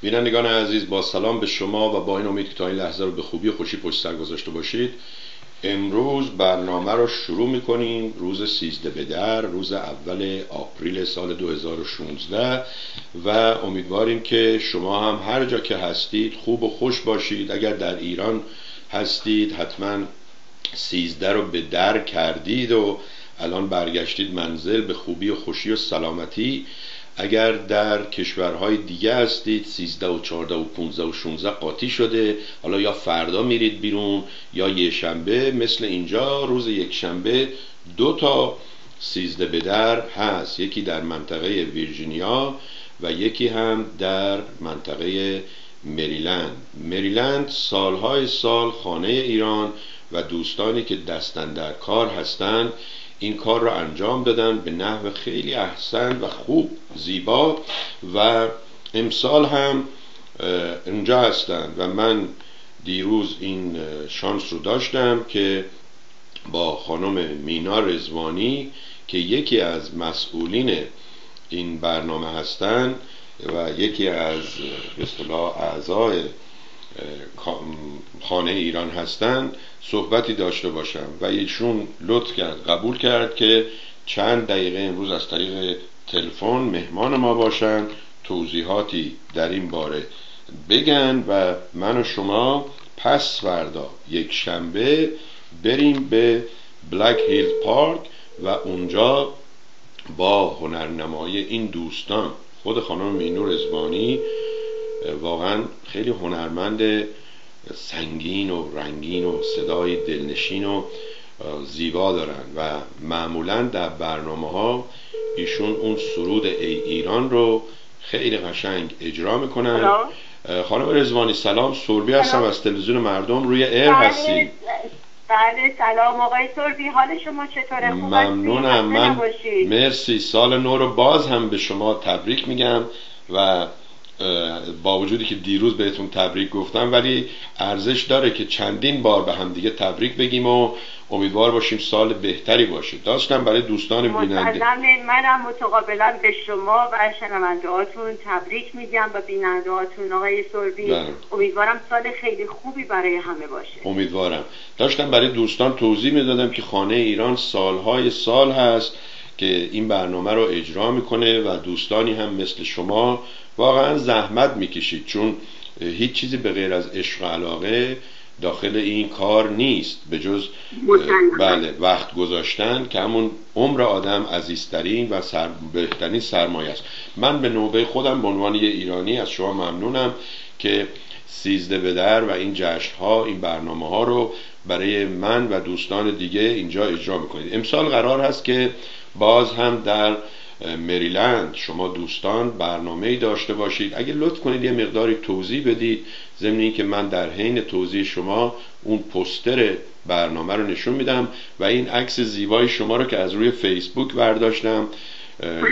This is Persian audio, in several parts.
بینندگان عزیز با سلام به شما و با این امید که تا این لحظه رو به خوبی و خوشی پشت سر گذاشته باشید. امروز برنامه رو شروع می‌کنیم. روز سیزده به در روز اول آپریل سال 2016 و امیدواریم که شما هم هر جا که هستید خوب و خوش باشید. اگر در ایران هستید حتما سیزده رو به در کردید و الان برگشتید منزل به خوبی و خوشی و سلامتی. اگر در کشورهای دیگه هستید 13 و 14 و 15 و 16 قاطی شده حالا یا فردا میرید بیرون یا یه شنبه مثل اینجا روز یک شنبه دو تا سیزده به در هست. یکی در منطقه ویرجینیا و یکی هم در منطقه مریلند. مریلند سالهای سال خانه ایران و دوستانی که دستن در کار هستند. این کار را انجام دادن به نحو خیلی احسن و خوب زیبا و امسال هم اونجا هستند و من دیروز این شانس رو داشتم که با خانم مینا رزوانی که یکی از مسئولین این برنامه هستند و یکی از به اعضای خانه ایران هستند صحبتی داشته باشم. و ایشون لطف کرد قبول کرد که چند دقیقه امروز از طریق تلفن مهمان ما باشند توضیحاتی در این باره بگن و من و شما پس فردا یک شنبه بریم به بلک هیل پارک و اونجا با هنرنمای این دوستان خود خانم مینور ازبانی واقعا خیلی هنرمند سنگین و رنگین و صدای دلنشین و زیبا دارن و معمولا در برنامه ها ایشون اون سرود ای ایران رو خیلی قشنگ اجرا می‌کنن. خانم رزوانی سلام. سوربی هستم از تلویزیون مردم روی ایر بله، هستیم بله سلام آقای سوربی حال شما چطوره؟ ممنونم من مرسی. سال نو رو باز هم به شما تبریک میگم و با وجودی که دیروز بهتون تبریک گفتم ولی ارزش داره که چندین بار به هم دیگه تبریک بگیم و امیدوار باشیم سال بهتری باشه. داشتم برای دوستان بیننده منم متقابلا به شما و شنونده هاتون تبریک میگم و بیننده هاتون آقای سربی. بله. امیدوارم سال خیلی خوبی برای همه باشه. امیدوارم. داشتم برای دوستان توضیح می‌دادم که خانه ایران سالهای سال هست که این برنامه رو اجرا می‌کنه و دوستانی هم مثل شما واقعا زحمت می‌کشید چون هیچ چیزی به غیر از عشق و علاقه داخل این کار نیست. به جز بله وقت گذاشتن که همون عمر آدم عزیزترین و سر بهترین سرمایه است. من به نوبه خودم به عنوان یه ایرانی از شما ممنونم که سیزده به در و این جشن ها این برنامه ها رو برای من و دوستان دیگه اینجا اجرا می‌کنید. امسال قرار هست که باز هم در مریلند شما دوستان برنامه داشته باشید. اگه لطف کنید یه مقداری توضیح بدید ضمن که من در حین توضیح شما اون پستر برنامه رو نشون میدم و این عکس زیبای شما رو که از روی فیسبوک برداشتم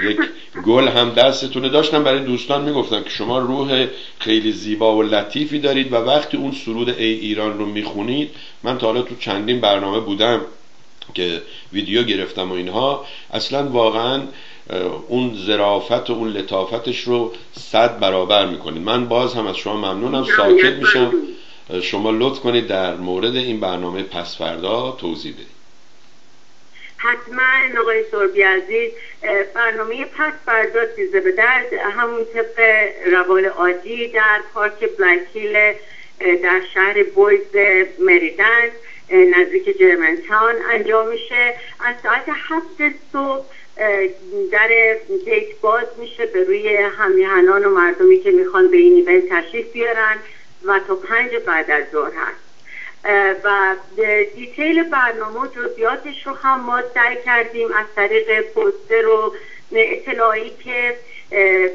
یک گل هم دستتونه داشتم. برای دوستان می‌گفتم که شما روح خیلی زیبا و لطیفی دارید و وقتی اون سرود ای ایران رو می‌خونید من تا حالا تو چندین برنامه بودم. که ویدیو گرفتم و اینها اصلا واقعا اون ظرافت و اون لطافتش رو صد برابر می‌کنید. من باز هم از شما ممنونم. ساکت میشم. شما لطف کنید در مورد این برنامه پس فردا توضیح بدید. حتما آقای سربی عزیز برنامه پس فردا سیزده به در همون طبق روال عادی در پارک Black Hill در شهر Boyds مریلند نزدیک Germantown انجام میشه. از ساعت هفت صبح در gate باز میشه به روی هم‌میهنان و مردمی که می‌خوان به این event تشریف بیارن و تا پنج بعد از ظهر هست. و detail برنامه و جزئیاتش رو هم ما سعی کردیم از طریق پوستر و اطلاعی که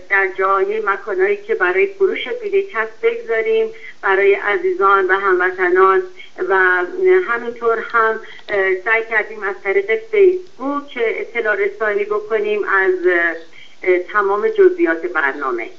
در جای مکانهایی که برای فروش بلیط هست بگذاریم برای عزیزان و هموطنان. و همینطور هم سعی کردیم از طریق فیسبوک اطلاع رسانی بکنیم از تمام جزئیات برنامه.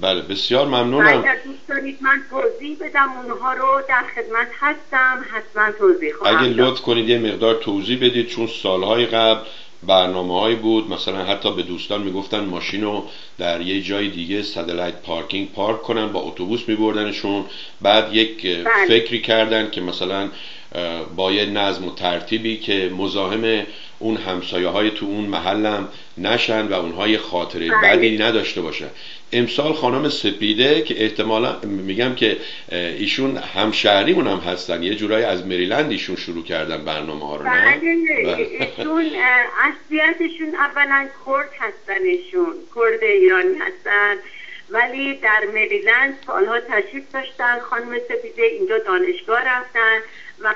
بله بسیار ممنونم. اگر دوست دارید من توضیح بدم اونها رو در خدمت هستم حتما توضیح خواهم اگه لطف کنید یه مقدار توضیح بدید چون سالهای قبل برنامه هایی بود مثلا حتی به دوستان می‌گفتن ماشین رو در یه جای دیگه سدلایت پارکینگ پارک کنن با اتوبوس میبردنشون بعد یک بله. فکری کردن که مثلا با یه نظم و ترتیبی که مزاحم اون همسایه های تو اون محلم نشن و اونها یه خاطره بله. بدی نداشته باشن امسال خانم سپیده که احتمالا میگم که ایشون همشهریمون هم هستن. یه جورایی از مریلند ایشون شروع کردن برنامه ها رو نه؟ بله. ایشون اصلیتشون اولا کرد هستن ایشون. کرد ایرانی هستن. ولی در مریلند سالها تشریف داشتن. خانم سپیده اینجا دانشگاه رفتن و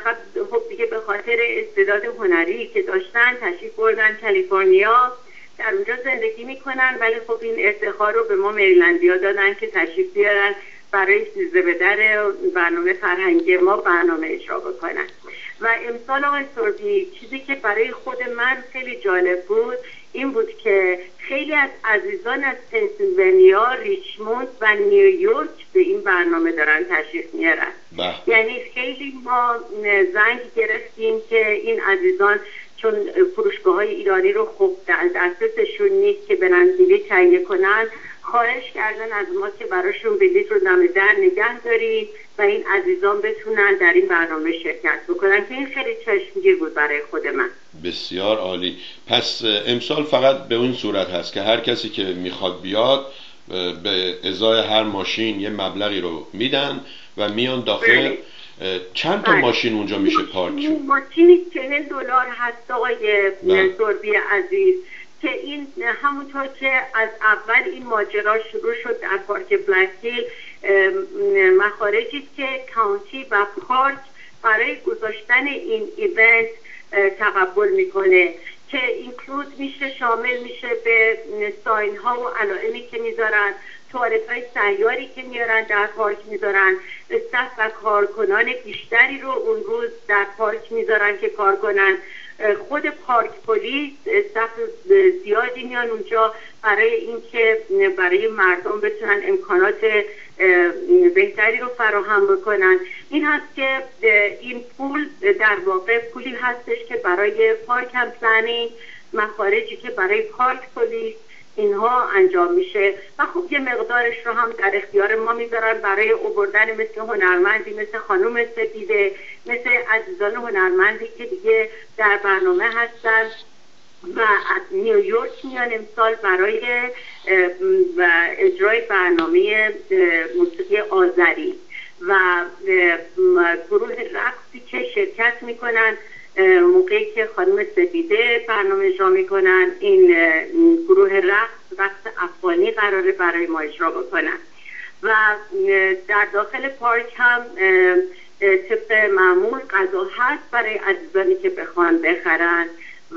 خب دیگه به خاطر استعداد هنری که داشتن تشریف بردن کالیفرنیا. در اونجا زندگی می‌کنن ولی خب این افتخار رو به ما مریلندیا دادن که تشریف بیارن برای سیزده به در برنامه فرهنگی ما برنامه اجرا بکنن و امسال آقای سربی چیزی که برای خود من خیلی جالب بود این بود که خیلی از عزیزان از پنسیلوانیا ریچموند و نیویورک به این برنامه دارن تشریف میارن بله. یعنی خیلی ما زنگ گرفتیم که این عزیزان چون فروشگاه های ایرانی رو خوب در دسترسشون نیست که برن بلیط تهیه کنن خواهش کردن از ما که براشون بلیط رو دم در نگه داریم و این عزیزان بتونن در این برنامه شرکت بکنن که این خیلی چشمگیر بود برای خود من بسیار عالی پس امسال فقط به اون صورت هست که هر کسی که می‌خواد بیاد به ازای هر ماشین یه مبلغی رو میدن و میان داخل بله. چند تا بله. ماشین اونجا میشه پارک شد ماشینی چهل دلار هست آقای بله. عزیز که این همونطور که از اول این ماجرا شروع شد در پارک بلکیل مخارجی که کانتی و پارک برای گذاشتن این ایونت تقبل می‌کنه که اینکلود میشه شامل میشه به ساین ها و علائمی که می‌ذارن توالت های سیاری که میارن در پارک می‌ذارن استف و کارکنان بیشتری رو اون روز در پارک می‌ذارن که کار کنن خود پارک پلیس صف زیادی میان اونجا برای اینکه برای مردم بتونن امکانات بهتری رو فراهم بکنن. این هست که این پول در واقع پولی هستش که برای پارک هم مخارجی که برای پارک پلیس اینها انجام میشه و خب یه مقدارش رو هم در اختیار ما می‌ذارن برای اوبردن مثل هنرمندی مثل خانوم سپیده مثل عزیزان هنرمندی که دیگه در برنامه هستن و از نیویورک میان امسال برای اجرای برنامه موسیقی آذری و گروه رقصی که شرکت می‌کنن. موقعی که خانم سپیده برنامه اجرا می‌کنن این گروه رقص رقص افغانی قراره برای ما اجرا بکنن. و در داخل پارک هم طبق معمول غذا هست برای عزیزانی که بخوان بخرن.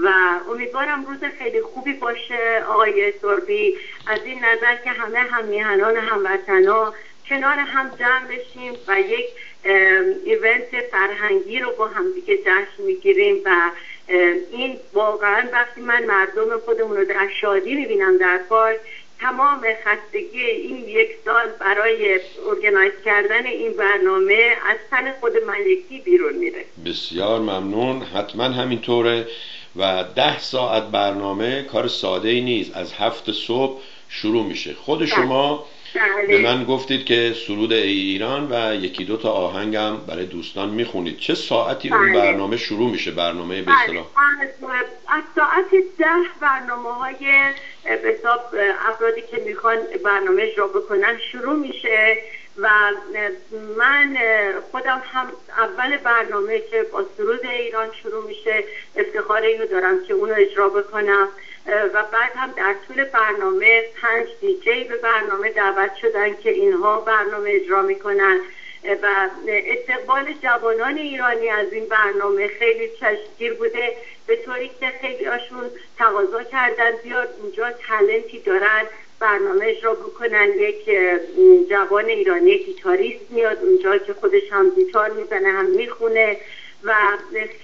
و امیدوارم روز خیلی خوبی باشه. آقای سربی از این نظر که همه هم میهنان هموطنا کنار هم جمع بشیم و یک ایونت فرهنگی رو با هم دیگه جشن می‌گیریم و این واقعا وقتی من مردم خودمون رو در شادی می‌بینم در پارک تمام خستگی این یک سال برای ارگنایز کردن این برنامه از تن خود من یکی بیرون میره. بسیار ممنون. حتما همینطوره. و ده ساعت برنامه کار ساده ای نیست از هفت صبح شروع میشه. خود شما به بله. من گفتید که سرود ای ایران و یکی دو تا آهنگم برای دوستان می‌خونید چه ساعتی اون بله. برنامه شروع میشه برنامه به بله. از ساعت ده برنامه های به افرادی که می‌خوان برنامه اجرا بکنن شروع میشه و من خودم هم اول برنامه که با سرود ایران شروع میشه افتخار اینو دارم که اونو اجرا بکنم و بعد هم در طول برنامه پنج دیجی به برنامه دعوت شدن که اینها برنامه اجرا می‌کنن. و استقبال جوانان ایرانی از این برنامه خیلی چشمگیر بوده به طوری که خیلی هاشون تقاضا کردن بیاد اونجا تلنتی دارن برنامه اجرا بکنن. یک جوان ایرانی گیتاریست میاد اونجا که خودش هم گیتار می‌زنه هم می‌خونه. و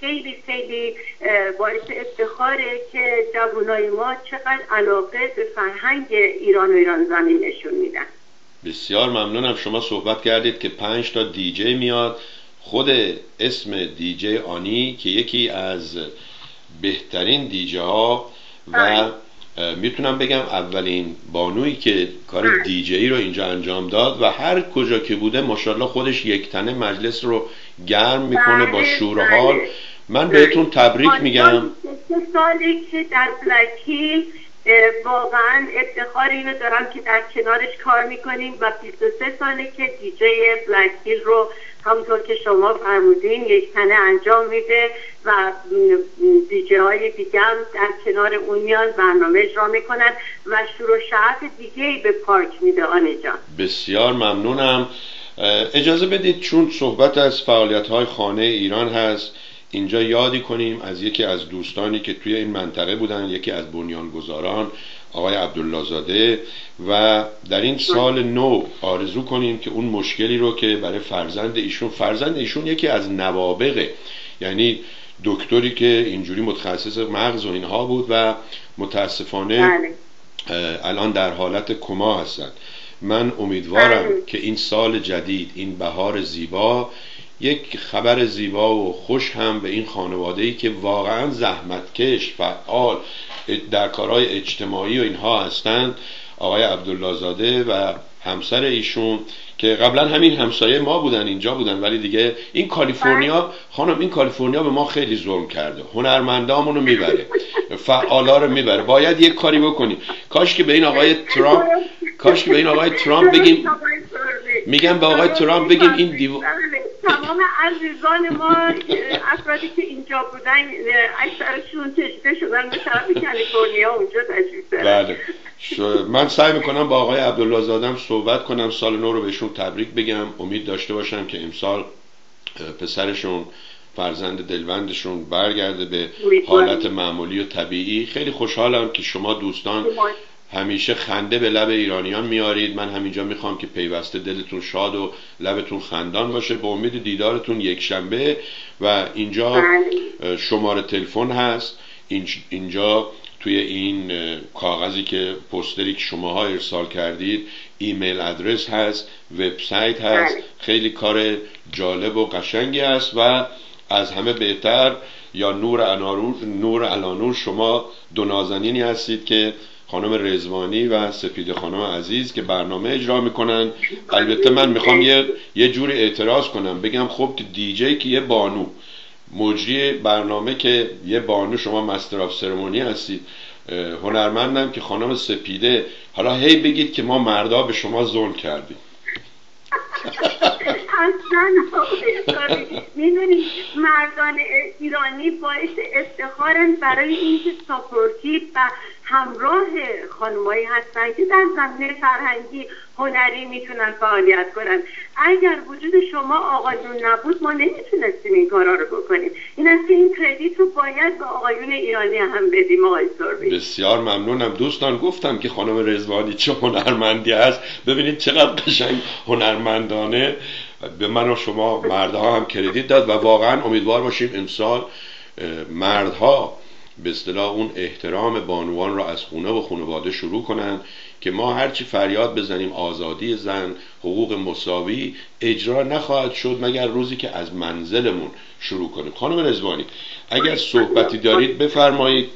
خیلی خیلی باعث افتخاره که جوانای ما چقدر علاقه به فرهنگ ایران و ایران زمین نشون میدن. بسیار ممنونم. شما صحبت کردید که پنج تا دیجی میاد. خود اسم دیجی آنی که یکی از بهترین دیجه ها و. می‌تونم بگم اولین بانویی که کار. دیجی رو اینجا انجام داد و هر کجا که بوده ماشاءالله خودش یک تنه مجلس رو گرم می‌کنه با شور حال من بهتون تبریک میگم سالی که در بلکیل واقعا افتخار اینو دارم که در کنارش کار می‌کنیم و 23 ساله که دیجی بلکیل رو همونطور که شما فرمودین یک تنه انجام میده و دیجی های دیگه هم در کنار اون میان برنامه اجرا می‌کنن و شروع شعف دیگه به پارک میده آنه جان. بسیار ممنونم. اجازه بدید چون صحبت از فعالیت های خانه ایران هست اینجا یادی کنیم از یکی از دوستانی که توی این منطقه بودن یکی از بنیانگذاران آقای عبدالله زاده و در این سال نو آرزو کنیم که اون مشکلی رو که برای فرزند ایشون فرزند ایشون یکی از نوابغه یعنی دکتری که اینجوری متخصص مغز و اینها بود و متاسفانه بله. الان در حالت کما هستند من امیدوارم بله. که این سال جدید این بهار زیبا یک خبر زیبا و خوش هم به این خانواده ای که واقعا زحمتکش فعال در کارهای اجتماعی و اینها هستند آقای عبدالله زاده و همسر ایشون که قبلا همین همسایه ما بودن اینجا بودن ولی دیگه این کالیفرنیا خانم این کالیفرنیا به ما خیلی ظلم کرده. هنرمندامونو می‌بره فعالا رو می‌بره. باید یک کاری بکنیم. کاش که به این آقای ترامپ کاش که به این آقای ترامپ بگیم میگم به آقای ترامپ بگیم این دیو تمام عزیزان ما افرادی که اینجا بودن اکثرشون کشیده شدن به طرف کالیفرنیا اونجا تشریف بله. من سعی می‌کنم با آقای عبدالله زادم صحبت کنم سال نو رو بهشون تبریک بگم. امید داشته باشم که امسال پسرشون فرزند دلوندشون برگرده به حالت معمولی و طبیعی. خیلی خوشحالم که شما دوستان همیشه خنده به لب ایرانیان میارید. من همینجا می‌خوام که پیوسته دلتون شاد و لبتون خندان باشه. به امید دیدارتون یک شنبه و اینجا بله. شماره تلفن هست. اینجا توی این کاغذی که پستری که شماها ارسال کردید ایمیل ادرس هست وبسایت هست بله. خیلی کار جالب و قشنگی است و از همه بهتر. یا نور نور الانور شما دو نازنینی هستید که خانم رزوانی و سپید خانم عزیز که برنامه اجرا می‌کنن. البته من می‌خوام یه, یه جوری اعتراض کنم. بگم خب که دیجی که یه بانو. مجری برنامه که یه بانو شما master of ceremony هستید هنرمندم که خانم سپیده حالا هی بگید که ما مردا به شما ظلم کردیم. اصلا می‌دونید مردان ایرانی باعث افتخارن برای اینکه supportive و همراه خانمایی هستن که در زمینه فرهنگی هنری می‌تونن فعالیت کنن. اگر وجود شما آقایون نبود ما نمی‌تونستیم این کارا رو بکنیم. این است که این کردیت رو باید به آقایون ایرانی هم بدیم آقای سربی بسیار ممنونم. دوستان گفتم که خانم رزوانی چه هنرمندی هست ببینید چقدر قشنگ هنرمندانه. به من و شما مردها هم کردیت داد و واقعا امیدوار باشیم امسال مردها به اصطلاح اون احترام بانوان را از خونه و خانواده شروع کنند که ما هرچی فریاد بزنیم آزادی زن حقوق مساوی اجرا نخواهد شد مگر روزی که از منزلمون شروع کنیم. خانم رزوانی اگر صحبتی دارید بفرمایید.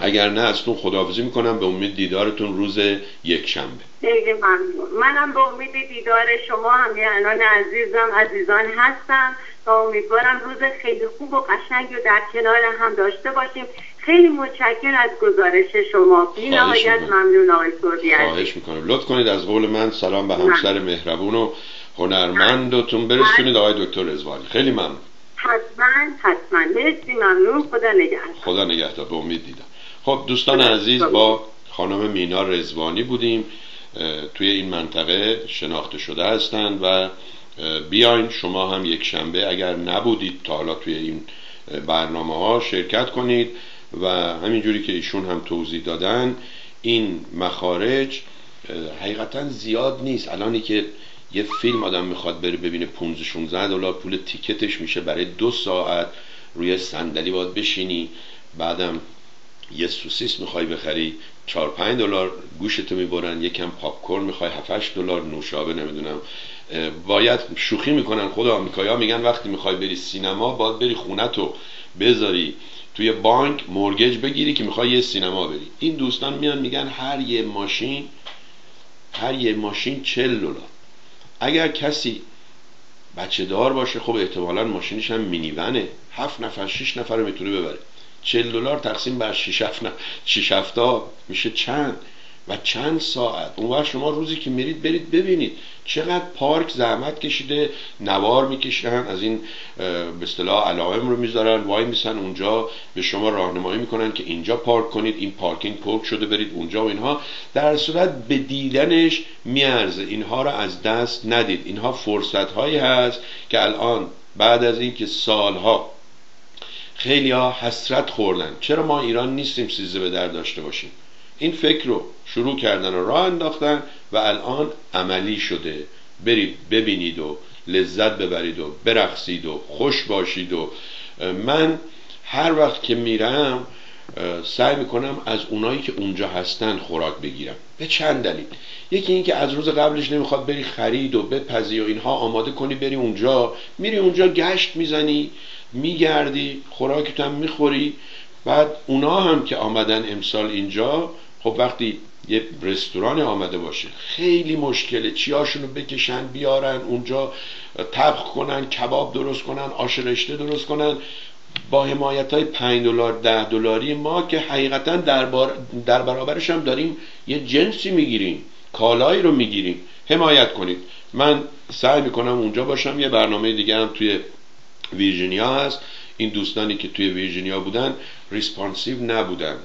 اگر نه از تون خداحافظی می‌کنم. به امید دیدارتون روز یک شنبه خیلی ممنون. منم به امید دیدار شما هم الان عزیزم عزیزان هستم. و امیدوارم روز خیلی خوب و قشنگ رو در کنار هم داشته باشیم. خیلی متشکر از گزارش شما. بی نهایت ممنون آقای سعودی خواهش می‌کنم. لطف کنید از قول من سلام به همسر مهربون و هنرمندتون. برسونید آقای دکتر رزوانی خیلی ممنون. حتما حتما. مرسی ممنون. خدا نگهدار. خدا نگهدار. به امید دیدم. خب دوستان عزیز با خانم مینا رزوانی بودیم. توی این منطقه شناخته شده هستند و بیاین شما هم یک شنبه اگر نبودید تا حالا توی این برنامه ها شرکت کنید. و همینجوری که ایشون هم توضیح دادن این مخارج حقیقتا زیاد نیست. الانی که یه فیلم آدم می‌خواد بره ببینه 15 16 دلار پول تیکتش میشه برای دو ساعت روی صندلی باید بشینی بعدم یه سوسیس می‌خوای بخری 4 5 دلار گوشتو می‌برن یکم پاپ کورن می‌خوای 7 8 دلار نوشابه نمی‌دونم. باید شوخی می‌کنن خود آمریکایی‌ها میگن وقتی می‌خوای بری سینما باید بری خونتو بذاری. توی بانک مورگج بگیری که می‌خوای یه سینما بری. این دوستان میان میگن هر یه ماشین هر یه ماشین چل دلار. اگر کسی بچه دار باشه خب احتمالا ماشینش هم مینیونه. هفت نفر شش نفر رو می‌تونه ببره. چل دلار تقسیم بر شش هفتا میشه چند؟ و چند ساعت. اون وقت شما روزی که میرید برید ببینید چقدر پارک زحمت کشیده نوار می‌کشن از این به اصطلاح علائم رو می‌ذارن وای میسن اونجا به شما راهنمایی می‌کنن که اینجا پارک کنید این پارکینگ پرک شده برید اونجا و اینها. در صورت به دیدنش میارزه. اینها رو از دست ندید. اینها فرصت هایی هست که الان بعد از اینکه سالها خیلی ها حسرت خوردن. چرا ما ایران نیستیم سیزه به در داشته باشیم؟ این فکر رو شروع کردن و راه انداختن و الان عملی شده. برید ببینید و لذت ببرید و برقصید و خوش باشید و من هر وقت که میرم سعی می‌کنم از اونایی که اونجا هستن خوراک بگیرم. به چند دلیل. یکی اینکه از روز قبلش نمی‌خواد بری خرید و بپزی و اینها آماده کنی بری اونجا. میری اونجا گشت می‌زنی میگردی خوراکت هم می‌خوری. بعد اونا هم که آمدن امسال اینجا خب وقتی یه رستوران آمده باشه خیلی مشکله. چیاشون رو بکشن بیارن اونجا طبخ کنن کباب درست کنن آش رشته درست کنن. با حمایت های 5 دلار ده دلاری ما که حقیقتا در, در برابرش هم داریم یه جنسی می‌گیریم کالایی رو می‌گیریم. حمایت کنید. من سعی می‌کنم اونجا باشم. یه برنامه دیگه هم توی ویرجینیا هست. این دوستانی که توی ویرجینیا بودن responsive نبودن.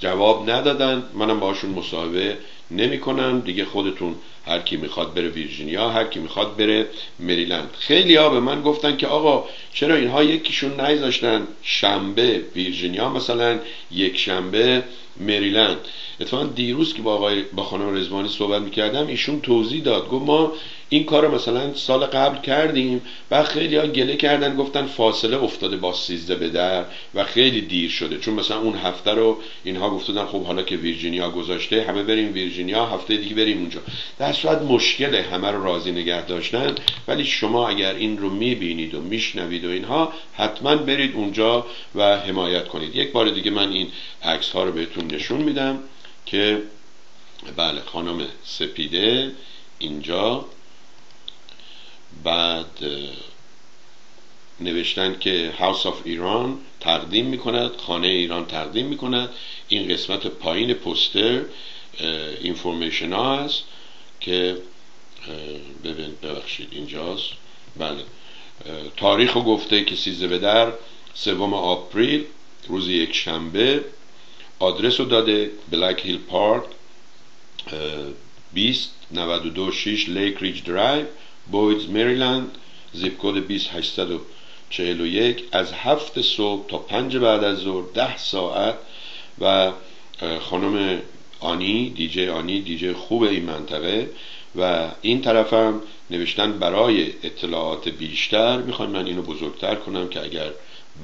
جواب ندادن. منم باشون مصاحبه نمی‌کنم. دیگه خودتون هر کی می‌خواد بره ویرجینیا هر کی می‌خواد بره مریلند. خیلی ها به من گفتن که آقا چرا اینها یکیشون نگذاشتن شنبه ویرجینیا مثلا یک شنبه مریلند. اتفاقا دیروز که با آقای با خانم رضوانی صحبت می‌کردم ایشون توضیح داد. گفت ما این کار مثلا سال قبل کردیم و خیلی ها گله کردن گفتن فاصله افتاده با سیزده به در و خیلی دیر شده. چون مثلا اون هفته رو اینها گفتن خب حالا که ویرجینیا گذاشته همه بریم ویرجینیا هفته دیگه بریم اونجا. در صورت مشکل همه رو راضی نگه داشتن. ولی شما اگر این رو می‌بینید و میشنوید و اینها حتما برید اونجا و حمایت کنید. یک بار دیگه من این عکس ها رو بهتون نشون میدم که بله خانم سپیده اینجا بعد نوشتن که House of Iran تقدیم می‌کند خانه ایران تقدیم می‌کند. این قسمت پایین پوستر information ها هست که ببین ببخشید اینجاست. بله. تاریخ رو گفته که سیزده به در سوم April روز یک شنبه. آدرس رو داده Black Hill Park 20 92 6 Lake Ridge Drive Boyds مریلند zip code 20841 از هفت صبح تا پنج بعد از ظهر ده ساعت و خانم آنی دیجی آنی دیجی خوب این منطقه و این طرفم نوشتن برای اطلاعات بیشتر. می‌خوایم من اینو بزرگتر کنم که اگر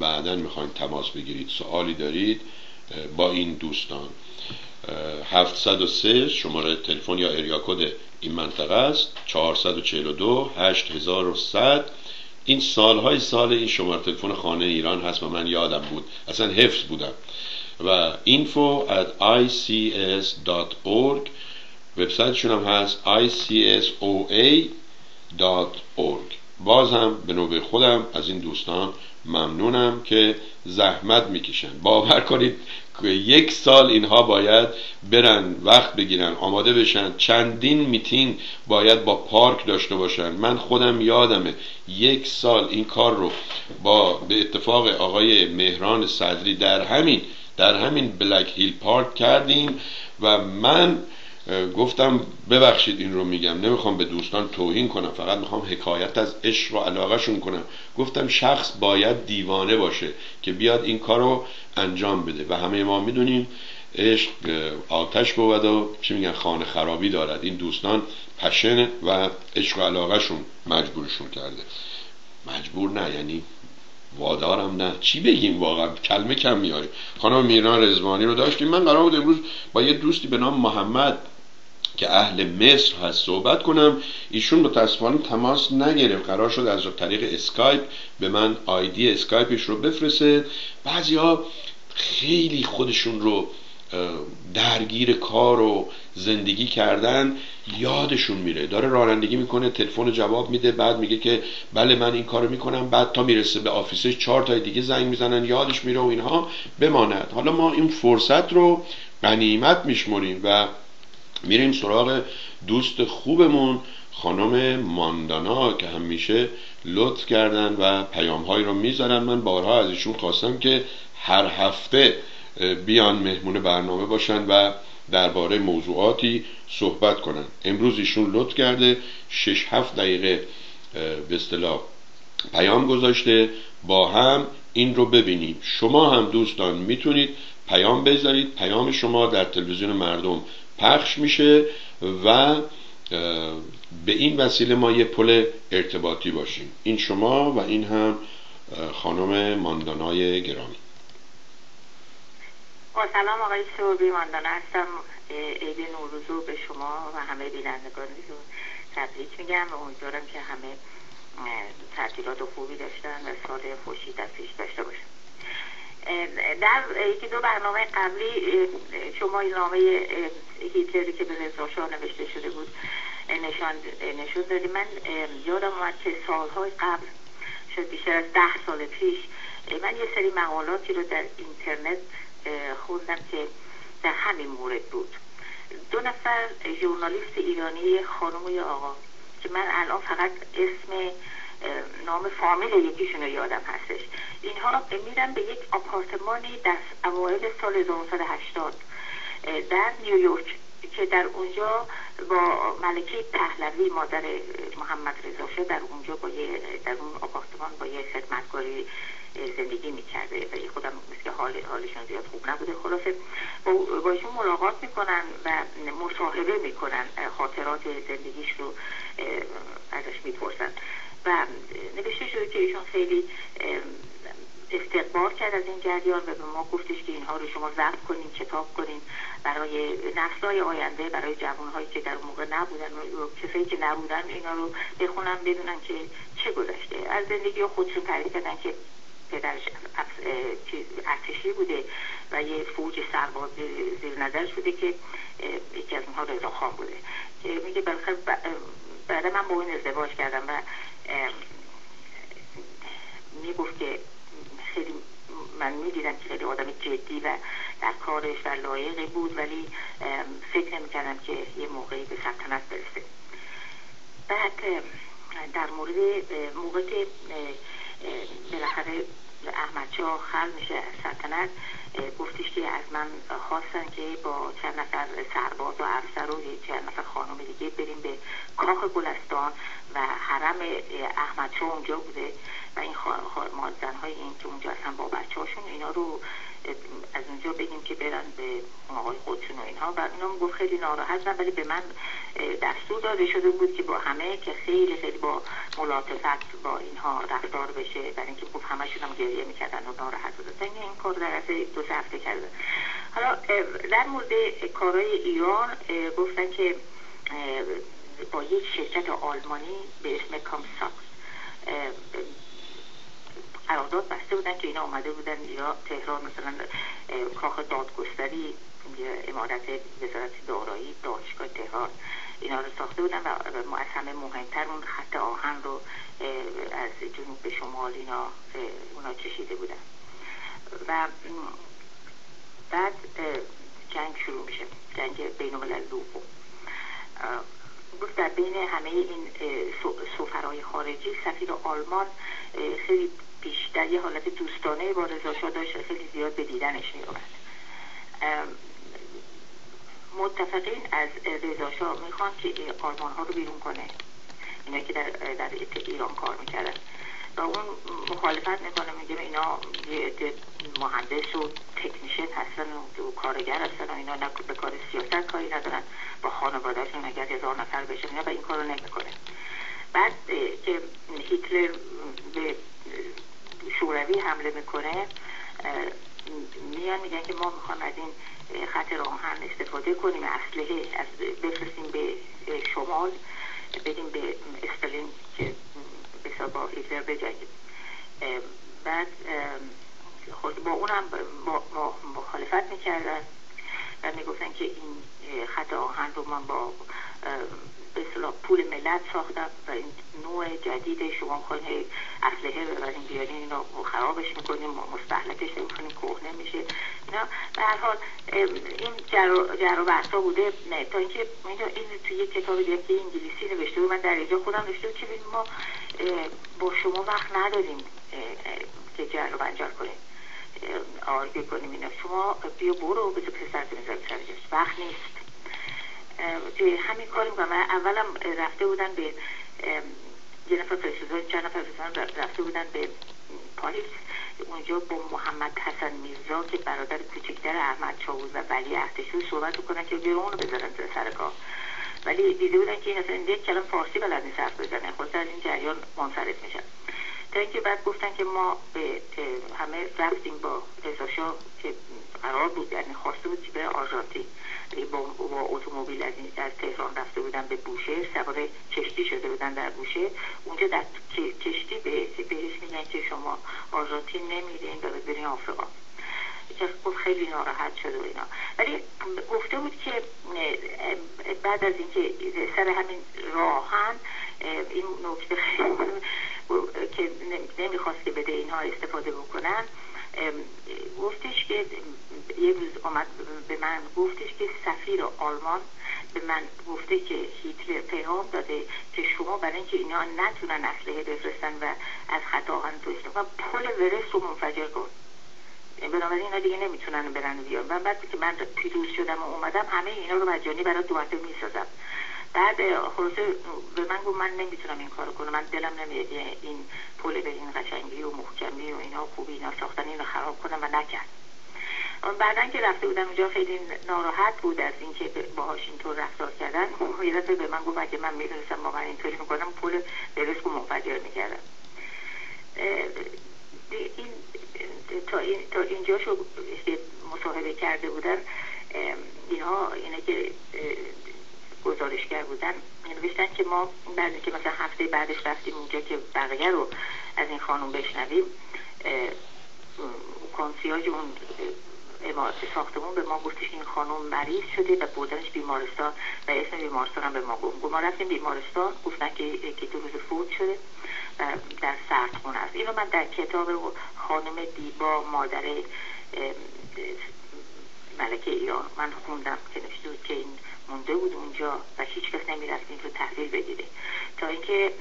بعدا می‌خواین تماس بگیرید سوالی دارید با این دوستان. 703 شماره تلفن یا اریا کد این منطقه است. 442 8100 این سالهای سال این شماره تلفن خانه ایران هست و من یادم بود. اصلا حفظ بودم. و info at ics.org وبسایتشون هم هست icsoa.org باز هم به نوبه خودم از این دوستان ممنونم که زحمت می‌کشن. باور کنید یک سال اینها باید برن وقت بگیرن آماده بشن. چندین میتینگ باید با پارک داشته باشن. من خودم یادمه یک سال این کار رو با به اتفاق آقای مهران صدری در همین در همین بلک هیل پارک کردیم و من گفتم ببخشید این رو میگم نمی‌خوام به دوستان توهین کنم فقط می‌خوام حکایت از عشق و علاقهشون کنم. گفتم شخص باید دیوانه باشه که بیاد این کار رو انجام بده. و همه ما می‌دونیم عشق آتش بود و چی میگن خانه خرابی دارد. این دوستان پشن و عشق و علاقهشون مجبورشون کرده. مجبور نه یعنی وادارم نه. چی بگیم واقعا؟ کلمه کم میاریم خانم میران رضوانی رو داشتیم من قرار بود امروز با یه دوستی به نام محمد که اهل مصر هست صحبت کنم ایشون متاسفانه تماس نگرفت. قرار شد از طریق اسکایپ به من آیدی اسکایپش رو بفرسته. بعضی ها خیلی خودشون رو درگیر کار و زندگی کردن یادشون میره. داره رانندگی می‌کنه تلفن جواب میده بعد میگه که بله من این کارو می‌کنم. بعد تا می‌رسه به office ش چهار تا دیگه زنگ می‌زنن یادش میره و اینها بماند. حالا ما این فرصت رو غنیمت میشمریم و میریم سراغ دوست خوبمون خانم ماندانا که همیشه لطف کردن و پیامهایی رو می‌ذارن. من بارها از ایشون خواستم که هر هفته بیان مهمون برنامه باشن و درباره موضوعاتی صحبت کنن. امروز ایشون لطف کرده شش هفت دقیقه به اصطلاح پیام گذاشته. با هم این رو ببینیم. شما هم دوستان می‌تونید پیام بذارید. پیام شما در تلویزیون مردم پخش میشه و به این وسیله ما یه پل ارتباطی باشیم. این شما و این هم خانم ماندانای گرامی. با سلام آقای شعبی ماندانا هستم. عید نوروزو به شما و همه بینندگان رو تبریک میگم و امیدوارم که همه تعطیلات خوبی داشتن و سال خوشی در پیش داشته باشن. در یکی دو برنامه قبلی شما این نامه هیتلری که به رضا نوشته شده بود نشان نشون دادی. من یادم اومد که سالهای قبل شد بیشتر از ده سال پیش من یه سری مقالاتی رو در اینترنت خوندم که در همین مورد بود. دو نفر ژورنالیست ایرانی خانم یا آقا که من الان فقط اسم نام فامیل یکیشون رو یادم هستش. اینها میرن به یک آپارتمانی در اوایل سال 1980 در نیویورک که در اونجا با ملکه پهلوی مادر محمد رضا در اونجا با یه در اون آپارتمان با یه خدمتکاری زندگی می‌کرده و خودم مثل حال حالشون زیاد خوب نبوده. خلاصه با ایشون ملاقات می‌کنن و مصاحبه می‌کنن خاطرات زندگیش رو ازش می‌پرسن. و نوشته شده که ایشون خیلی استقبال کرد از این جریان و به ما گفتش که اینها رو شما ضبط کنین کتاب کنین برای نسلهای آینده برای جوانهایی که در اون موقع نبودن و کسایی که نبودن اینا رو بخونن بدونن که چه گذشته. از زندگی خودشون تعریف کردن که پدرش ارتشی بوده و یه فوج سرباز زیر نظرش بوده که یکی از اونها رضا خان بوده. که میگه بالاخره بعد من با این ازدواج کردم و می‌گفت که خیلی من می‌دیدم که خیلی آدم جدی و در کارش و لایقی بود ولی فکر نمی‌کردم که یه موقعی به سلطنت برسه. بعد در مورد موقع که بالاخره احمد شاه خل میشه سلطنت گفتش که از من خواستن که با چند نفر سرباز و افسر و چند نفر خانم دیگه بریم به کاخ گلستان و حرم احمد شاه اونجا بوده و این مادزن های این که اونجا هستن با بچه هاشون اینا رو از اونجا بگیم که برن به آقای خودشون و اینها. و اینا گفت خیلی ناراحت ولی به من دستور داده شده بود که با همه که خیلی خیلی با ملاطفت با اینها رفتار بشه. برای اینکه گفت همشون هم گریه می‌کردن و ناراحت بودن این کار در دو هفته کردن حالا در مورد کارهای ایران گفتن که با یک شرکت آلمانی به اسم کامساکس قرارداد بسته بودن که اینا آمده بودن یا تهران مثلا کاخ دادگستری امارت وزارت دارایی دانشگاه تهران اینا رو ساخته بودن و از همه مهمتر اون خط آهن رو از جنوب به شمال اینا اونا چشیده بودن. و بعد جنگ شروع میشه جنگ بین الملل در بین همه این سفرهای خارجی سفیر آلمان خیلی بیشتر یه حالت دوستانه با رضا داشت خیلی زیاد به دیدنش می متفقین از رضا شاه می‌خوان که آلمان ها رو بیرون کنه. اینا که در, در ایران کار می‌کردن. اون مخالفت می‌کنه. میگه اینا یه مهندس و تکنیشن هستن و کارگر هستن و اینا به کار سیاست کاری ندارن. با خانوادهشون اگر هزار نفر بشه اینا و این کارو نمی‌کنه بعد که هیتلر به شوروی حمله می‌کنه میان میگن که ما می‌خوام از این خط راهن استفاده کنیم اسلحه از بفرستیم مال بدیم به استالین که بسا با هیتلر بجنگیم بعد خود با اونم با مخالفت می‌کردن و می‌گفتن که این خط آهن رو من با به پول ملت ساختم و این نوع جدید شما خواهی اسلحه ببرین بیارین اینو خرابش می‌کنیم مستحلکش می‌کنیم کهنه میشه. اینا به هر حال این جر و بوده. نه تا اینکه این توی یک کتاب دیگه انگلیسی نوشته بود من در اینجا خودم نوشته که ما با شما وقت نداریم که جر و بنجار کنیم آرگه کنیم اینا. شما بیا برو بذار پسرتون سر وقت نیست. توی همین کار می‌کنم. اولم رفته بودن به یه نفر فرستادن چند نفر فرستادن رفته بودن به پاریس. اونجا با محمد حسن میرزا که برادر کوچکتر احمد چاوز و ولی احتشور صحبت کنن که بیرون رو بذارن سر کار. ولی دیده بودن که اصلا یک کلم فارسی بلد نیست حرف بزنه. خود از این جریان منصرف میشن. تا اینکه بعد گفتن که ما به همه رفتیم با رضا که قرار بود یعنی خواسته بود که به آرژانتین. با, با اتومبیل از, از تهران رفته بودن به بوشه سوار کشتی شده بودن در بوشه. اونجا در کشتی به بهش میگن که شما آرژانتین نمیرین و برین آفریقا. گفت خیلی ناراحت شده و اینا. ولی گفته بود که بعد از اینکه سر همین راهن این نکته که نمی‌خواست که بده اینها استفاده بکنن. گفتش که یه روز آمد به من گفتش که سفیر آلمان به من گفته که هیتلر پیغام داده که شما برای اینکه اینا نتونن اسلحه بفرستن و از خطا تو و پل ورست رو منفجر کن بنابراین اینا دیگه نمی‌تونن برن بیان. و بعد که من پیروز شدم و اومدم همه اینا رو مجانی برای دو هفته می‌سازم. بعد خلاصه به من گفت من نمی‌تونم این کارو کنم. من دلم نمیاد این پول به این قشنگی و محکمی و اینا خوبی اینا ساختن اینو خراب کنم و نکرد. بعدا که رفته بودم اونجا خیلی ناراحت بود از اینکه باهاش اینطور رفتار کردن. یه به من گفت اگه من می‌دونستم با من اینطوری می‌کنم پول برس رو منفجر می‌کردم. این تا, این تا اینجا شو مصاحبه کرده بودن اینها اینه که گزارشگر بودن. نوشتن که ما بعد که مثلا هفته بعدش رفتیم اونجا که بقیه رو از این خانم بشنویم. کنسیاج اون ساختمون به ما گفتش این خانم مریض شده و بردنش بیمارستان و اسم بیمارستان هم به ما گفت. ما رفتیم بیمارستان گفتن که یکی دو روز فوت شده و در سردخونه است. اینو من در کتاب خانم دیبا مادر ملکه ایران من خوندم که نوشته که این مونده بود اونجا و هیچ کس نمی‌رفت این رو تحویل بگیره تا اینکه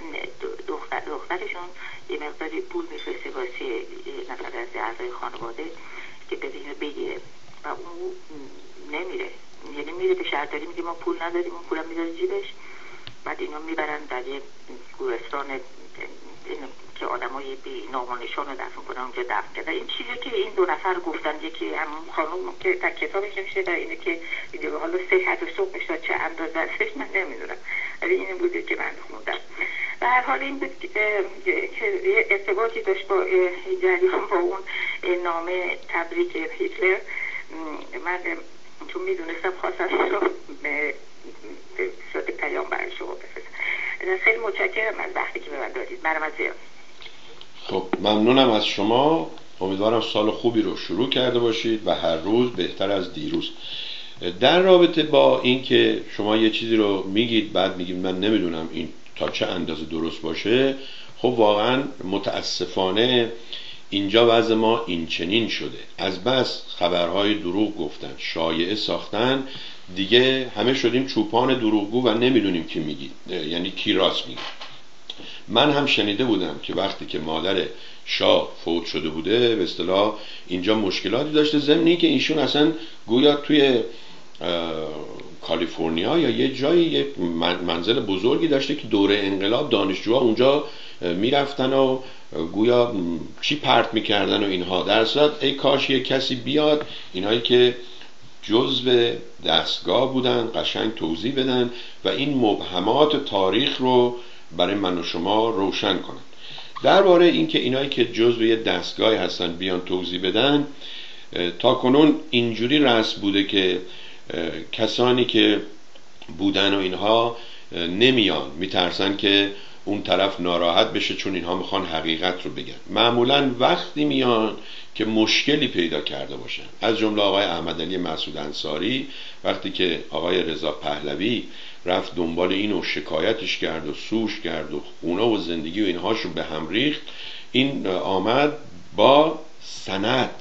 دختر دخترشون یه مقداری پول میفرسته واسه نفر از اعضای خانواده که ببینه بگیره. و اون نمیره. یعنی میره به شهرداری میگه ما پول نداریم اون پولم می‌ذاره جیبش. بعد اینا می‌برن در یه گورستان که آدمای بی نامانشان رو دفن کنن اونجا دفن کرده این چیزی که این دو نفر گفتن یکی هم خانم که در کتابش نمیشه در اینه که دیگه حالا سه حد صبح چه اندازه ازش من نمی‌دونم. ولی این بوده که من خوندم. و هر حال این بود که ارتباطی داشت با جریان با اون نامه تبریک هیتلر. من چون می‌دونستم خواستم رو صورت پیام برای شما بفرستم. خیلی متشکرم از وقتی که به من دادید. مرمت زیاد. خب ممنونم از شما. امیدوارم سال خوبی رو شروع کرده باشید و هر روز بهتر از دیروز. در رابطه با اینکه شما یه چیزی رو میگید بعد میگید من نمی‌دونم این تا چه اندازه درست باشه خب واقعا متاسفانه اینجا وضع ما این چنین شده. از بس خبرهای دروغ گفتن شایعه ساختن دیگه همه شدیم چوپان دروغگو و نمی‌دونیم کی میگید یعنی کی راست میگه. من هم شنیده بودم که وقتی که مادر شاه فوت شده بوده به اصطلاح اینجا مشکلاتی داشته زمینی که ایشون اصلا گویا توی کالیفرنیا یا یه جایی یه منزل بزرگی داشته که دوره انقلاب دانشجوها اونجا می‌رفتن و گویا چی پرت می‌کردن و اینها. در صورت ای کاش یه کسی بیاد اینهایی که جزو دستگاه بودن قشنگ توضیح بدن و این مبهمات تاریخ رو برای من و شما روشن کنن درباره اینکه اینایی که جزو یه دستگاه هستن بیان توضیح بدن تا کنون اینجوری رسم بوده که کسانی که بودن و اینها نمیان. میترسن که اون طرف ناراحت بشه چون اینها می‌خوان حقیقت رو بگن. معمولا وقتی میان که مشکلی پیدا کرده باشن. از جمله آقای احمد علی مسعود انصاری وقتی که آقای رضا پهلوی رفت دنبال این و شکایتش کرد و سوش کرد و خونه و زندگی و اینهاش رو به هم ریخت. این آمد با سند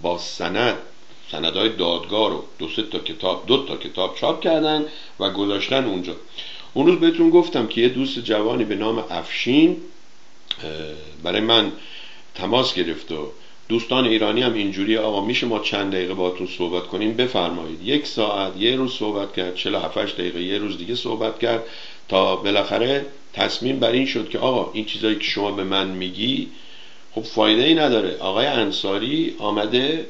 با سند. سندهای دادگاه رو دو سه تا کتاب دو تا کتاب چاپ کردن و گذاشتن اونجا. اون روز بهتون گفتم که یه دوست جوانی به نام افشین برای من تماس گرفت و دوستان ایرانی هم اینجوری آقا میشه ما چند دقیقه باتون صحبت کنیم؟ بفرمایید. یک ساعت یه روز صحبت کرد 47 دقیقه یه روز دیگه صحبت کرد تا بالاخره تصمیم بر این شد که آقا این چیزایی که شما به من میگی خب فایده ای نداره. آقای انصاری آمده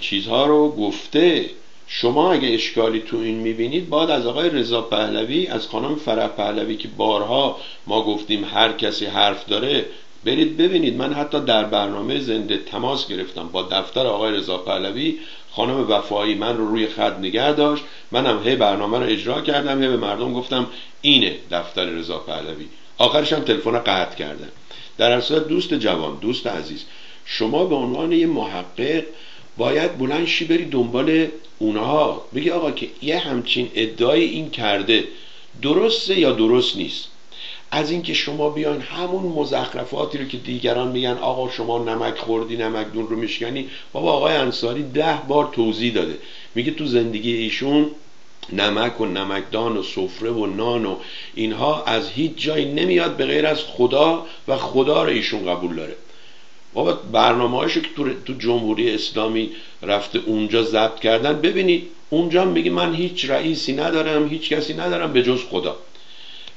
چیزها رو گفته. شما اگه اشکالی تو این می‌بینید باید از آقای رضا پهلوی از خانم فرح پهلوی که بارها ما گفتیم هر کسی حرف داره برید ببینید. من حتی در برنامه زنده تماس گرفتم با دفتر آقای رضا پهلوی. خانم وفایی من رو روی خط نگه داشت. منم هی برنامه رو اجرا کردم. هی به مردم گفتم اینه دفتر رضا پهلوی. آخرش هم تلفن قطع کردم در اصل دوست جوان دوست عزیز شما به عنوان یه محقق باید بلند شی بری دنبال اونها. بگی آقا که یه همچین ادعای این کرده درسته یا درست نیست؟ از اینکه شما بیان همون مزخرفاتی رو که دیگران میگن آقا شما نمک خوردی نمک دون رو میشکنی. بابا آقای انصاری ده بار توضیح داده. میگه تو زندگی ایشون نمک و نمکدان و سفره و نان و اینها از هیچ جایی نمیاد به غیر از خدا و خدا رو ایشون قبول داره. بابا برنامه هاشو که تو, جمهوری اسلامی رفته اونجا ضبط کردن ببینید اونجا میگه من هیچ رئیسی ندارم هیچ کسی ندارم به جز خدا.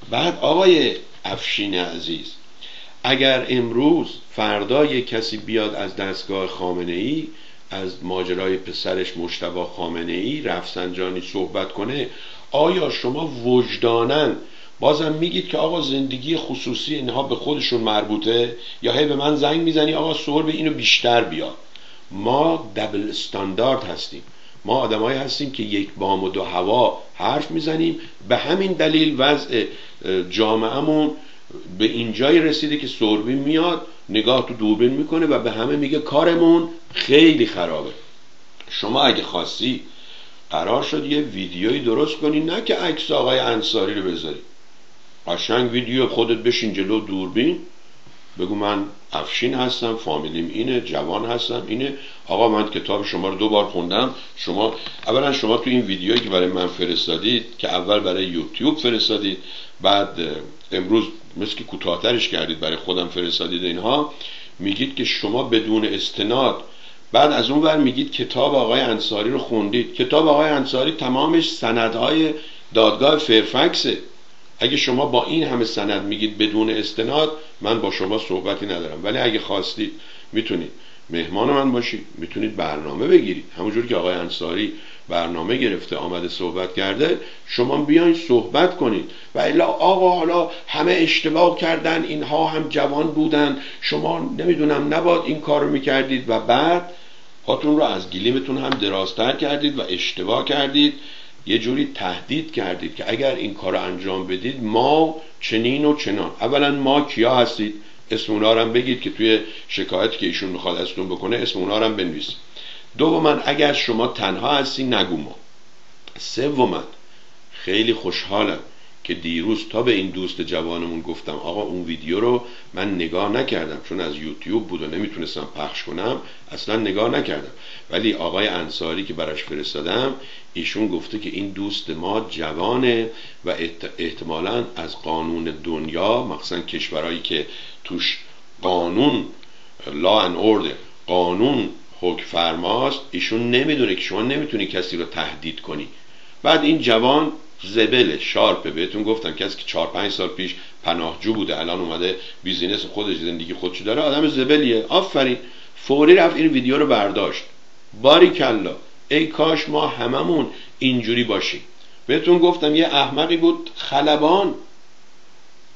بعد آقای افشین عزیز اگر امروز فردا یک کسی بیاد از دستگاه خامنه ای از ماجرای پسرش مشتبه خامنه ای رفسنجانی صحبت کنه آیا شما وجدانن بازم میگید که آقا زندگی خصوصی اینها به خودشون مربوطه؟ یا هی به من زنگ می‌زنی آقا سوال به اینو بیشتر بیا ما دبل استاندارد هستیم. ما آدمایی هستیم که یک بام و دو هوا حرف می‌زنیم. به همین دلیل وضع جامعهمون به اینجای رسیده که سوربی میاد نگاه تو دوربین می‌کنه و به همه میگه کارمون خیلی خرابه. شما اگه خواستی قرار شد یه ویدیویی درست کنی نه که عکس آقای انصاری رو بذاری. قشنگ ویدیو خودت بشین جلو دوربین. بگو من افشین هستم فامیلیم اینه جوان هستم اینه. آقا من کتاب شما رو دو بار خوندم. شما اولا شما تو این ویدیویی که برای من فرستادید که اول برای یوتیوب فرستادید بعد امروز مثل که کوتاهترش کردید برای خودم فرستادید اینها میگید که شما بدون استناد بعد از اون ور میگید کتاب آقای انصاری رو خوندید. کتاب آقای انصاری تمامش سندهای دادگاه فرفکسه. اگه شما با این همه سند میگید بدون استناد من با شما صحبتی ندارم. ولی اگه خواستید می‌تونید. مهمان من باشید. می‌تونید برنامه بگیرید. همونجور که آقای انصاری برنامه گرفته آمده صحبت کرده شما بیاین صحبت کنید. و الا آقا حالا همه اشتباه کردن اینها هم جوان بودن. شما نمی‌دونم نباد این کار رو می‌کردید. و بعد هاتون رو از گلیمتون هم درازتر کردید و اشتباه کردید. یه جوری تهدید کردید که اگر این کار رو انجام بدید ما چنین و چنان. اولا ما کیا هستید؟ اسم اونا هم بگید که توی شکایتی که ایشون می‌خواد ازتون بکنه اسم اونا هم بنویسید. دوما اگر شما تنها هستی نگو ما. سوما خیلی خوشحالم. که دیروز تا به این دوست جوانمون گفتم آقا اون ویدیو رو من نگاه نکردم چون از یوتیوب بود و نمی‌تونستم پخش کنم اصلا نگاه نکردم. ولی آقای انصاری که براش فرستادم ایشون گفته که این دوست ما جوانه و احتمالا از قانون دنیا مخصوصا کشورهایی که توش قانون لا ان order قانون حکم فرماست ایشون نمی‌دونه که شما نمی‌تونی کسی رو تهدید کنی. بعد این جوان زبله شارپه بهتون گفتم کسی که چهار پنج سال پیش پناهجو بوده الان اومده business خودش زندگی خودشو داره آدم زبلیه. آفرین. فوری رفت این ویدیو رو برداشت. باری کلا ای کاش ما هممون اینجوری باشیم. بهتون گفتم یه احمقی بود خلبان.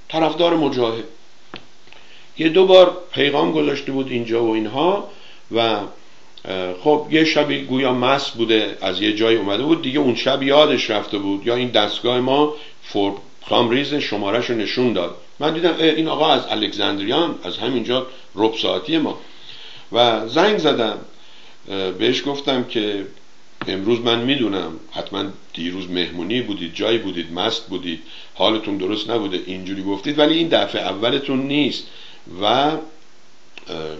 طرفدار مجاهد. یه دو بار پیغام گذاشته بود اینجا و اینها و خب یه شبی گویا مست بوده از یه جای اومده بود. دیگه اون شب یادش رفته بود. یا این دستگاه ما فور خامریز شمارش رو نشون داد. من دیدم این آقا از الکساندریان از همینجا رب ساعتی ما. و زنگ زدم. بهش گفتم که امروز من می‌دونم حتما دیروز مهمونی بودید جایی بودید مست بودید حالتون درست نبوده اینجوری گفتید ولی این دفعه اولتون نیست. و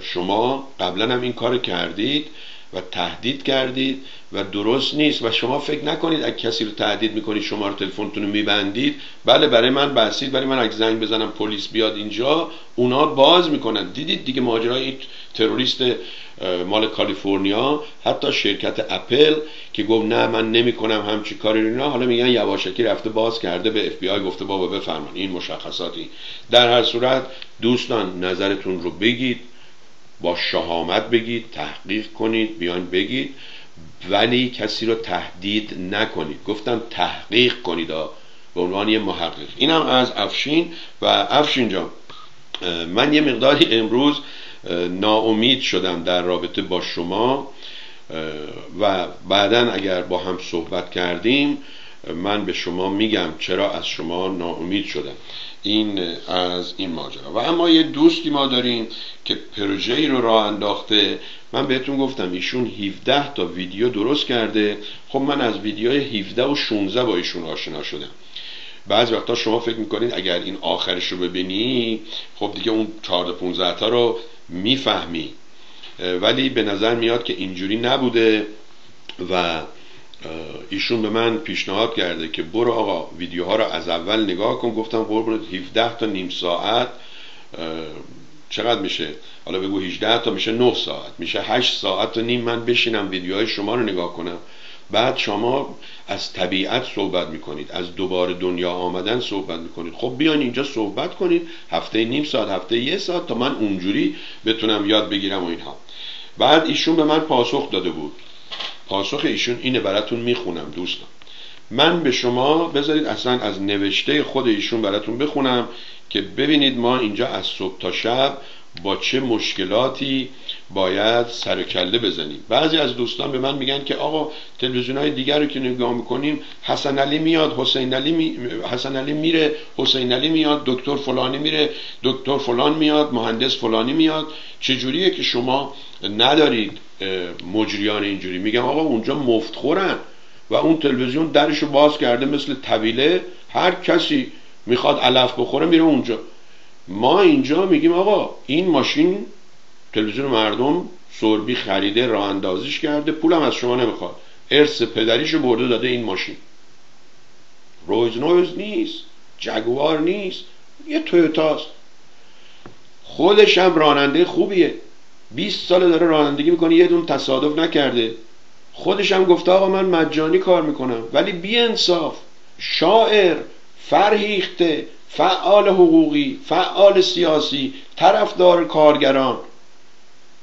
شما قبلا هم این کار کردید و تهدید کردید و درست نیست و شما فکر نکنید اگه کسی رو تهدید می‌کنید شما رو تلفنتون رو میبندید. بله برای من بستید ولی من اگه زنگ بزنم پلیس بیاد اینجا اونا باز می‌کنن. دیدید دیگه ماجرای این تروریست مال کالیفرنیا حتی شرکت اپل که گفت نه من نمی‌کنم همچی کاری اینا. حالا میگن یواشکی رفته باز کرده به اف بی آی گفته بابا بفرما این مشخصاتی. در هر صورت دوستان نظرتون رو بگید. با شهامت بگید تحقیق کنید بیان بگید ولی کسی رو تهدید نکنید. گفتم تحقیق کنید به عنوان یه محقق. اینم از افشین. و افشین جان من یه مقداری امروز ناامید شدم در رابطه با شما و بعدا اگر با هم صحبت کردیم من به شما میگم چرا از شما ناامید شدم. این از این ماجرا. و اما یه دوستی ما داریم که پروژه ای رو راه انداخته. من بهتون گفتم ایشون 17 تا ویدیو درست کرده. خب من از ویدیوهای 17 و 16 با ایشون آشنا شدم. بعض وقتا شما فکر می‌کنید اگر این آخرش رو ببینی خب دیگه اون 14 15 تا رو می‌فهمی. ولی به نظر میاد که اینجوری نبوده و ایشون به من پیشنهاد کرده که برو آقا ویدیوها رو از اول نگاه کن. گفتم قربونت 17 تا نیم ساعت. چقدر میشه؟ حالا بگو 18 تا میشه 9 ساعت. میشه 8 ساعت و نیم من بشینم ویدیوهای شما رو نگاه کنم. بعد شما از طبیعت صحبت می‌کنید. از دوباره دنیا آمدن صحبت می‌کنید. خب بیان اینجا صحبت کنید. هفته نیم ساعت هفته یه ساعت تا من اونجوری بتونم یاد بگیرم و اینها. بعد ایشون به من پاسخ داده بود. پاسخ ایشون اینه براتون می‌خونم دوستان. من به شما بذارید اصلا از نوشته خود ایشون براتون بخونم که ببینید ما اینجا از صبح تا شب با چه مشکلاتی باید سر کله بزنیم. بعضی از دوستان به من میگن که آقا تلویزیون های دیگر رو که نگاه می‌کنیم حسن علی میاد حسین علی می... حسن علی میره حسین علی میاد دکتر فلانی میره دکتر فلان میاد مهندس فلانی میاد. چجوریه که شما ندارید مجریان اینجوری. میگم آقا اونجا مفت خورن و اون تلویزیون درشو باز کرده مثل طویله هر کسی می‌خواد علف بخوره میره اونجا. ما اینجا میگیم آقا این ماشین تلویزیون مردم سربی خریده راه اندازیش کرده پولم از شما نمی‌خواد. ارث پدریشو برده داده این ماشین. رویز نویز نیست جگوار نیست یه تویوتاست خودش هم راننده خوبیه. 20 سال داره رانندگی می‌کنه یه دون تصادف نکرده. خودش هم گفته آقا من مجانی کار می‌کنم. ولی بی انصاف شاعر فرهیخته فعال حقوقی فعال سیاسی طرفدار کارگران.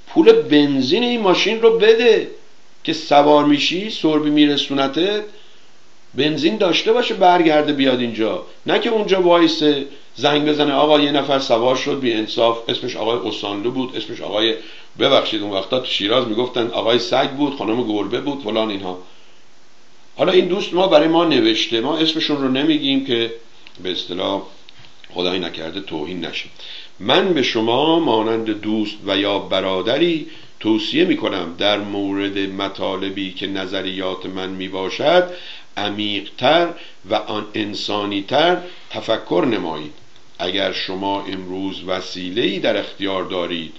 پول بنزین این ماشین رو بده که سوار میشی سربی میرسونتت بنزین داشته باشه برگرده بیاد اینجا. نه که اونجا وایسه زنگ بزنه آقا یه نفر سوار شد بی انصاف. اسمش آقای اسانلو بود اسمش آقای ببخشید اون وقتا تو شیراز می‌گفتن آقای سگ بود خانم گربه بود فلان اینها. حالا این دوست ما برای ما نوشته. ما اسمشون رو نمیگیم که به اصطلاح خدایی نکرده توهین نشه. من به شما مانند دوست و یا برادری توصیه می کنم در مورد مطالبی که نظریات من می باشد عمیقتر و آن انسانیتر تفکر نمایید. اگر شما امروز وسیله‌ای در اختیار دارید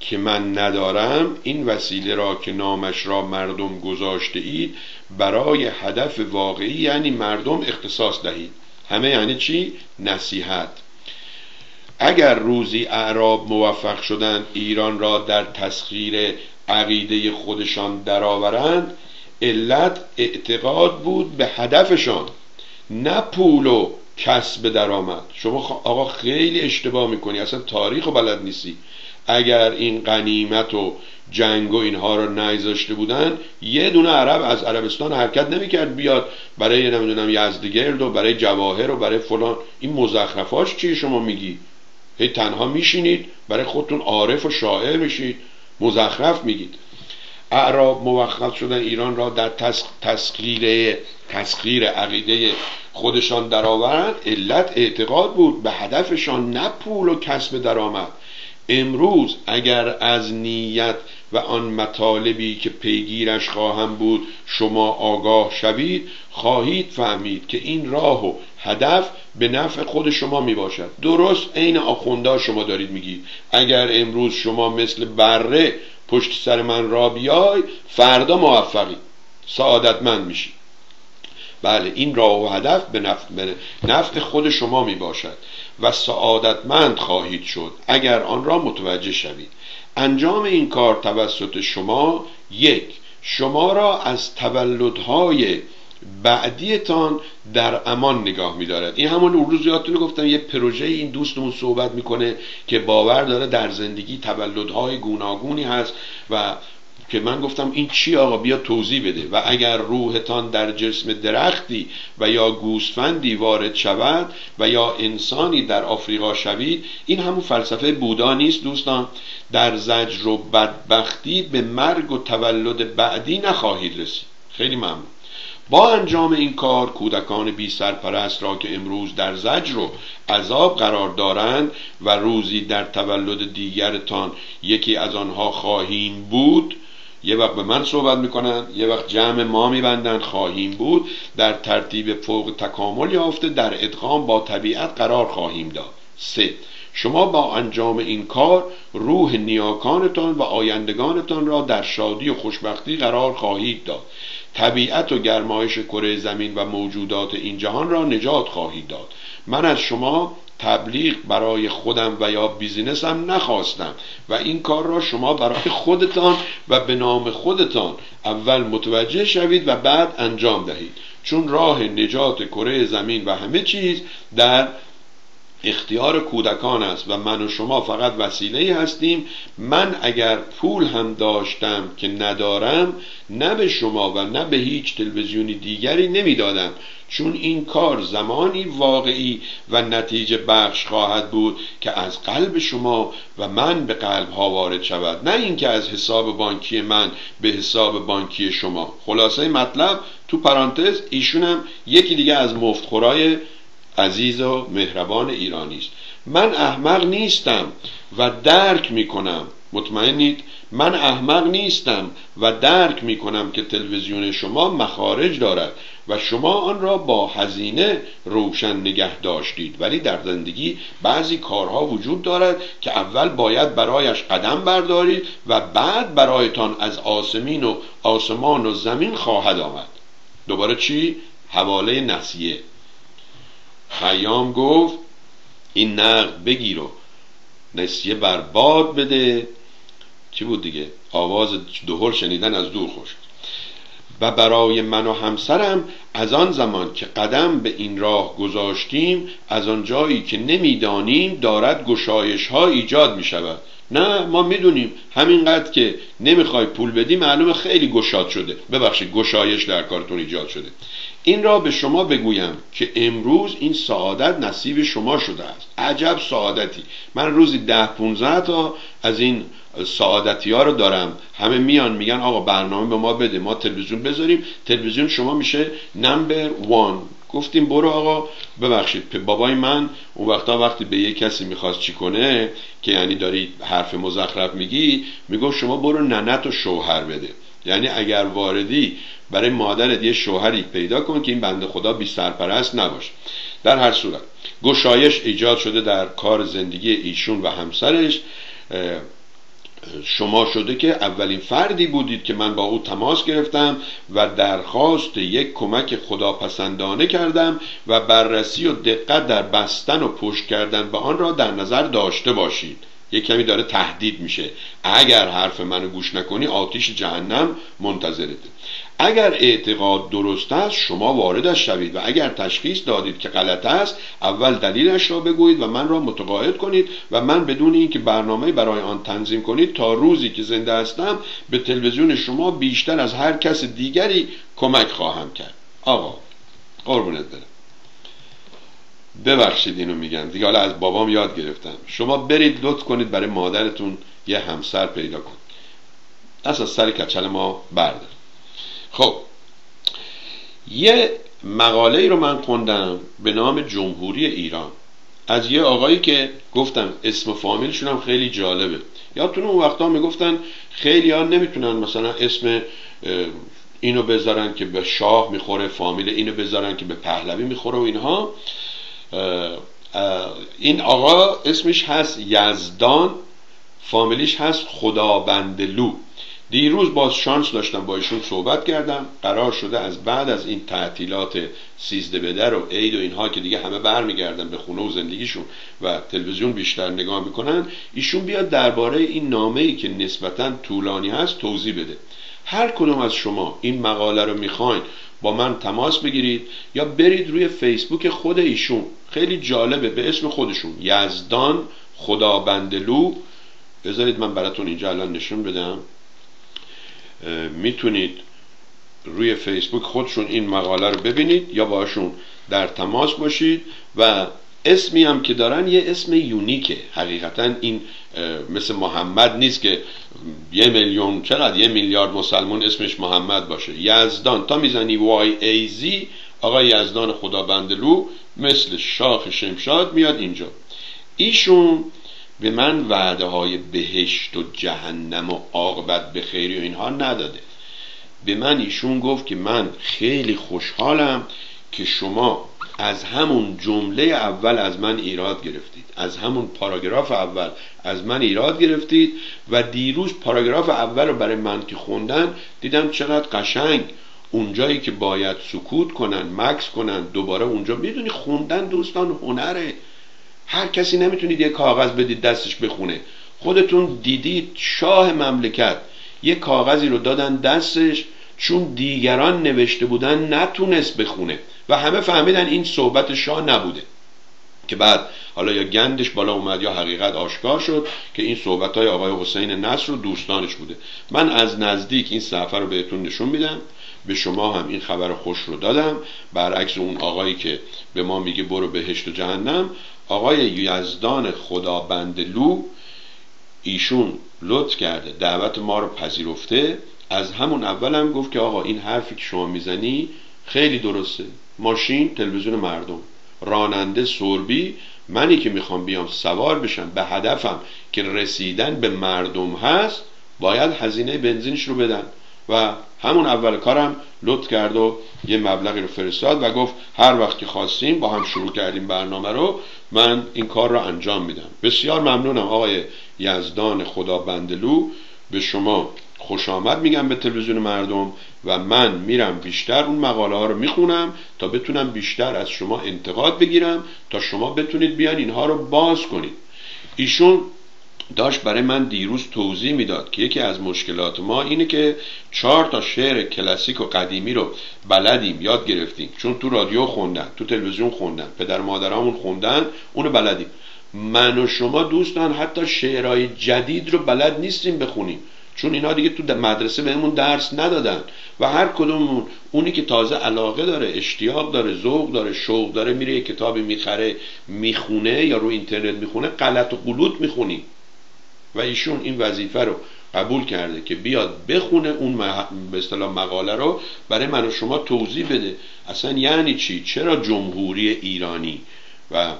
که من ندارم این وسیله را که نامش را مردم گذاشته اید برای هدف واقعی یعنی مردم اختصاص دهید همه یعنی چی؟ نصیحت اگر روزی اعراب موفق شدند ایران را در تسخیر عقیده خودشان درآورند علت اعتقاد بود به هدفشان نه پول و کسب درآمد شما آقا خیلی اشتباه می‌کنی. اصلا تاریخ و بلد نیستی. اگر این قنیمت و جنگ و اینها رو نگذاشته بودن یه دونه عرب از عربستان حرکت نمی‌کرد بیاد برای نمی‌دونم یزدگرد و برای جواهر و برای فلان. این مزخرفاش چی شما میگی؟ هی تنها میشینید برای خودتون عارف و شاعر میشید. مزخرف میگید. اعراب موقت شدن ایران را در تسخیر تسخیر عقیده خودشان درآورند. علت اعتقاد بود به هدفشان نه پول و کسب درآمد. امروز اگر از نیت و آن مطالبی که پیگیرش خواهم بود شما آگاه شوید خواهید فهمید که این راه و هدف به نفع خود شما می باشد درست عین آخونده شما دارید میگید. اگر امروز شما مثل بره پشت سر من را بیای فردا موفقی. سعادتمند میشی. بله این راه و هدف به نفع, خود شما می باشد و سعادتمند خواهید شد اگر آن را متوجه شوید. انجام این کار توسط شما یک شما را از تولدهای بعدیتان در امان نگاه میدارد. این همون اون روز یادتونه گفتم یه پروژه این دوستمون صحبت می‌کنه که باور داره در زندگی تولدهای گوناگونی هست و که من گفتم این چی آقا؟ بیا توضیح بده. و اگر روحتان در جسم درختی و یا گوسفندی وارد شود و یا انسانی در آفریقا شوید این همون فلسفه بودا نیست دوستان. در زجر و بدبختی به مرگ و تولد بعدی نخواهید رسید. خیلی ممنون. با انجام این کار کودکان بی سرپرست را که امروز در زجر و عذاب قرار دارند و روزی در تولد دیگرتان یکی از آنها خواهیم بود یه وقت به من صحبت می‌کنن یه وقت جمع ما میبندن خواهیم بود در ترتیب فوق تکامل یافته در ادغام با طبیعت قرار خواهیم داد. سه شما با انجام این کار روح نیاکانتان و آیندگانتان را در شادی و خوشبختی قرار خواهید داد. طبیعت و گرمایش کره زمین و موجودات این جهان را نجات خواهید داد. من از شما تبلیغ برای خودم و یا بیزینسم نخواستم و این کار را شما برای خودتان و به نام خودتان اول متوجه شوید و بعد انجام دهید. چون راه نجات کره زمین و همه چیز در اختیار کودکان است و من و شما فقط وسیله هستیم. من اگر پول هم داشتم که ندارم نه به شما و نه به هیچ تلویزیونی دیگری نمی‌دادم. چون این کار زمانی واقعی و نتیجه بخش خواهد بود که از قلب شما و من به قلب ها وارد شود. نه اینکه از حساب بانکی من به حساب بانکی شما. خلاصه مطلب تو پرانتز ایشونم یکی دیگه از مفتخورای عزیز و مهربان ایرانی است. من احمق نیستم و درک می‌کنم. مطمئنید من احمق نیستم و درک می‌کنم که تلویزیون شما مخارج دارد و شما آن را با هزینه روشن نگه داشتید. ولی در زندگی بعضی کارها وجود دارد که اول باید برایش قدم بردارید و بعد برایتان از آسمین و آسمان و زمین خواهد آمد. دوباره چی؟ حواله نسیه. خیام گفت این نقد بگیر و نسیه برباد بده. چی بود دیگه؟ آواز دهل شنیدن از دور خوش و برای من و همسرم از آن زمان که قدم به این راه گذاشتیم از آن جایی که نمی‌دانیم دارد گشایش ها ایجاد می شود نه ما می‌دونیم همینقدر که نمی‌خوای پول بدی معلومه خیلی گشاد شده. ببخشید گشایش در کارتون ایجاد شده. این را به شما بگویم که امروز این سعادت نصیب شما شده است. عجب سعادتی. من روزی ده 15 تا از این سعادتی ها رو دارم. همه میان میگن آقا برنامه به ما بده ما تلویزیون بذاریم. تلویزیون شما میشه نمبر وان. گفتیم برو آقا ببخشید بابای من اون وقتا وقتی به یک کسی می‌خواست چی کنه که یعنی داری حرف مزخرف میگی می‌گفت شما برو ننت و شوهر بده. یعنی اگر واردی برای مادرت یه شوهری پیدا کن که این بنده خدا بی سرپرست نباشه در هر صورت گشایش ایجاد شده در کار زندگی ایشون و همسرش. شما شده که اولین فردی بودید که من با او تماس گرفتم و درخواست یک کمک خداپسندانه کردم و بررسی و دقت در بستن و پشت کردن به آن را در نظر داشته باشید. یک کمی داره تهدید میشه. اگر حرف منو گوش نکنی آتیش جهنم منتظرته. اگر اعتقاد درست است شما واردش شوید و اگر تشخیص دادید که غلط است اول دلیلش را بگویید و من را متقاعد کنید و من بدون اینکه برنامه برای آن تنظیم کنید تا روزی که زنده هستم به تلویزیون شما بیشتر از هر کس دیگری کمک خواهم کرد. آقا قربونت برم. ببخشید اینو میگم. دیگه حالا از بابام یاد گرفتم. شما برید لطف کنید برای مادرتون یه همسر پیدا از از سر کچل ما بردار خب. یه مقاله ای رو من خوندم به نام جمهوری ایران. از یه آقایی که گفتم اسم فامیلشون هم خیلی جالبه. یادتون اون وقتا می‌گفتن خیلی ها نمی‌تونن مثلا اسم اینو بذارن که به شاه می‌خوره فامیل اینو بذارن که به پهلوی می‌خوره و اینها. این آقا اسمش هست یزدان فامیلیش هست خدابندلو دیروز باز شانس داشتم با ایشون صحبت کردم. قرار شده از بعد از این تعطیلات سیزده بدر و عید و اینها که دیگه همه برمیگردن به خونه و زندگیشون و تلویزیون بیشتر نگاه می‌کنن ایشون بیاد درباره این نامه ای که نسبتا طولانی هست توضیح بده. هر کدوم از شما این مقاله رو می‌خواین با من تماس بگیرید یا برید روی فیسبوک خود ایشون. خیلی جالبه به اسم خودشون. یزدان خدابندلو بذارید من براتون اینجا الان نشون بدم. می‌تونید روی فیسبوک خودشون این مقاله رو ببینید یا باشون در تماس باشید. و اسمی هم که دارن یه اسم یونیکه. حقیقتا این مثل محمد نیست که یه میلیون چقدر یه میلیارد مسلمان اسمش محمد باشه. یزدان تا می‌زنی وای ایزی آقای یزدان خدابندلو مثل شاخ شمشاد میاد اینجا. ایشون به من وعده های بهشت و جهنم و عاقبت به خیری و اینها نداده. به من ایشون گفت که من خیلی خوشحالم که شما از همون جمله اول از من ایراد گرفتید. از همون پاراگراف اول از من ایراد گرفتید و دیروز پاراگراف اول رو برای من که خوندن دیدم چقدر قشنگ. اونجایی که باید سکوت کنن مکس کنن دوباره اونجا. می‌دونی خوندن دوستان هنره. هر کسی نمی‌تونید یه کاغذ بدید دستش بخونه. خودتون دیدید شاه مملکت یه کاغذی رو دادن دستش چون دیگران نوشته بودن نتونست بخونه. و همه فهمیدن این صحبت شاه نبوده. که بعد حالا یا گندش بالا اومد یا حقیقت آشکار شد که این صحبت های آقای حسین نصر و دوستانش بوده. من از نزدیک این سفر رو بهتون نشون میدم. به شما هم این خبر خوش رو دادم. برعکس اون آقایی که به ما میگه برو بهشت و جهنم آقای یزدان خدا بندلو ایشون لطف کرده دعوت ما رو پذیرفته. از همون اول هم گفت که آقا این حرفی که شما می‌زنی خیلی درسته. ماشین تلویزیون مردم. راننده سربی منی که می‌خوام بیام سوار بشم به هدفم که رسیدن به مردم هست باید هزینه بنزینش رو بدن. و همون اول کارم لطف کرد و یه مبلغی رو فرستاد و گفت هر وقت که خواستیم با هم شروع کردیم برنامه رو من این کار رو انجام میدم. بسیار ممنونم آقای یزدان خدا بندلو به شما خوش آمد میگم به تلویزیون مردم و من میرم بیشتر اون مقاله ها رو می‌خونم تا بتونم بیشتر از شما انتقاد بگیرم تا شما بتونید بیان اینها رو باز کنید. ایشون داشت برای من دیروز توضیح می‌داد که یکی از مشکلات ما اینه که چهار تا شعر کلاسیک و قدیمی رو بلدیم یاد گرفتیم. چون تو رادیو خوندن تو تلویزیون خوندن پدر مادرامون خوندن اونو بلدیم. من و شما دوستان حتی شعرهای جدید رو بلد نیستیم بخونیم. چون اینا دیگه تو مدرسه بهمون درس ندادن و هر کدوممون اونی که تازه علاقه داره اشتیاق داره ذوق داره شوق داره میره یه کتابی می‌خره می‌خونه یا رو اینترنت می‌خونه غلط و قلوت می‌خونیم و ایشون این وظیفه رو قبول کرده که بیاد بخونه اون به اصطلاح مقاله رو برای من و شما توضیح بده. اصلا یعنی چی؟ چرا جمهوری ایرانی و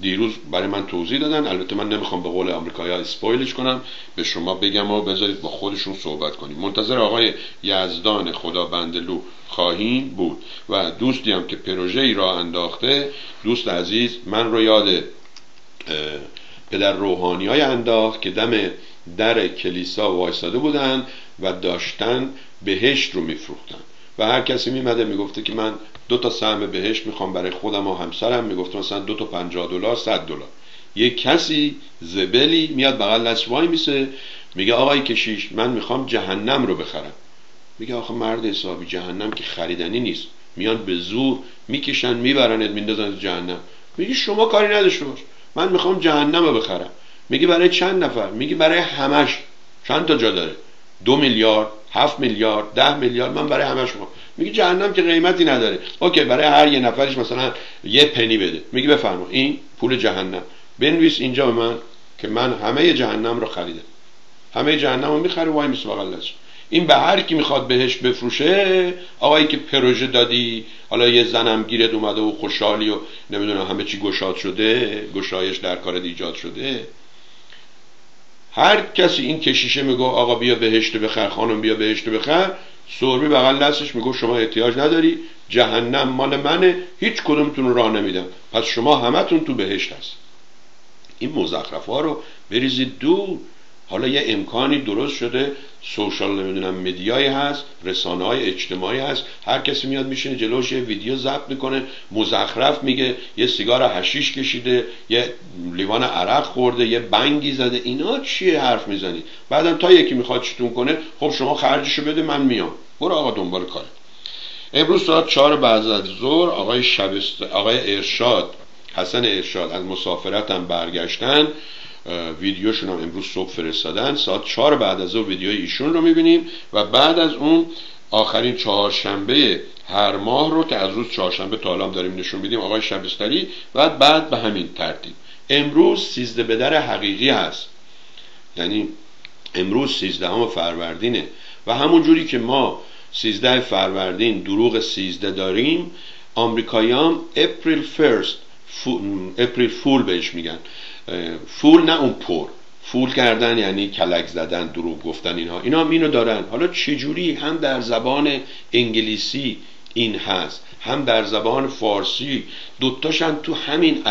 دیروز برای من توضیح دادن. البته من نمی‌خوام به قول آمریکایی اسپویلش کنم. به شما بگم و بذارید با خودشون صحبت کنیم. منتظر آقای یزدان خدا بندلو خواهیم بود و دوستی هم که پروژه ای را انداخته دوست عزیز من رو یاد پدر روحانی های انداخت که دم در کلیسا وایستاده بودن و داشتن بهشت رو میفروختن. و هر کسی میمده می‌گفته که من دو تا سهم بهشت می‌خوام برای خودم و همسرم. می‌گفته مثلا دو تا پنجاه دلار صد دلار. یک کسی زبلی میاد بغل دست وای میسه. میگه آقای کشیش من می‌خوام جهنم رو بخرم. میگه آخه مرد حسابی جهنم که خریدنی نیست. میان به زور می‌کشن میبرنت میندازن جهنم. میگه شما کاری نداشته باش. من می‌خوام جهنم رو بخرم. میگه برای چند نفر؟ میگه برای همش. چند تا جا داره؟ دو میلیارد هفت میلیارد ده میلیارد. من برای همش می‌خوام. میگه جهنم که قیمتی نداره. اوکی برای هر یه نفرش مثلا یه پنی بده. میگه بفرما. این پول جهنم. بنویس اینجا به من که من همه جهنم رو خریدم. همه جهنم رو می‌خره وای میسه بغل این به هر کی می‌خواد بهش بفروشه آقایی که پروژه دادی حالا یه زنم گیرت اومده و خوشحالی و نمی‌دونم همه چی گشاد شده گشایش در کارت ایجاد شده. هر کسی این کشیشه میگو آقا بیا بهشت بخر خانم بیا بهشت بخر. سربی بغل دستش میگو شما احتیاج نداری جهنم مال منه هیچ کدومتون راه نمیدم. پس شما همتون تو بهشت هست. این مزخرف ها رو بریزید دور. حالا یه امکانی درست شده سوشال نمی‌دونم مدیایی هست رسانه های اجتماعی هست هر کسی میاد میشینه جلوش یه ویدیو ضبط می‌کنه مزخرف میگه یه سیگار هشیش کشیده یه لیوان عرق خورده یه بنگی زده. اینا چیه حرف می‌زنی؟ بعدم تا یکی می‌خواد چیتون کنه خب شما خرجشو بده من میام. برو آقا دنبال کاره امروز ساعت چهار بعد از ظهر آقای شبست... آقای ارشاد حسن ارشاد از مسافرت برگشتن. ویدیوشون هم امروز صبح فرستادن. ساعت چهار بعد از اون ویدیو ایشون رو می‌بینیم و بعد از اون آخرین چهارشنبه هر ماه رو که از روز چهارشنبه تا الان داریم نشون میدیم آقای شبستری و بعد به همین ترتیب. امروز سیزده بدر حقیقی هست. یعنی امروز سیزدهم فروردینه و همون جوری که ما سیزده فروردین دروغ سیزده داریم آمریکاییان April first April fool بهش میگن. fool نه اون پر. fool کردن یعنی کلک زدن دروغ گفتن اینها. اینا اینو دارن. حالا چجوری هم در زبان انگلیسی این هست هم در زبان فارسی. دوتاشم تو همین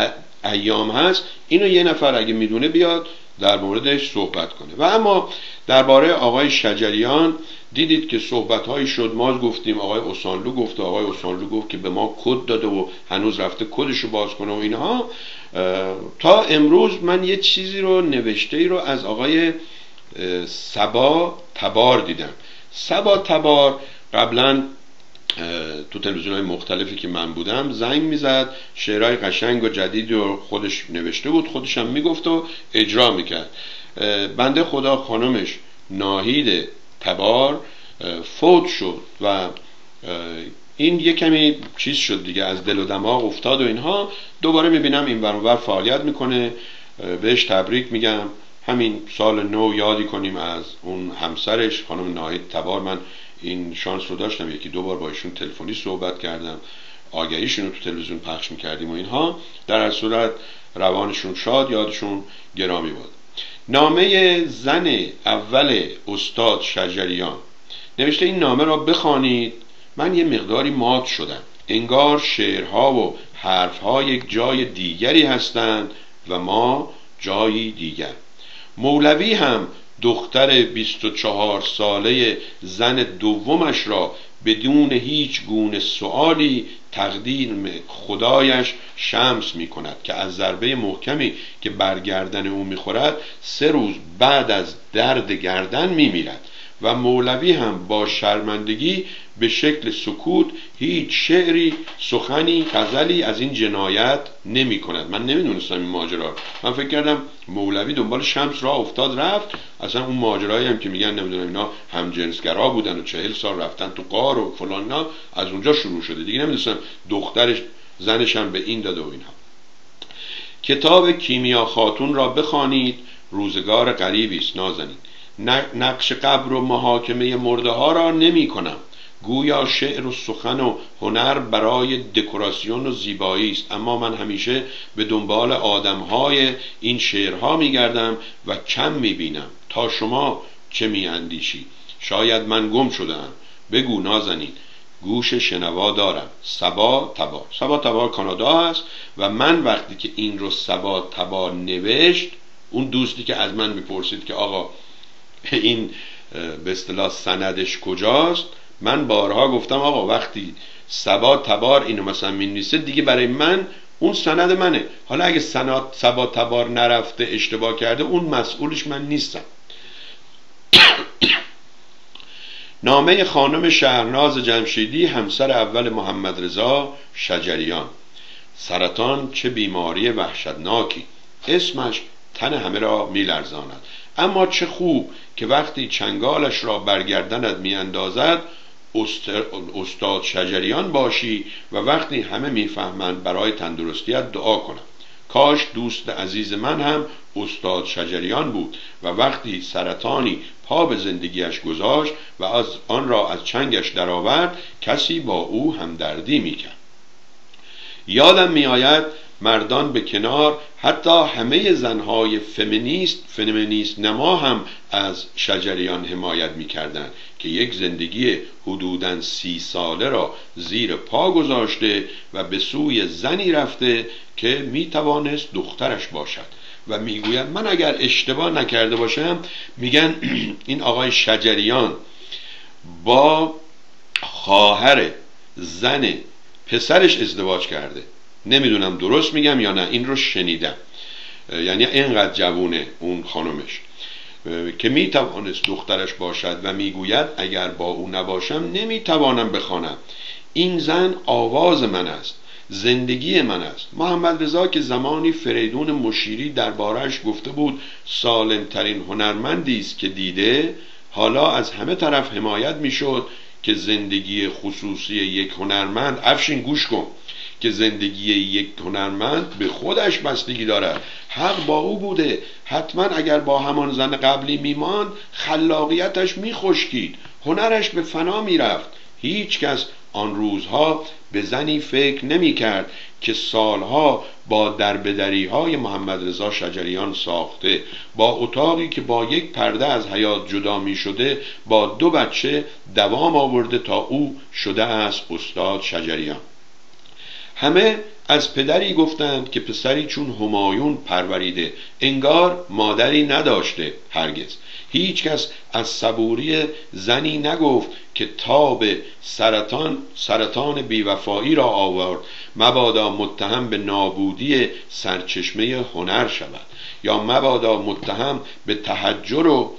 ایام هست. اینو یه نفر اگه می‌دونه بیاد در موردش صحبت کنه. و اما درباره آقای شجریان دیدید که صحبت هایی شد. ما گفتیم آقای اوسانلو گفت آقای اوسانلو گفت که به ما کد داده و هنوز رفته کدش رو باز کنه و اینها. تا امروز من یه چیزی رو نوشته ای رو از آقای سبا تبار دیدم. سبا تبار قبلا تو تلویزیون های مختلفی که من بودم زنگ می‌زد شعرهای قشنگ و جدید رو خودش نوشته بود خودش هم می‌گفت و اجرا می‌کرد. بنده خدا خانمش ناهید تبار فوت شد و این یه کمی چیز شد دیگه از دل و دماغ افتاد و اینها. دوباره می‌بینم این برابر فعالیت می‌کنه. بهش تبریک میگم. همین سال نو یادی کنیم از اون همسرش خانم ناهید تبار. من این شانس رو داشتم یکی دو بار با ایشون تلفنی صحبت کردم. آگهیشون رو تو تلویزیون پخش می‌کردیم و اینها. در هر صورت روانشون شاد یادشون گرامی بود. نامه زن اول استاد شجریان. نوشته این نامه را بخوانید. من یه مقداری مات شدم. انگار شعرها و حرفها یک جای دیگری هستند و ما جایی دیگر. مولوی هم دختر 24 ساله زن دومش را بدون هیچ گونه سوالی تقدیر خدایش شمس می کند که از ضربه محکمی که برگردن او می‌خورد سه روز بعد از درد گردن می میرد. و مولوی هم با شرمندگی به شکل سکوت هیچ شعری سخنی غزلی از این جنایت نمی کند من نمی‌دونستم این ماجرا. من فکر کردم مولوی دنبال شمس را افتاد رفت. اصلا اون ماجرایی هم که میگن نمی‌دونم اینا هم جنسگرا بودن و چهل سال رفتن تو قار و فلان از اونجا شروع شده. دیگه نمی‌دونستم دخترش زنش هم به این داده و اینها. کتاب کیمیا خاتون را بخوانید. روزگار غریبی است. نازنید نقش قبر و محاکمه مرده ها را نمی کنم. گویا شعر و سخن و هنر برای دکوراسیون و زیبایی است. اما من همیشه به دنبال آدمهای این شعرها میگردم و کم می‌بینم. تا شما چه میاندیشی؟ شاید من گم شدم بگو نازنین. گوش شنوا دارم. سبا تبار سبا تبار کانادا است و من وقتی که این رو سبا تبار نوشت اون دوستی که از من می‌پرسید که آقا این به اصطلاح سندش کجاست؟ من بارها گفتم آقا وقتی سبا تبار اینو مثلا می‌نویسه دیگه برای من اون سند منه. حالا اگه سند سبا تبار نرفته اشتباه کرده اون مسئولش من نیستم. نامه خانم شهرناز جمشیدی همسر اول محمد رضا شجریان. سرطان چه بیماری وحشتناکی. اسمش تن همه را میلرزاند. اما چه خوب که وقتی چنگالش را برگردند میاندازد استاد شجریان باشی و وقتی همه می‌فهمند برای تندرستیت دعا کنم. کاش دوست عزیز من هم استاد شجریان بود و وقتی سرطانی پا به زندگیش گذاشت و از آن را از چنگش درآورد کسی با او همدردی می‌کرد. یادم میآید مردان به کنار حتی همه زنهای فمینیست فمینیست نما هم از شجریان حمایت می‌کردند. که یک زندگی حدودا سی ساله را زیر پا گذاشته و به سوی زنی رفته که می‌توانست دخترش باشد. و می‌گوید من اگر اشتباه نکرده باشم میگن این آقای شجریان با خواهر زن پسرش ازدواج کرده. نمی‌دونم درست میگم یا نه این رو شنیدم. یعنی اینقدر جوونه اون خانمش. که می‌توانست دخترش باشد و می‌گوید اگر با او نباشم نمی‌توانم بخوانم. این زن آواز من است زندگی من است. محمد رضا که زمانی فریدون مشیری دربارش گفته بود سالمترین هنرمندی است که دیده حالا از همه طرف حمایت می‌شد که زندگی خصوصی یک هنرمند افشین گوش کن. که زندگی یک هنرمند به خودش بستگی دارد. حق با او بوده. حتما اگر با همان زن قبلی میماند خلاقیتش میخشکید. هنرش به فنا می‌رفت. هیچ کس آن روزها به زنی فکر نمی کرد که سالها با دربدری های محمد رضا شجریان ساخته با اتاقی که با یک پرده از حیات جدا می شده با دو بچه دوام آورده تا او شده است استاد شجریان. همه از پدری گفتند که پسری چون همایون پروریده انگار مادری نداشته هرگز. هیچ کس از صبوری زنی نگفت که تاب سرطان سرطان بیوفایی را آورد. مبادا متهم به نابودی سرچشمه هنر شود. یا مبادا متهم به تحجر و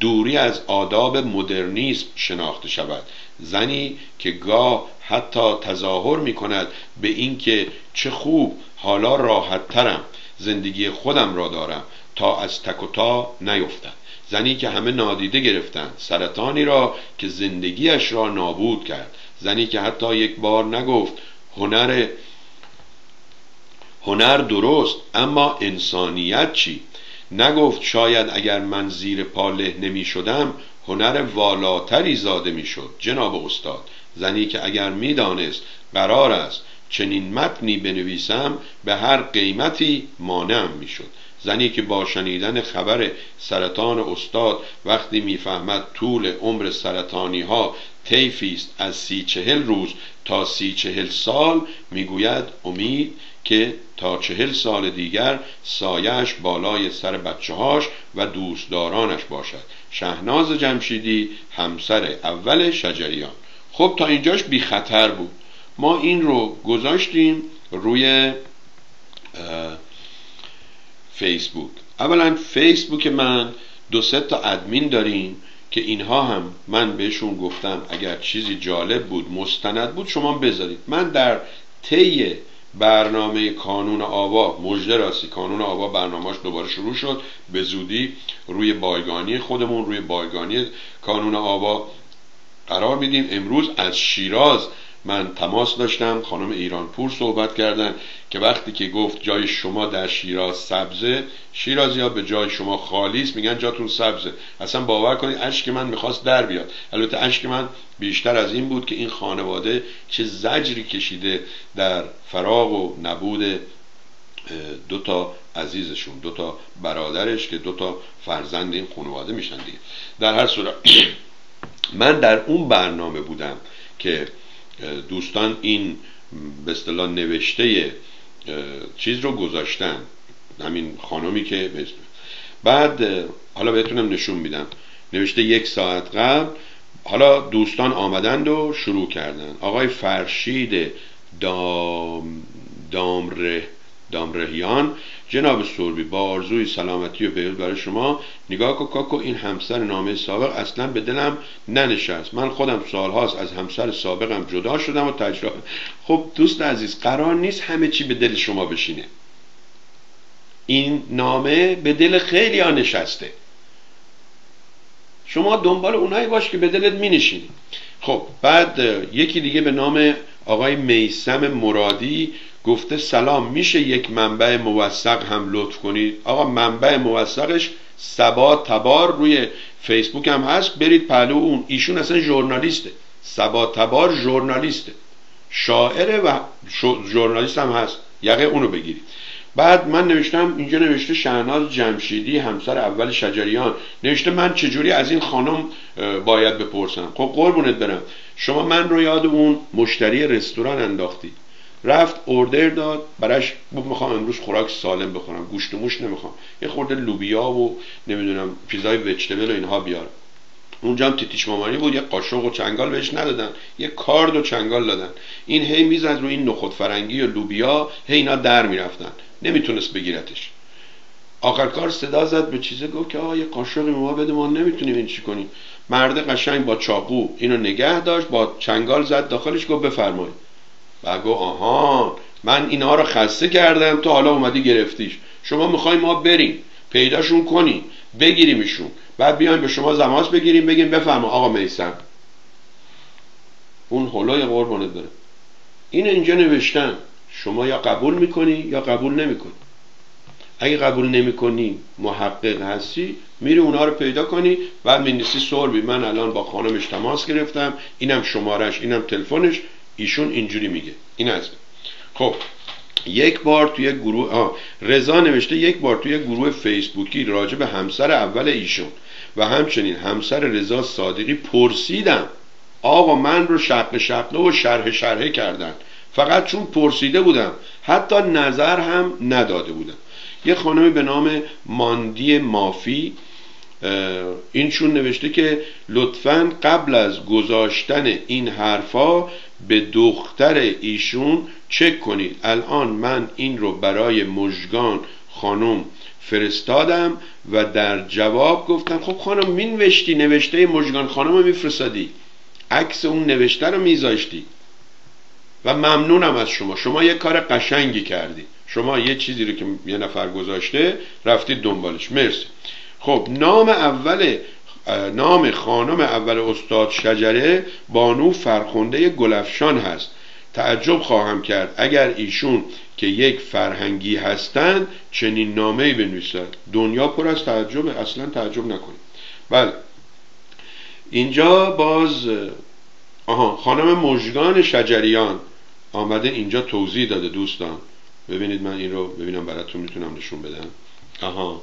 دوری از آداب مدرنیسم شناخته شود. زنی که گاه حتی تظاهر می کند به اینکه چه خوب حالا راحت ترم زندگی خودم را دارم تا از تک و تا نیفتد. زنی که همه نادیده گرفتند سرطانی را که زندگیش را نابود کرد. زنی که حتی یک بار نگفت هنر هنر درست اما انسانیت چی؟ نگفت شاید اگر من زیر پا له نمی شدم هنر والاتری زاده می شد جناب استاد زنی که اگر می‌دانست قرار است چنین متنی بنویسم به هر قیمتی مانعم می‌شد. زنی که با شنیدن خبر سرطان استاد وقتی می‌فهمد طول عمر سرطانی ها است از سی چهل روز تا سی چهل سال می‌گوید امید که تا چهل سال دیگر سایش بالای سر بچه هاش و دوستدارانش باشد. شهناز جمشیدی همسر اول شجریان. خب تا اینجاش بی خطر بود. ما این رو گذاشتیم روی فیسبوک. اولا فیسبوک من دو سه تا ادمین داریم که اینها هم من بهشون گفتم اگر چیزی جالب بود مستند بود شما بذارید. من در طی برنامه کانون آوا مجده راستی کانون آوا برنامهش دوباره شروع شد. به زودی روی بایگانی خودمون روی بایگانی کانون آوا قرار میدیم. امروز از شیراز من تماس داشتم خانم ایران پور صحبت کردن که وقتی که گفت جای شما در شیراز سبزه شیرازی ها به جای شما خالیست میگن جاتون سبزه. اصلا باور کنید اشک من می‌خواست در بیاد. البته اشک من بیشتر از این بود که این خانواده چه زجری کشیده در فراغ و نبود دو تا عزیزشون دو تا برادرش که دو تا فرزند این خانواده میشن دیگه. در هر صورت من در اون برنامه بودم که دوستان این به اصطلاح نوشته چیز رو گذاشتن همین خانمی که بعد حالا بهتونم نشون میدم نوشته یک ساعت قبل حالا دوستان آمدند و شروع کردن. آقای فرشید دام دامره دامرهیان جناب سوربی با آرزوی سلامتی و بهبود برای شما. نگاه کو کاکو این همسر نامه سابق اصلا به دلم ننشست. من خودم سالهاست از همسر سابقم جدا شدم و تجربه خب دوست عزیز قرار نیست همه چی به دل شما بشینه. این نامه به دل خیلی ها نشسته. شما دنبال اونایی باش که به دلت می نشینی خب بعد یکی دیگه به نام آقای میسم مرادی. گفته سلام میشه یک منبع موثق هم لطف کنید؟ آقا منبع موثقش سبا تبار روی فیسبوک هم هست برید پهلو اون. ایشون اصلا ژورنالیسته. سبا تبار ژورنالیسته. شاعره و ژورنالیست هم هست. یقه اونو بگیرید. بعد من نوشتم اینجا نوشته شهناز جمشیدی همسر اول شجریان. نوشته من چجوری از این خانم باید بپرسم. خب قربونت برم. شما من رو یاد اون مشتری رستوران انداختی. رفت اوردر داد. براش می‌خوام امروز خوراک سالم بخورم. گوشت و موش نمی‌خوام. یه خورده لوبیا و نمی‌دونم پیزای وجتبل و اینها بیارم اونجا هم تیتیش مامانی بود. یه قاشق و چنگال بهش ندادن. یه کارد و چنگال دادن. این هی می‌زد روی این نخود فرنگی و لوبیا. هی اینا در می‌رفتن. نمی‌تونست بگیرتش. آخر کار صدا زد به چیزه گفت که آقا یه قاشقی ما بده. ما نمی‌تونیم این چی کنیم. مرد قشنگ با چاقو اینو نگه داشت با چنگال زد. داخلش گفت بفرمایید. و گفت آها من اینها رو خسته کردم تو حالا اومدی گرفتیش. شما می‌خوای ما بریم پیداشون کنیم بگیریمشون. بعد بیایم به شما زماس بگیریم بگیم بفرما آقا میسم اون حلای قربانت داره این اینجا نوشتن شما یا قبول می‌کنی یا قبول نمی‌کنی. اگه قبول نمی‌کنی محقق هستی میری اونها رو پیدا کنی بعد مینیسی سوربی من الان با خانمش تماس گرفتم. اینم شمارش اینم تلفنش. ایشون اینجوری میگه. این از خب یک بار توی گروه رضا نوشته یک بار توی گروه فیسبوکی راجع به همسر اول ایشون و همچنین همسر رضا صادقی پرسیدم آقا من رو شق شقه و شرح شرحه کردن. فقط چون پرسیده بودم حتی نظر هم نداده بودم. یه خانمی به نام ماندی مافی اینشون نوشته که لطفا قبل از گذاشتن این حرفا به دختر ایشون چک کنید. الان من این رو برای مژگان خانم فرستادم و در جواب گفتم خب خانم مینوشتی نوشته مژگان خانم رو میفرستادی. عکس اون نوشته رو میذاشتی. و ممنونم از شما. شما یه کار قشنگی کردی. شما یه چیزی رو که یه نفر گذاشته رفتید دنبالش. مرسی. خب نام اول نام خانم اول استاد شجره بانو فرخنده گلفشان هست. تعجب خواهم کرد. اگر ایشون که یک فرهنگی هستند چنین نامه بنویسد دنیا پر از تعجب اصلا تعجب نکنید. بله. اینجا باز آها خانم مژگان شجریان آمده اینجا توضیح داده دوستان. ببینید من این رو ببینم براتون می‌تونم نشون بدم. آها.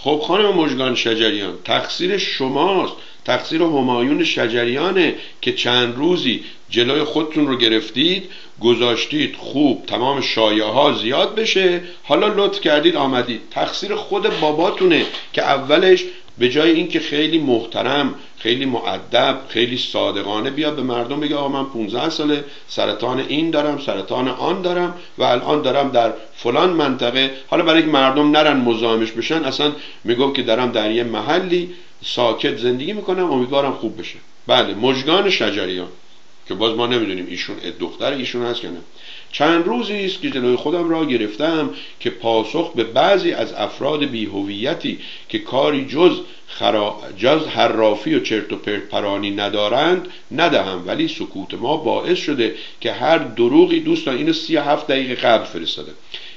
خب خانم مژگان شجریان تقصیر شماست. تقصیر همایون شجریانه که چند روزی جلوی خودتون رو گرفتید گذاشتید خوب تمام شایه ها زیاد بشه. حالا لطف کردید آمدید. تقصیر خود باباتونه که اولش به جای اینکه خیلی محترم خیلی معدب خیلی صادقانه بیاد به مردم بگه آقا من 15 ساله سرطان این دارم سرطان آن دارم و الان دارم در فلان منطقه. حالا برای اینکه مردم نرن مزاحمش بشن اصلا میگم که دارم در یه محلی ساکت زندگی می‌کنم امیدوارم خوب بشه. بله مجگان شجریان که باز ما نمی‌دونیم ایشون دختر ایشون هست که نه. چند روزی است که جلوی خودم را گرفتم که پاسخ به بعضی از افراد بیهویتی که کاری جز خرا... جز حرافی و چرت و پرت پرانی ندارند ندهم ولی سکوت ما باعث شده که هر دروغی دوستان اینو سی هفت دقیقه قبل فرستاده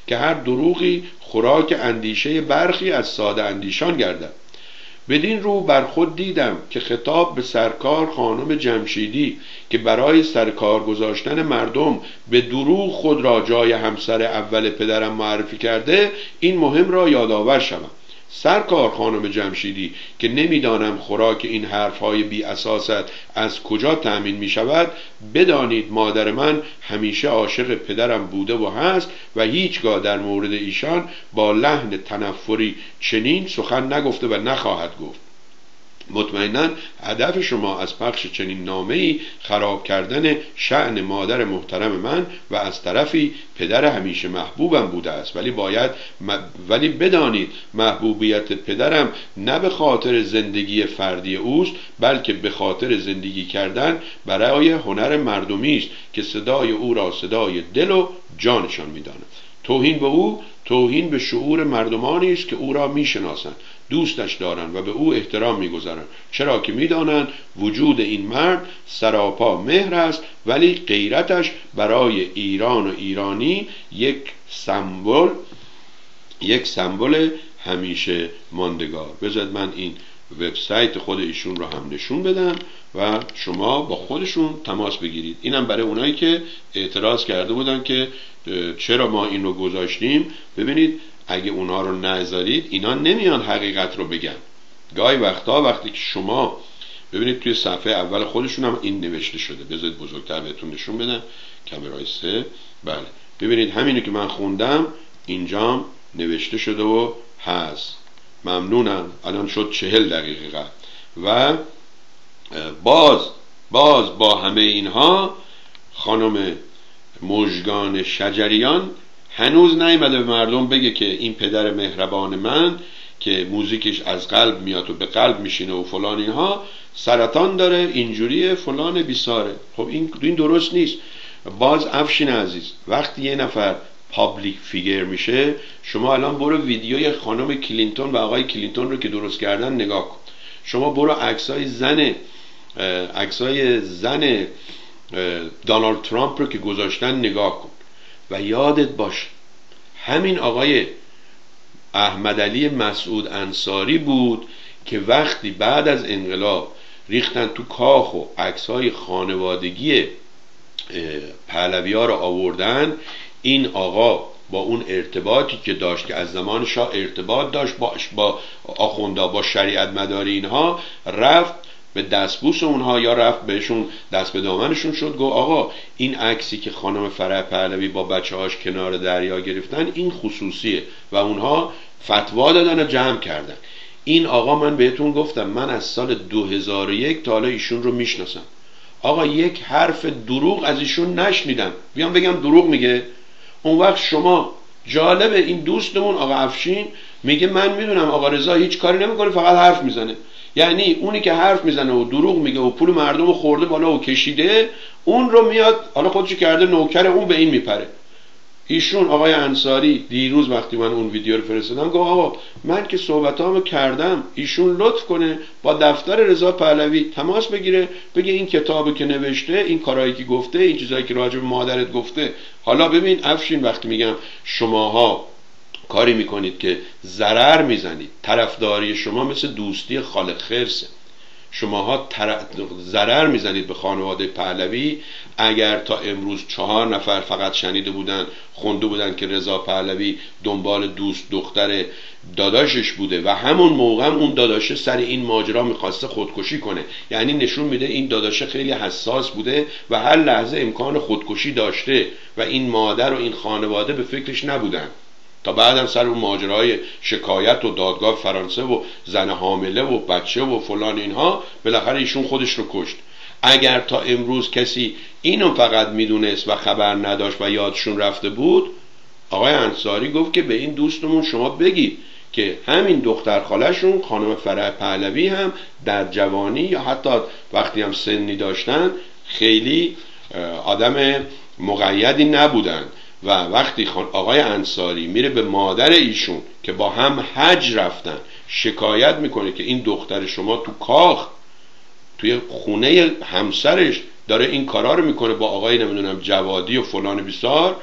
که هر دروغی خوراک اندیشه برخی از ساده اندیشان گردد. بدین رو بر خود دیدم که خطاب به سرکار خانم جمشیدی که برای سرکار گذاشتن مردم به دروغ خود را جای همسر اول پدرم معرفی کرده این مهم را یادآور شوم. سرکار خانم جمشیدی که نمی‌دانم خوراک این حرفهای بی اساست از کجا تأمین می شود بدانید مادر من همیشه عاشق پدرم بوده و هست و هیچگاه در مورد ایشان با لحن تنفری چنین سخن نگفته و نخواهد گفت. مطمئنا هدف شما از پخش چنین نامه ای خراب کردن شعن مادر محترم من و از طرفی پدر همیشه محبوبم بوده است. ولی باید ولی بدانید محبوبیت پدرم نه به خاطر زندگی فردی اوست بلکه به خاطر زندگی کردن برای هنر مردمی است که صدای او را صدای دل و جانشان می‌داند. توهین به او توهین به شعور مردمانی است که او را می‌شناسند. دوستش دارند و به او احترام می‌گذارند چرا که می‌دانند وجود این مرد سراپا مهر است ولی غیرتش برای ایران و ایرانی یک سمبل یک سمبل همیشه ماندگار. بذارید من این وبسایت خود ایشون رو هم نشون بدم و شما با خودشون تماس بگیرید. اینم برای اونایی که اعتراض کرده بودن که چرا ما این رو گذاشتیم. ببینید اگه اونا رو نذارید اینا نمیان حقیقت رو بگن. گاهی وقتا وقتی که شما ببینید توی صفحه اول خودشون هم این نوشته شده. بذارید بزرگتر بهتون نشون بدم. کامرای سه. بله. ببینید همینو که من خوندم اینجام نوشته شده و هست. ممنونم. الان شد چهل دقیقه. و باز باز با همه اینها خانم مژگان شجریان هنوز نیامده به مردم بگه که این پدر مهربان من که موزیکش از قلب میاد و به قلب میشینه و فلان اینها سرطان داره اینجوری فلان بیساره. خب این این درست نیست. باز افشین عزیز وقتی یه نفر public figure میشه شما الان برو ویدیوی خانم کلینتون و آقای کلینتون رو که درست کردن نگاه کن. شما برو عکسای زن عکسای زن دانالد ترامپ رو که گذاشتن نگاه کن. و یادت باش همین آقای احمد علی مسعود انصاری بود که وقتی بعد از انقلاب ریختن تو کاخ و عکس های خانوادگی پهلوی ها رو آوردن این آقا با اون ارتباطی که داشت که از زمان شاه ارتباط داشت با, با آخوندا با شریعت مداری اینها رفت به دستبوس اونها یا رفت بهشون دست به دامنشون شد گفت آقا این عکسی که خانم فرح پهلوی با بچه هاش کنار دریا گرفتن این خصوصیه. و اونها فتوا دادن و جمع کردن. این آقا من بهتون گفتم من از سال 2001 تا حالا ایشون رو می‌شناسم. آقا یک حرف دروغ از ایشون نشنیدم. بیام بگم دروغ میگه. اون وقت شما جالب این دوستمون آقا افشین میگه من می‌دونم آقا رضا هیچ کاری نمی‌کنه فقط حرف می‌زنه. یعنی اونی که حرف می‌زنه و دروغ میگه و پول مردم رو خورده بالا و کشیده اون رو میاد حالا خودشو کرده نوکر اون به این میپره. ایشون آقای انصاری دیروز وقتی من اون ویدیو رو فرستادم گفت آقا من که صحبتامو کردم ایشون لطف کنه با دفتر رضا پهلوی تماس بگیره بگه این کتابی که نوشته این کارهایی که گفته این چیزهایی که راجع به مادرت گفته. حالا ببین افشین وقتی میگم شماها کاری می‌کنید که ضرر می‌زنید. طرفداری شما مثل دوستی خالق خرسه. شماها ضرر می‌زنید به خانواده پهلوی. اگر تا امروز چهار نفر فقط شنیده بودن خونده بودن که رضا پهلوی دنبال دوست دختر داداشش بوده و همون موقع اون داداشه سر این ماجرا می‌خواسته خودکشی کنه. یعنی نشون میده این داداشه خیلی حساس بوده و هر لحظه امکان خودکشی داشته و این مادر و این خانواده به فکرش نبودن. تا بعدم سر اون ماجرای شکایت و دادگاه فرانسه و زن حامله و بچه و فلان اینها بالاخره ایشون خودش رو کشت. اگر تا امروز کسی اینو فقط می‌دونست و خبر نداشت و یادشون رفته بود آقای انصاری گفت که به این دوستمون شما بگید که همین دختر خالشون خانم فرح پهلوی هم در جوانی یا حتی وقتی هم سنی داشتن خیلی آدم مقیدی نبودن. و وقتی آقای انصاری میره به مادر ایشون که با هم حج رفتن شکایت می‌کنه که این دختر شما تو کاخ توی خونه همسرش داره این کارا رو می‌کنه با آقای نمی‌دونم جوادی و فلان بیسار.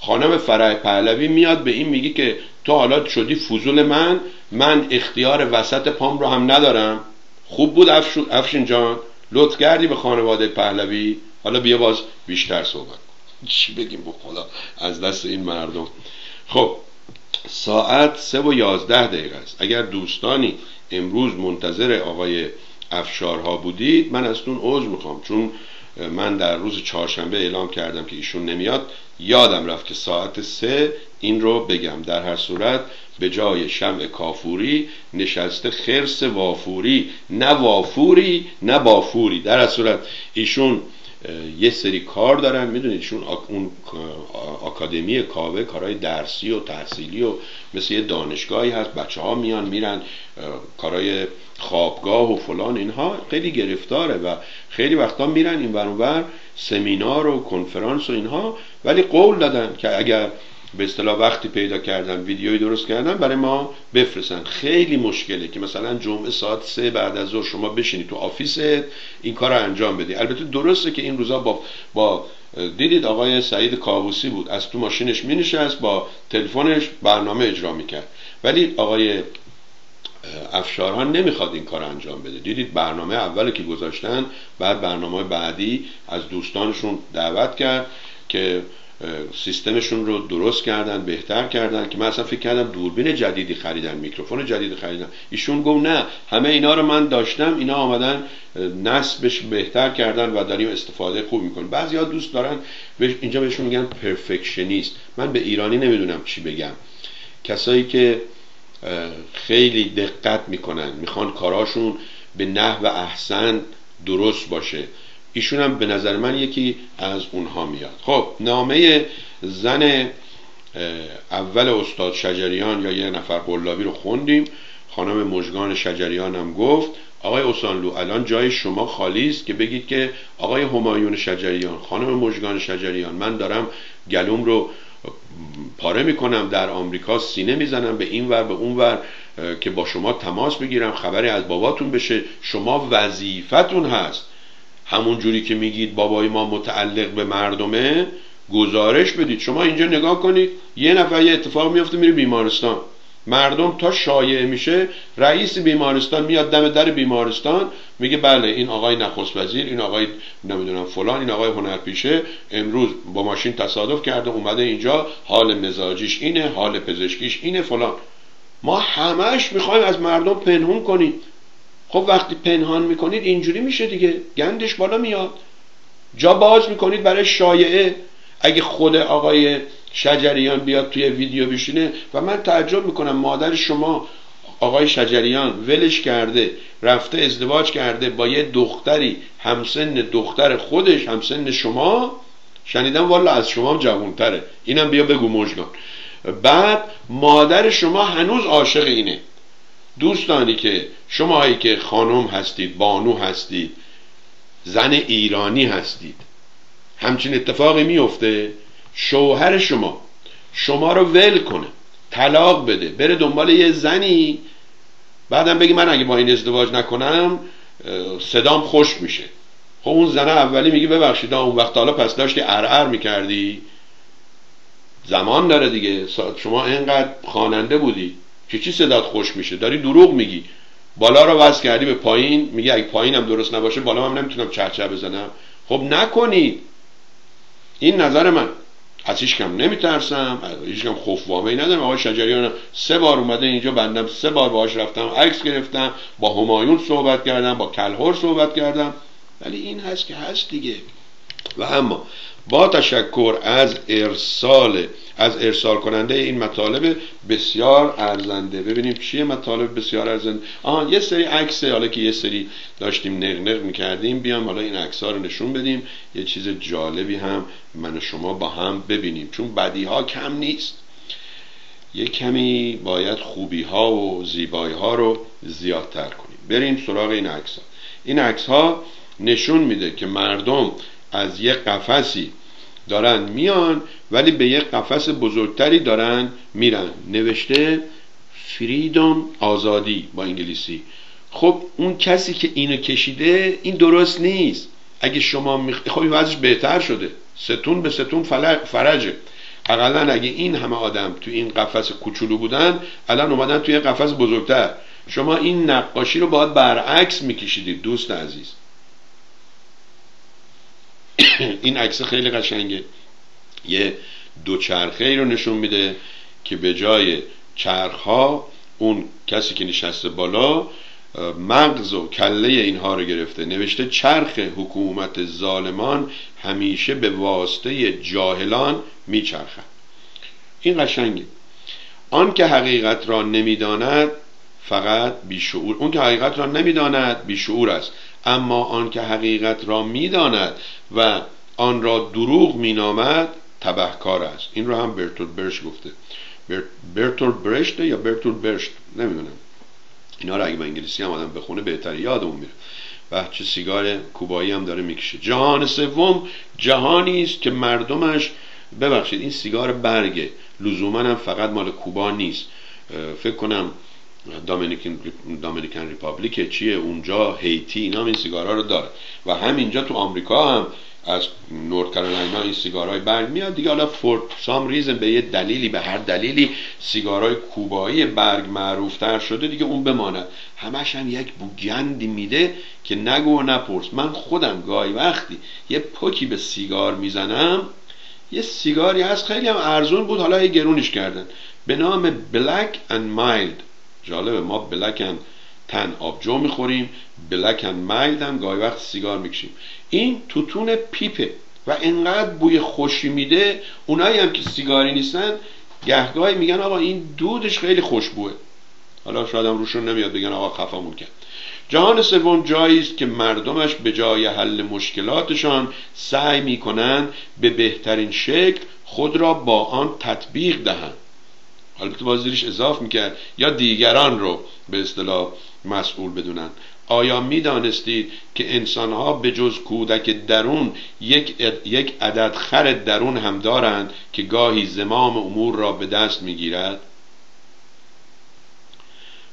خانم فرح پهلوی میاد به این میگه که تو حالا شدی فضول من من اختیار وسط پام رو هم ندارم. خوب بود افشین جان لطف کردی به خانواده پهلوی. حالا بیا باز بیشتر صحبت چی بگیم به خدا؟ از دست این مردم. خب ساعت سه و یازده دقیقه است. اگر دوستانی امروز منتظر آقای افشارها بودید من ازتون عذر می‌خوام. چون من در روز چهارشنبه اعلام کردم که ایشون نمیاد یادم رفت که ساعت سه این رو بگم. در هر صورت به جای شمع کافوری نشسته خرس وافوری. نه وافوری نه بافوری. در هر صورت ایشون یه سری کار دارن می‌دونید؟ چون اون آکادمی کاوه کارهای درسی و تحصیلی و مثل یه دانشگاهی هست بچه ها میان میرن کارهای خوابگاه و فلان اینها خیلی گرفتاره و خیلی وقتا میرن این ور سمینار و کنفرانس و اینها. ولی قول دادن که اگر به اصطلاح وقتی پیدا کردن ویدیویی درست کردن برای ما بفرستن. خیلی مشکله که مثلا جمعه ساعت سه بعد از ظهر شما بشینید تو آفیست این کار رو انجام بدی. البته درسته که این روزا با با دیدید آقای سعید کاووسی بود از تو ماشینش می نشست با تلفنش برنامه اجرا می‌کرد. ولی آقای افشاران نمی‌خواد این کار انجام بده. دیدید برنامه اول که گذاشتن بعد برنامه بعدی از دوستانشون دعوت کرد که سیستمشون رو درست کردن بهتر کردن که من اصلا فکر کردم دوربین جدیدی خریدن میکروفون جدیدی خریدن. ایشون گفت نه همه اینا رو من داشتم اینا آمدن نصبش بهتر کردن و داریم استفاده خوب می‌کنیم. بعضی ها دوست دارن اینجا بهشون میگن پرفکشنیست. من به ایرانی نمی‌دونم چی بگم. کسایی که خیلی دقت می‌کنن می‌خوان کاراشون به نحو احسن درست باشه. ایشون هم به نظر من یکی از اونها میاد. خب نامه زن اول استاد شجریان یا یه نفر قلابی رو خوندیم. خانم مجگان شجریان هم گفت آقای اوسانلو الان جای شما خالی است که بگید که آقای همایون شجریان خانم مجگان شجریان من دارم گلوم رو پاره می‌کنم در آمریکا سینه می‌زنم به این ور به اون ور که با شما تماس بگیرم خبری از باباتون بشه. شما وظیفتون هست. همون جوری که میگید بابای ما متعلق به مردمه گزارش بدید. شما اینجا نگاه کنید یه نفر یه اتفاق میفته میره بیمارستان. مردم تا شایع میشه رئیس بیمارستان میاد دم در بیمارستان میگه بله این آقای نخست وزیر این آقای نمی‌دونم فلان این آقای هنرپیشه امروز با ماشین تصادف کرده اومده اینجا حال مزاجیش اینه حال پزشکیش اینه فلان. ما همش می‌خوایم از مردم پنهون کنیم. خب وقتی پنهان می‌کنید اینجوری میشه دیگه. گندش بالا میاد. جا باز می‌کنید برای شایعه. اگه خود آقای شجریان بیاد توی ویدیو بشینه. و من تعجب می‌کنم مادر شما آقای شجریان ولش کرده رفته ازدواج کرده با یه دختری همسن دختر خودش همسن شما؟ شنیدم والا از شما جوانتره. اینم بیا بگو مجگان بعد مادر شما هنوز عاشق اینه. دوستانی که شماهایی که خانم هستید بانو هستید زن ایرانی هستید همچین اتفاقی میفته شوهر شما شما رو ول کنه طلاق بده بره دنبال یه زنی بعدم بگی من اگه با این ازدواج نکنم صدام خوش میشه. خب اون زنه اولی میگه ببخشید اون وقت حالا پس داشتی ارعر می‌کردی. زمان داره دیگه شما اینقدر خواننده بودی. که چی صدات خوش میشه؟ داری دروغ میگی. بالا رو وز کردی به پایین میگه اگه پایینم درست نباشه بالا هم نمی‌تونم چهچه بزنم. خب نکنید. این نظر من. از هیچ کم نمیترسم هیچ کم خوف وامه ندارم. آقای شجریان سه بار اومده اینجا بندم سه بار باهاش رفتم عکس گرفتم با همایون صحبت کردم با کلهور صحبت کردم. ولی این هست که هست دیگه. و اما با تشکر از ارسال از ارسال کننده این مطالب بسیار ارزنده. ببینیم چیه مطالب بسیار ارزنده. آها یه سری عکس حالا که یه سری داشتیم نق نق می‌کردیم بیام حالا این عکس ها رو نشون بدیم. یه چیز جالبی هم من و شما با هم ببینیم چون بدی ها کم نیست. یه کمی باید خوبی ها و زیبایی ها رو زیادتر کنیم. بریم سراغ این عکس ها این عکس ها نشون میده که مردم از یه قفسی دارن میان ولی به یک قفس بزرگتری دارن میرن. نوشته فریدم آزادی با انگلیسی. خب اون کسی که اینو کشیده این درست نیست. اگه شما میخ... خب این وضعش بهتر شده. ستون به ستون فرجه. اقلا اگه این همه آدم تو این قفس کوچولو بودن الان اومدن توی قفس بزرگتر. شما این نقاشی رو باید برعکس میکشیدید دوست عزیز. این عکس خیلی قشنگه. یه دوچرخه ای رو نشون میده که به جای چرخها اون کسی که نشسته بالا مغز و کله اینها رو گرفته. نوشته چرخ حکومت ظالمان همیشه به واسطه جاهلان میچرخد این قشنگه. آن که حقیقت را نمی‌داند فقط بیشعور. اون که حقیقت را نمی‌داند بیشعور است. اما آن که حقیقت را می‌داند و آن را دروغ مینامد تبهکار است. این رو هم برتول برش گفته. برتول برشت یا برتول برشت؟ نمی‌دونم. اینا رو اگه به انگلیسی هم آدم بخونه بهتر یادمون میره. و چه سیگار کوبایی هم داره می‌کشه. جهان سوم جهانی است که مردمش ببخشید این سیگار برگه. لزوما هم فقط مال کوبا نیست. فکر کنم Dominican Republic چیه؟ اونجا Haiti اینا این سیگارا رو داره. و همینجا تو آمریکا هم از North Carolina این سیگارهای برگ میاد. دیگه حالا for some reason به یه دلیلی به هر دلیلی سیگارهای کوبایی برگ معروفتر شده دیگه اون بماند همش هم یک بوگندی میده که نگو و نپرس. من خودم گاهی وقتی یه پوکی به سیگار می‌زنم یه سیگاری هست خیلی هم ارزون بود حالا یه گرونش کردن. به نام بلک and مایلد جالبه ما بلک and تن آبجو می‌خوریم بلک and مایلد هم گاهی وقت سیگار می‌کشیم. این توتون پیپه و انقدر بوی خوشی میده اونایی هم که سیگاری نیستن گهگاهی میگن آقا این دودش خیلی خوشبوه حالا شاید هم روشون نمیاد بگن آقا خفامون کرد. جهان سوم جایی است که مردمش به جای حل مشکلاتشان سعی می‌کنند به بهترین شکل خود را با آن تطبیق دهند. البته باز زیرش اضاف می‌کرد. یا دیگران رو به اصطلاح مسئول بدونن. آیا می دانستید که انسان ها به جز کودک درون یک, یک عدد خر درون هم دارند که گاهی زمام امور را به دست می گیرد؟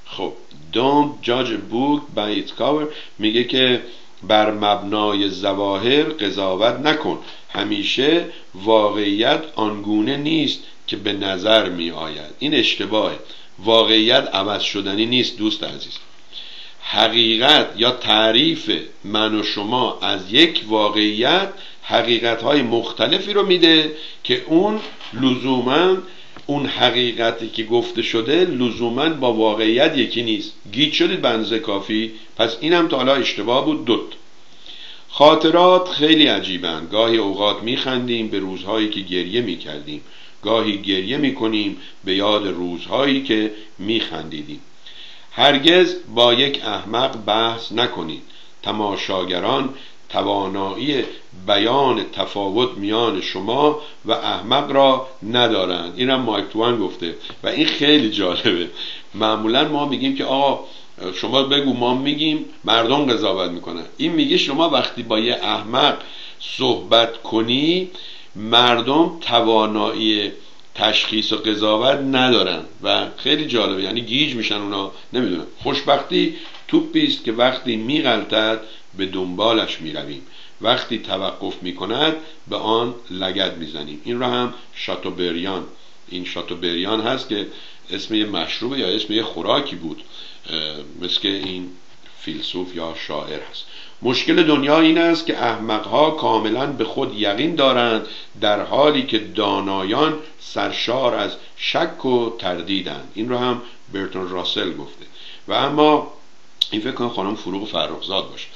خب don't judge a book by its cover. میگه که بر مبنای زواهر قضاوت نکن. همیشه واقعیت آنگونه نیست که به نظر می آید. این اشتباهه واقعیت عوض شدنی نیست دوست عزیز. حقیقت یا تعریف من و شما از یک واقعیت حقیقت های مختلفی رو میده که اون لزوما اون حقیقتی که گفته شده لزوما با واقعیت یکی نیست. گیت شدید بنزه کافی. پس اینم تا حالا اشتباه بود. دوت خاطرات خیلی عجیبن گاهی اوقات میخندیم به روزهایی که گریه می‌کردیم. گاهی گریه می‌کنیم به یاد روزهایی که میخندیدیم. هرگز با یک احمق بحث نکنید. تماشاگران توانایی بیان تفاوت میان شما و احمق را ندارند. این هم مایک توان گفته و این خیلی جالبه. معمولا ما میگیم که آقا شما بگو ما میگیم مردم قضاوت می‌کنن. این میگه شما وقتی با یه احمق صحبت کنی مردم توانایی تشخیص و قضاوت ندارن و خیلی جالبه. یعنی گیج میشن اونا نمی‌دونم. خوشبختی توپی است که وقتی میغلطد به دنبالش می‌رویم. وقتی توقف می‌کند به آن لگد می‌زنیم. این را هم شاتوبریان این شاتوبریان هست که اسم یه مشروب یا اسم یه خوراکی بود مثل این فیلسوف یا شاعر هست. مشکل دنیا این است که احمقها کاملا به خود یقین دارند در حالی که دانایان سرشار از شک و تردیدند. این رو هم برتون راسل گفته. و اما این فکر کنم خانم فروغ فرخزاد باشه.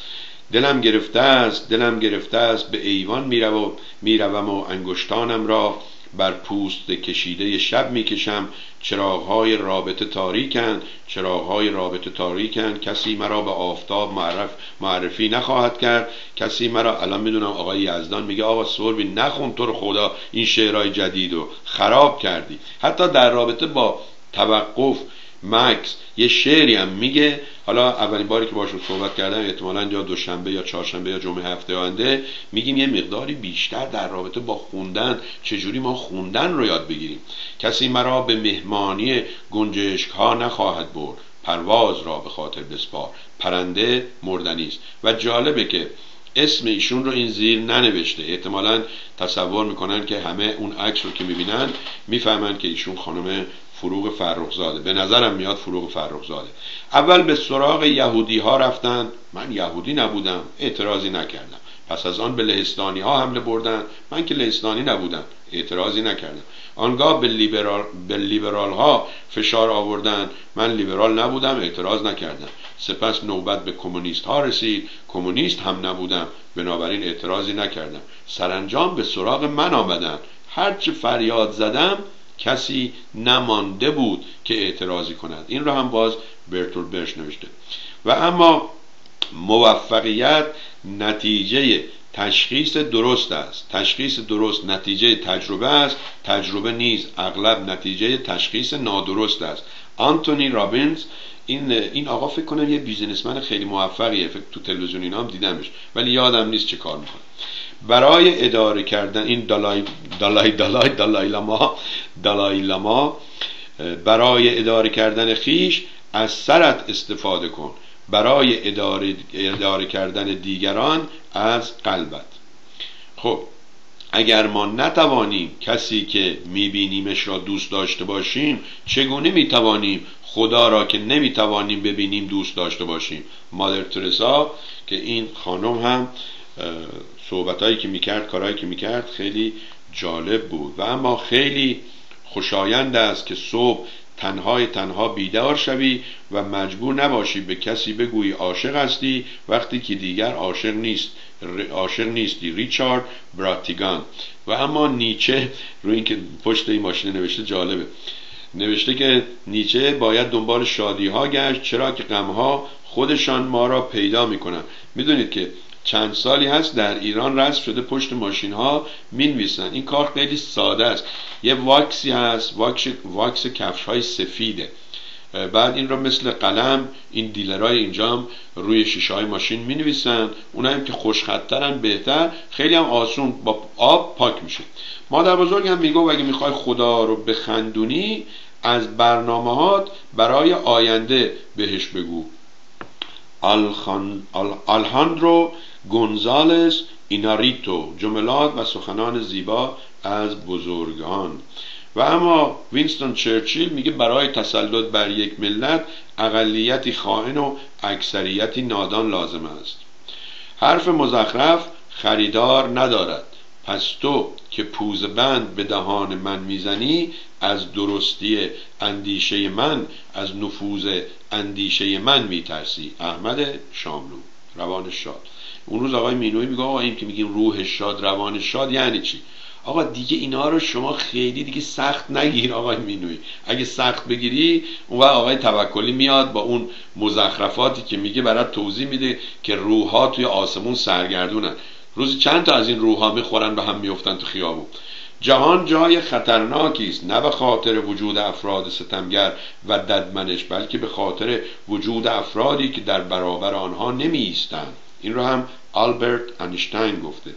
دلم گرفته است دلم گرفته است به ایوان می‌روم می‌روم و انگشتانم را بر پوست کشیده شب می‌کشم. چراغهای رابطه تاریکند چراغهای رابطه تاریکند کسی مرا به آفتاب معرف معرفی نخواهد کرد. کسی مرا الان می‌دونم آقای یزدان میگه آقا سوربی نخون تو رو خدا این شعرهای جدید رو خراب کردی. حتی در رابطه با توقف مکس یه شعری هم میگه. حالا اولین باری که باشون صحبت کردم احتمالا یا دوشنبه یا چهارشنبه یا جمعه هفته آینده میگیم یه مقداری بیشتر در رابطه با خوندن چجوری ما خوندن رو یاد بگیریم. کسی مرا به مهمانی گنجشک ها نخواهد برد. پرواز را به خاطر بسپار. پرنده مردنی است. و جالبه که اسم ایشون رو این زیر ننوشته. احتمالا تصور می‌کنن که همه اون عکس رو که می‌بینن می‌فهمن که ایشون خانم فروغ فرخزاده. به نظرم میاد فروغ فرخزاده. اول به سراغ یهودی ها رفتن. من یهودی نبودم. اعتراضی نکردم. پس از آن به لهستانی ها حمله بردن. من که لهستانی نبودم. اعتراضی نکردم. آنگاه به لیبرال, به لیبرال ها فشار آوردن. من لیبرال نبودم. اعتراض نکردم. سپس نوبت به کمونیست ها رسید. کمونیست هم نبودم. بنابراین اعتراضی نکردم. سرانجام به سراغ من آمدن. هرچه فریاد زدم کسی نمانده بود که اعتراضی کند. این را هم باز برتول برش نوشته. و اما موفقیت نتیجه تشخیص درست است. تشخیص درست نتیجه تجربه است. تجربه نیز اغلب نتیجه تشخیص نادرست است. آنتونی رابینز این این آقا فکر کنم یه بیزینسمن خیلی موفقیه. فکر تو تلویزیون اینا هم دیدمش. ولی یادم نیست چه کار می‌کنه. برای اداره کردن این دالای دالای دالای لما دالای لما برای اداره کردن خیش از سرت استفاده کن. برای اداره, اداره کردن دیگران از قلبت. خب اگر ما نتوانیم کسی که میبینیمش را دوست داشته باشیم چگونه می‌توانیم خدا را که نمی‌توانیم ببینیم دوست داشته باشیم؟ مادر ترسا که این خانم هم صحبتهایی که می‌کرد کارهایی که می‌کرد خیلی جالب بود. و اما خیلی خوشایند است که صبح تنهای تنها بیدار شوی و مجبور نباشی به کسی بگویی عاشق هستی وقتی که دیگر عاشق نیست. عاشق نیستی. ریچارد براتیگان. و اما نیچه روی اینکه پشت این ماشین نوشته جالبه. نوشته که نیچه باید دنبال شادی ها گشت چرا که غم ها خودشان ما را پیدا می‌کنن می‌دونید که چند سالی هست در ایران رسم شده پشت ماشین ها می‌نویسن. این کار خیلی ساده است. یه واکسی هست واکس, واکس کفش های سفیده بعد این رو مثل قلم این دیلرهای اینجا روی شیشه های ماشین می نویسن اون هم که خوشخطترن بهتر. خیلی هم آسون با آب پاک میشه. مادر بزرگ هم میگو اگه می‌خوای خدا رو بخندونی از برنامه برای آینده بهش بگو. آلهاندرو گونزالس ایناریتو جملات و سخنان زیبا از بزرگان. و اما وینستون چرچیل میگه برای تسلط بر یک ملت اقلیتی خائن و اکثریتی نادان لازم است. حرف مزخرف خریدار ندارد. پس تو که پوز بند به دهان من می‌زنی از درستی اندیشه من از نفوذ اندیشه من میترسی. احمد شاملو روان شاد. اون روز آقای مینوی میگه آقا این که میگیم روح شاد روان شاد یعنی چی؟ آقا دیگه اینا رو شما خیلی دیگه سخت نگیر آقای مینوی. اگه سخت بگیری اون آقای توکلی میاد با اون مزخرفاتی که میگه برات توضیح میده که روحها توی آسمون سرگردونن. روزی چند تا از این روحها می‌خورن به هم میفتن تو خیابون. جهان جای خطرناکی است. نه به خاطر وجود افراد ستمگر و ددمنش بلکه به خاطر وجود افرادی که در برابر آنها نمی این رو هم آلبرت انشتین گفته.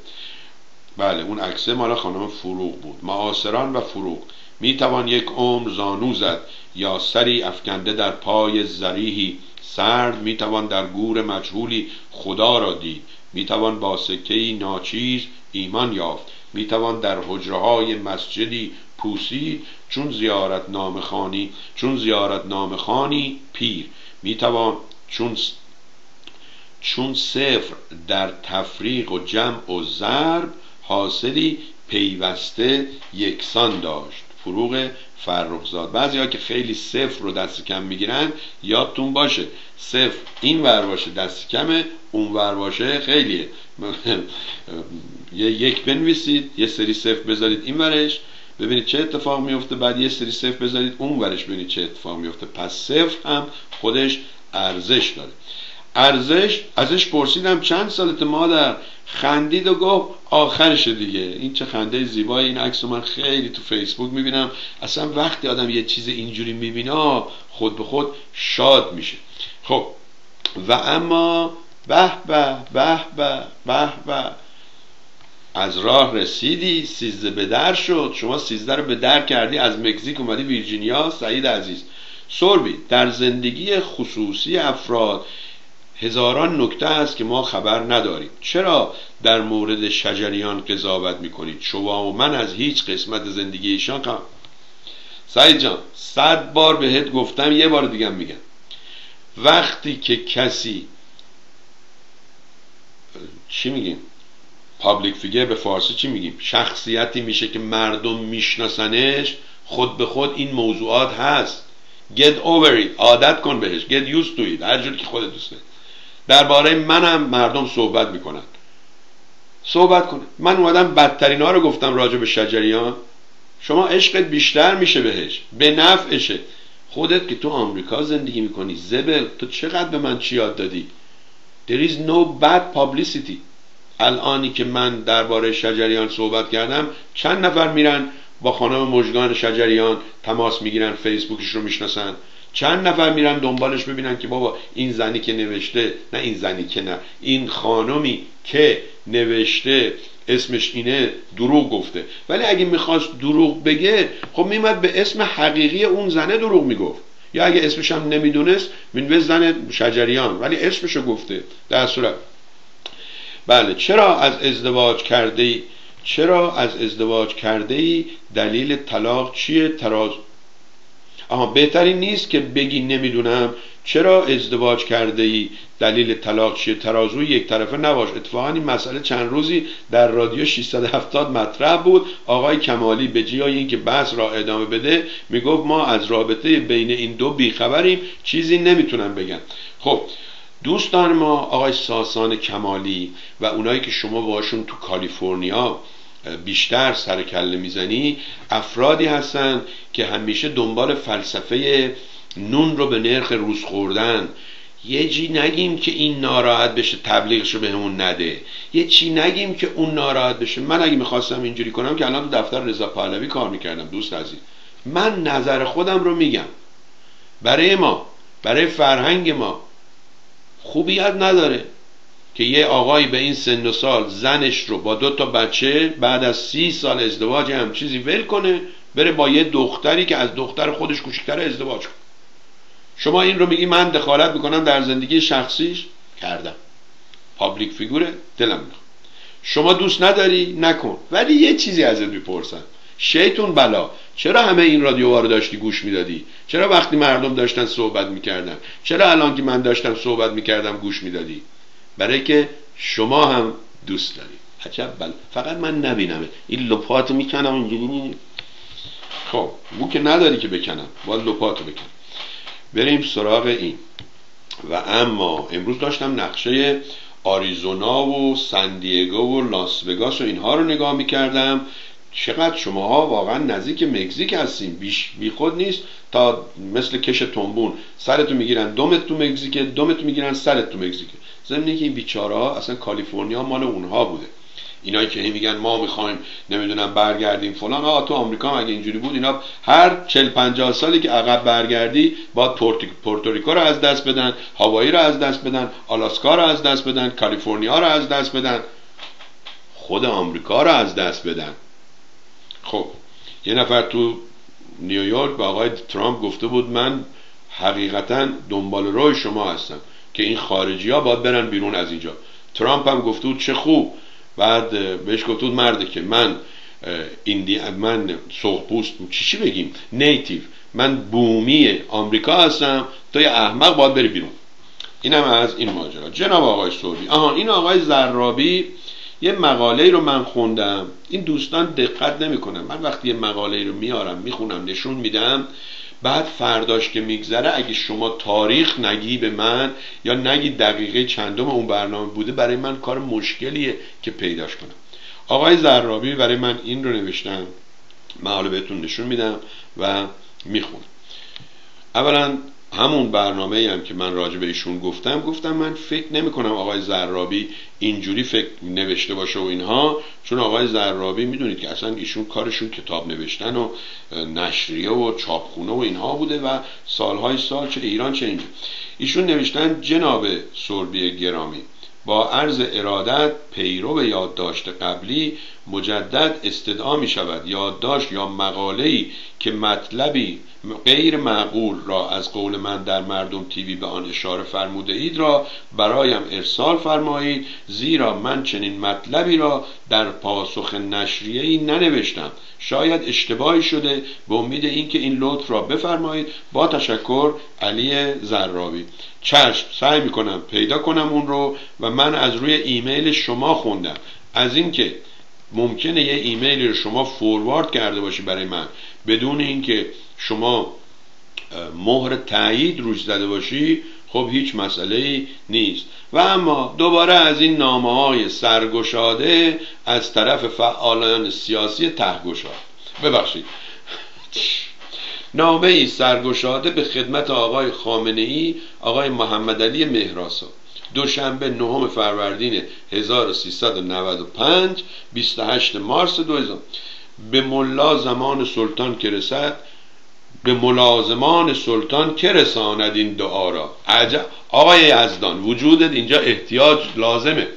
بله اون عکسه مال خانم فروغ بود. معاصران و فروغ. می توان یک عمر زانو زد یا سری افکنده در پای زریحی. سرد می توان در گور مجهولی خدا را دید. می توان با سکه ناچیز ایمان یافت. می توان در حجره های مسجدی پوسید چون زیارت نامخانی چون زیارت نامخانی پیر. می توان چون چون صفر در تفریق و جمع و ضرب حاصلی پیوسته یکسان داشت. فروغ فرخزاد. بعضی ها که خیلی صفر رو دست کم می‌گیرن یادتون باشه صفر این ور باشه دست کمه اون ور باشه خیلیه. یه یک بنویسید یه سری صفر بذارید این ورش. ببینید چه اتفاق میفته بعد یه سری صفر بذارید اون ورش ببینید چه اتفاق میفته پس صفر هم خودش ارزش داره. ارزش ازش پرسیدم چند سالت مادر؟ خندید و گفت آخرش دیگه. این چه خنده زیبایی این عکس من خیلی تو فیسبوک می‌بینم. اصلا وقتی آدم یه چیز اینجوری می‌بینه خود به خود شاد میشه. خب و اما به به به به به به. از راه رسیدی سیزده به در شد. شما سیزده رو به در کردی از مکزیک اومدی ویرجینیا. سعید عزیز. سوربی در زندگی خصوصی افراد هزاران نکته است که ما خبر نداریم. چرا در مورد شجریان قضاوت می‌کنید؟ شما و من از هیچ قسمت زندگی ایشان خم... سعید جان صد بار بهت گفتم یه بار دیگه میگم. وقتی که کسی چی میگیم؟ پابلیک فیگر به فارسی چی میگیم؟ شخصیتی میشه که مردم میشناسنش خود به خود این موضوعات هست. Get over it. عادت کن بهش. Get used to it. هر جور که خودت دوست درباره منم مردم صحبت می‌کنن. صحبت کنه من اومدم بدترین ها رو گفتم راجع به شجریان. شما عشقت بیشتر میشه بهش. به نفعشه. خودت که تو آمریکا زندگی می‌کنی. زبل تو چقدر به من چی یاد دادی؟ There is no bad publicity. الانی که من درباره شجریان صحبت کردم چند نفر میرن با خانم مجگان شجریان تماس می‌گیرن فیسبوکش رو می‌شناسن. چند نفر میرن دنبالش ببینن که بابا این زنی که نوشته نه این زنی که نه این خانمی که نوشته اسمش اینه دروغ گفته. ولی اگه می‌خواست دروغ بگه خب میمد به اسم حقیقی اون زنه دروغ می‌گفت. یا اگه اسمش هم نمی‌دونست به زن شجریان. ولی اسمشو گفته در صورت. بله چرا از ازدواج کرده ای چرا از ازدواج کرده ای دلیل طلاق چیه؟ تراز آها بهتری نیست که بگی نمی‌دونم. چرا ازدواج کرده ای دلیل طلاق چیه؟ ترازو یک طرفه نباش. اتفاقا این مسئله چند روزی در رادیو 670 مطرح بود. آقای کمالی به جای اینکه بحث را ادامه بده می‌گفت ما از رابطه بین این دو بیخبریم. چیزی نمی‌تونم بگم. خب دوستان ما آقای ساسان کمالی و اونایی که شما باشون تو کالیفرنیا بیشتر سر کله می‌زنی افرادی هستن که همیشه دنبال فلسفه نون رو به نرخ روز خوردن. یه چی نگیم که این ناراحت بشه تبلیغشو بهمون نده. یه چی نگیم که اون ناراحت بشه. من اگه می‌خواستم اینجوری کنم که الان دفتر رضا پهلوی کار می‌کردم دوست عزیز. من نظر خودم رو میگم. برای ما برای فرهنگ ما خوبیت نداره. که یه آقایی به این سن و سال زنش رو با دو تا بچه بعد از سی سال ازدواج هم چیزی ول کنه بره با یه دختری که از دختر خودش کوچکتر ازدواج کنه. شما این رو میگی من دخالت می‌کنم در زندگی شخصیش؟ کردم. پابلیک فیگوره دلم می‌خواد. شما دوست نداری؟ نکن. ولی یه چیزی ازت می‌پرسم. شیطون بلا. چرا همه این رادیو رو داشتی گوش می‌دادی؟ چرا وقتی مردم داشتن صحبت می‌کردن؟ چرا الان که من داشتم صحبت می‌کردم گوش می‌دادی؟ برای که شما هم دوست داری عجب بل. فقط من نبینم این لپات می‌کنم اینجوری خب مو که نداری که بکنم. باید لپاتو بکنم. بریم سراغ این. و اما امروز داشتم نقشه آریزونا و سندیگو و لاس وگاس و اینها رو نگاه می‌کردم. چقدر شماها واقعا نزدیک مکزیک هستیم. بیش بی خود نیست. تا مثل کش تنبون. سرتو می‌گیرن دومت تو مکزیک دومت می‌گیرن سرت تو مکزیک. ضمن که این بیچاره اصلا کالیفرنیا مال اونها بوده. اینایی که میگن ما می‌خوایم نمی‌دونم برگردیم فلان آقا تو آمریکا اگه اینجوری بود اینا هر 40 50 سالی که عقب برگردی با پورتوریکو رو از دست بدن هاوایی رو از دست بدن آلاسکا رو از دست بدن کالیفرنیا رو از دست بدن خود آمریکا رو از دست بدن. خب یه نفر تو نیویورک به آقای ترامپ گفته بود من حقیقتا دنبال روی شما هستم. که این خارجی ها باید برن بیرون از اینجا. ترامپ هم گفته چه خوب. بعد بهش گفته بود مرده که من ایندی من سرخپوست چی چی بگیم؟ نیتیو. من بومی آمریکا هستم. تو احمق باید بری بیرون. اینم از این ماجرا. جناب آقای سوری. آها این آقای زرابی یه مقاله رو من خوندم. این دوستان دقت نمی‌کنن. من وقتی یه مقاله رو میارم می‌خونم نشون میدم بعد فرداش که میگذره اگه شما تاریخ نگی به من یا نگی دقیقه چندم اون برنامه بوده برای من کار مشکلیه که پیداش کنم. آقای زرابی برای من این رو نوشتم من حالا بهتون نشون میدم و می‌خونم. اولا همون برنامه هم که من راجع به ایشون گفتم گفتم من فکر نمی کنم آقای زرابی اینجوری فکر نوشته باشه و اینها چون آقای زرابی می‌دونید که اصلا ایشون کارشون کتاب نوشتن و نشریه و چاپخونه و اینها بوده و سالهای سال چه ایران چه اینجا. ایشون نوشتن جناب سربی گرامی با عرض ارادت پیرو به یادداشت قبلی مجدد استدعا می شود یادداشت یا مقاله‌ای که مطلبی غیر معقول را از قول من در مردم تیوی به آن اشاره فرموده اید را برایم ارسال فرمایید زیرا من چنین مطلبی را در پاسخ نشریه ای ننوشتم. شاید اشتباهی شده به امید اینکه این لطف را بفرمایید. با تشکر علی زرابی. چشم سعی می‌کنم پیدا کنم اون رو و من از روی ایمیل شما خوندم. از اینکه ممکنه یه ایمیلی رو شما فوروارد کرده باشی برای من. بدون اینکه شما مهر تایید روش زده باشی خب هیچ مسئله ای نیست. و اما دوباره از این نامه های سرگشاده از طرف فعالان سیاسی تهگشاد. ببخشید. نامه ای سرگشاده به خدمت آقای خامنه ای آقای محمد علی مهراسا. دوشنبه نهم فروردین 1395 28 مارس 2000 به ملا زمان سلطان که رسد به ملازمان سلطان که رساند این دعا را؟ عجب. آقای یزدان وجودت اینجا احتیاج لازمه.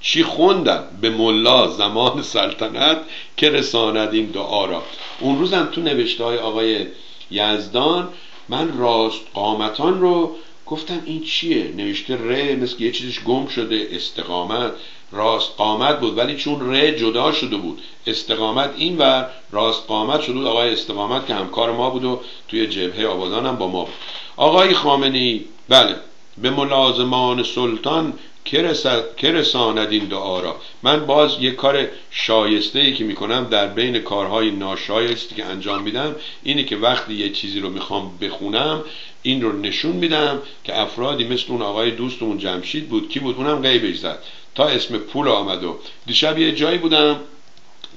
چی خوندم؟ به ملا زمان سلطنت که رساند این دعا را. اون روزم تو نوشته های آقای یزدان من راست قامتان رو گفتم این چیه؟ نوشته ره مثل یه چیزش گم شده استقامت. راست قامت بود ولی چون ره جدا شده بود استقامت این ور راست قامت شده بود. آقای استقامت که همکار ما بود و توی جبهه آبادان هم با ما بود. آقای خامنی بله به ملازمان سلطان که رساند این دعا را. من باز یک کار شایسته ای که می‌کنم در بین کارهای ناشایستی که انجام میدم اینه که وقتی یه چیزی رو می‌خوام بخونم این رو نشون میدم که افرادی مثل اون آقای دوستمون جمشید بود. کی بود؟ اونم غیبش زد. تا اسم پول آمد و دیشب یه جایی بودم.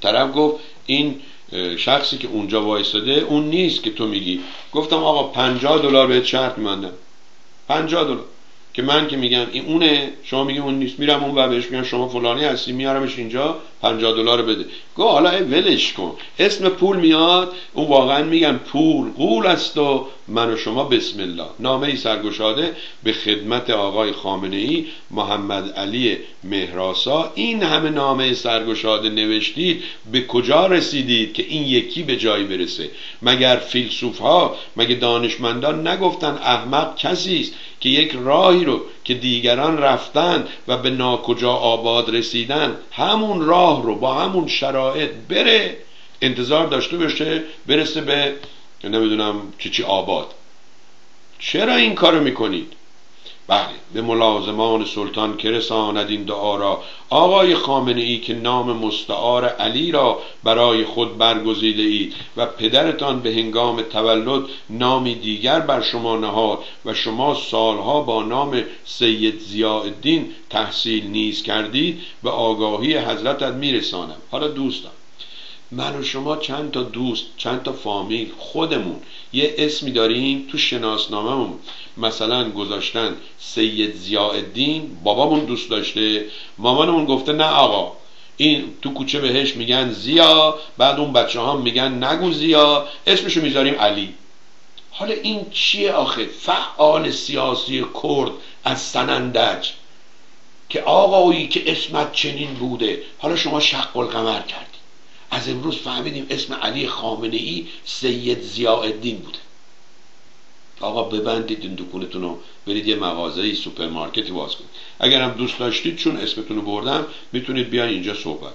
طرف گفت این شخصی که اونجا وایستاده اون نیست که تو میگی. گفتم آقا پنجاه دلار بهت شرط میمندم پنجاه دلار. که من که میگم این اونه شما میگی اون نیست میرم اون و بهش میگم شما فلانی هستی میارمش اینجا 50 دلار بده. گو حالا ولش کن. اسم پول میاد اون واقعا میگن پول قول است و من و شما بسم الله. نامه سرگشاده به خدمت آقای خامنه ای محمد علی مهراسا. این همه نامه سرگشاده نوشتید به کجا رسیدید که این یکی به جایی برسه؟ مگر فیلسوف ها مگه دانشمندان نگفتن احمق کسی است؟ که یک راهی رو که دیگران رفتن و به ناکجا آباد رسیدن همون راه رو با همون شرایط بره انتظار داشته باشه برسه به نمی‌دونم چی چی آباد. چرا این کارو می‌کنید؟ بله به ملازمان سلطان که رساند این دعا را آقای خامنه ای که نام مستعار علی را برای خود برگزیده اید و پدرتان به هنگام تولد نامی دیگر بر شما نهاد و شما سالها با نام سید زیاءالدین تحصیل نیز کردید به آگاهی حضرتت میرسانم. حالا دوستان من و شما چند تا دوست چند تا فامیل خودمون یه اسمی داریم تو شناسنامهمون. مثلا گذاشتن سید زیاءالدین بابامون دوست داشته مامانمون گفته نه آقا. این تو کوچه بهش میگن زیا بعد اون بچه ها میگن نگو زیا. اسمشو می‌ذاریم علی. حالا این چیه آخه؟ فعال سیاسی کرد از سنندج که آقایی که اسمت چنین بوده. حالا شما شق القمر کردی. از امروز فهمیدیم اسم علی خامنه ای سید ضیاءالدین بوده. آقا ببندید این دکونتون رو برید یه مغازه سوپرمارکتی باز کنید. اگر هم دوست داشتید چون اسمتون رو بردم می‌تونید بیاین اینجا صحبت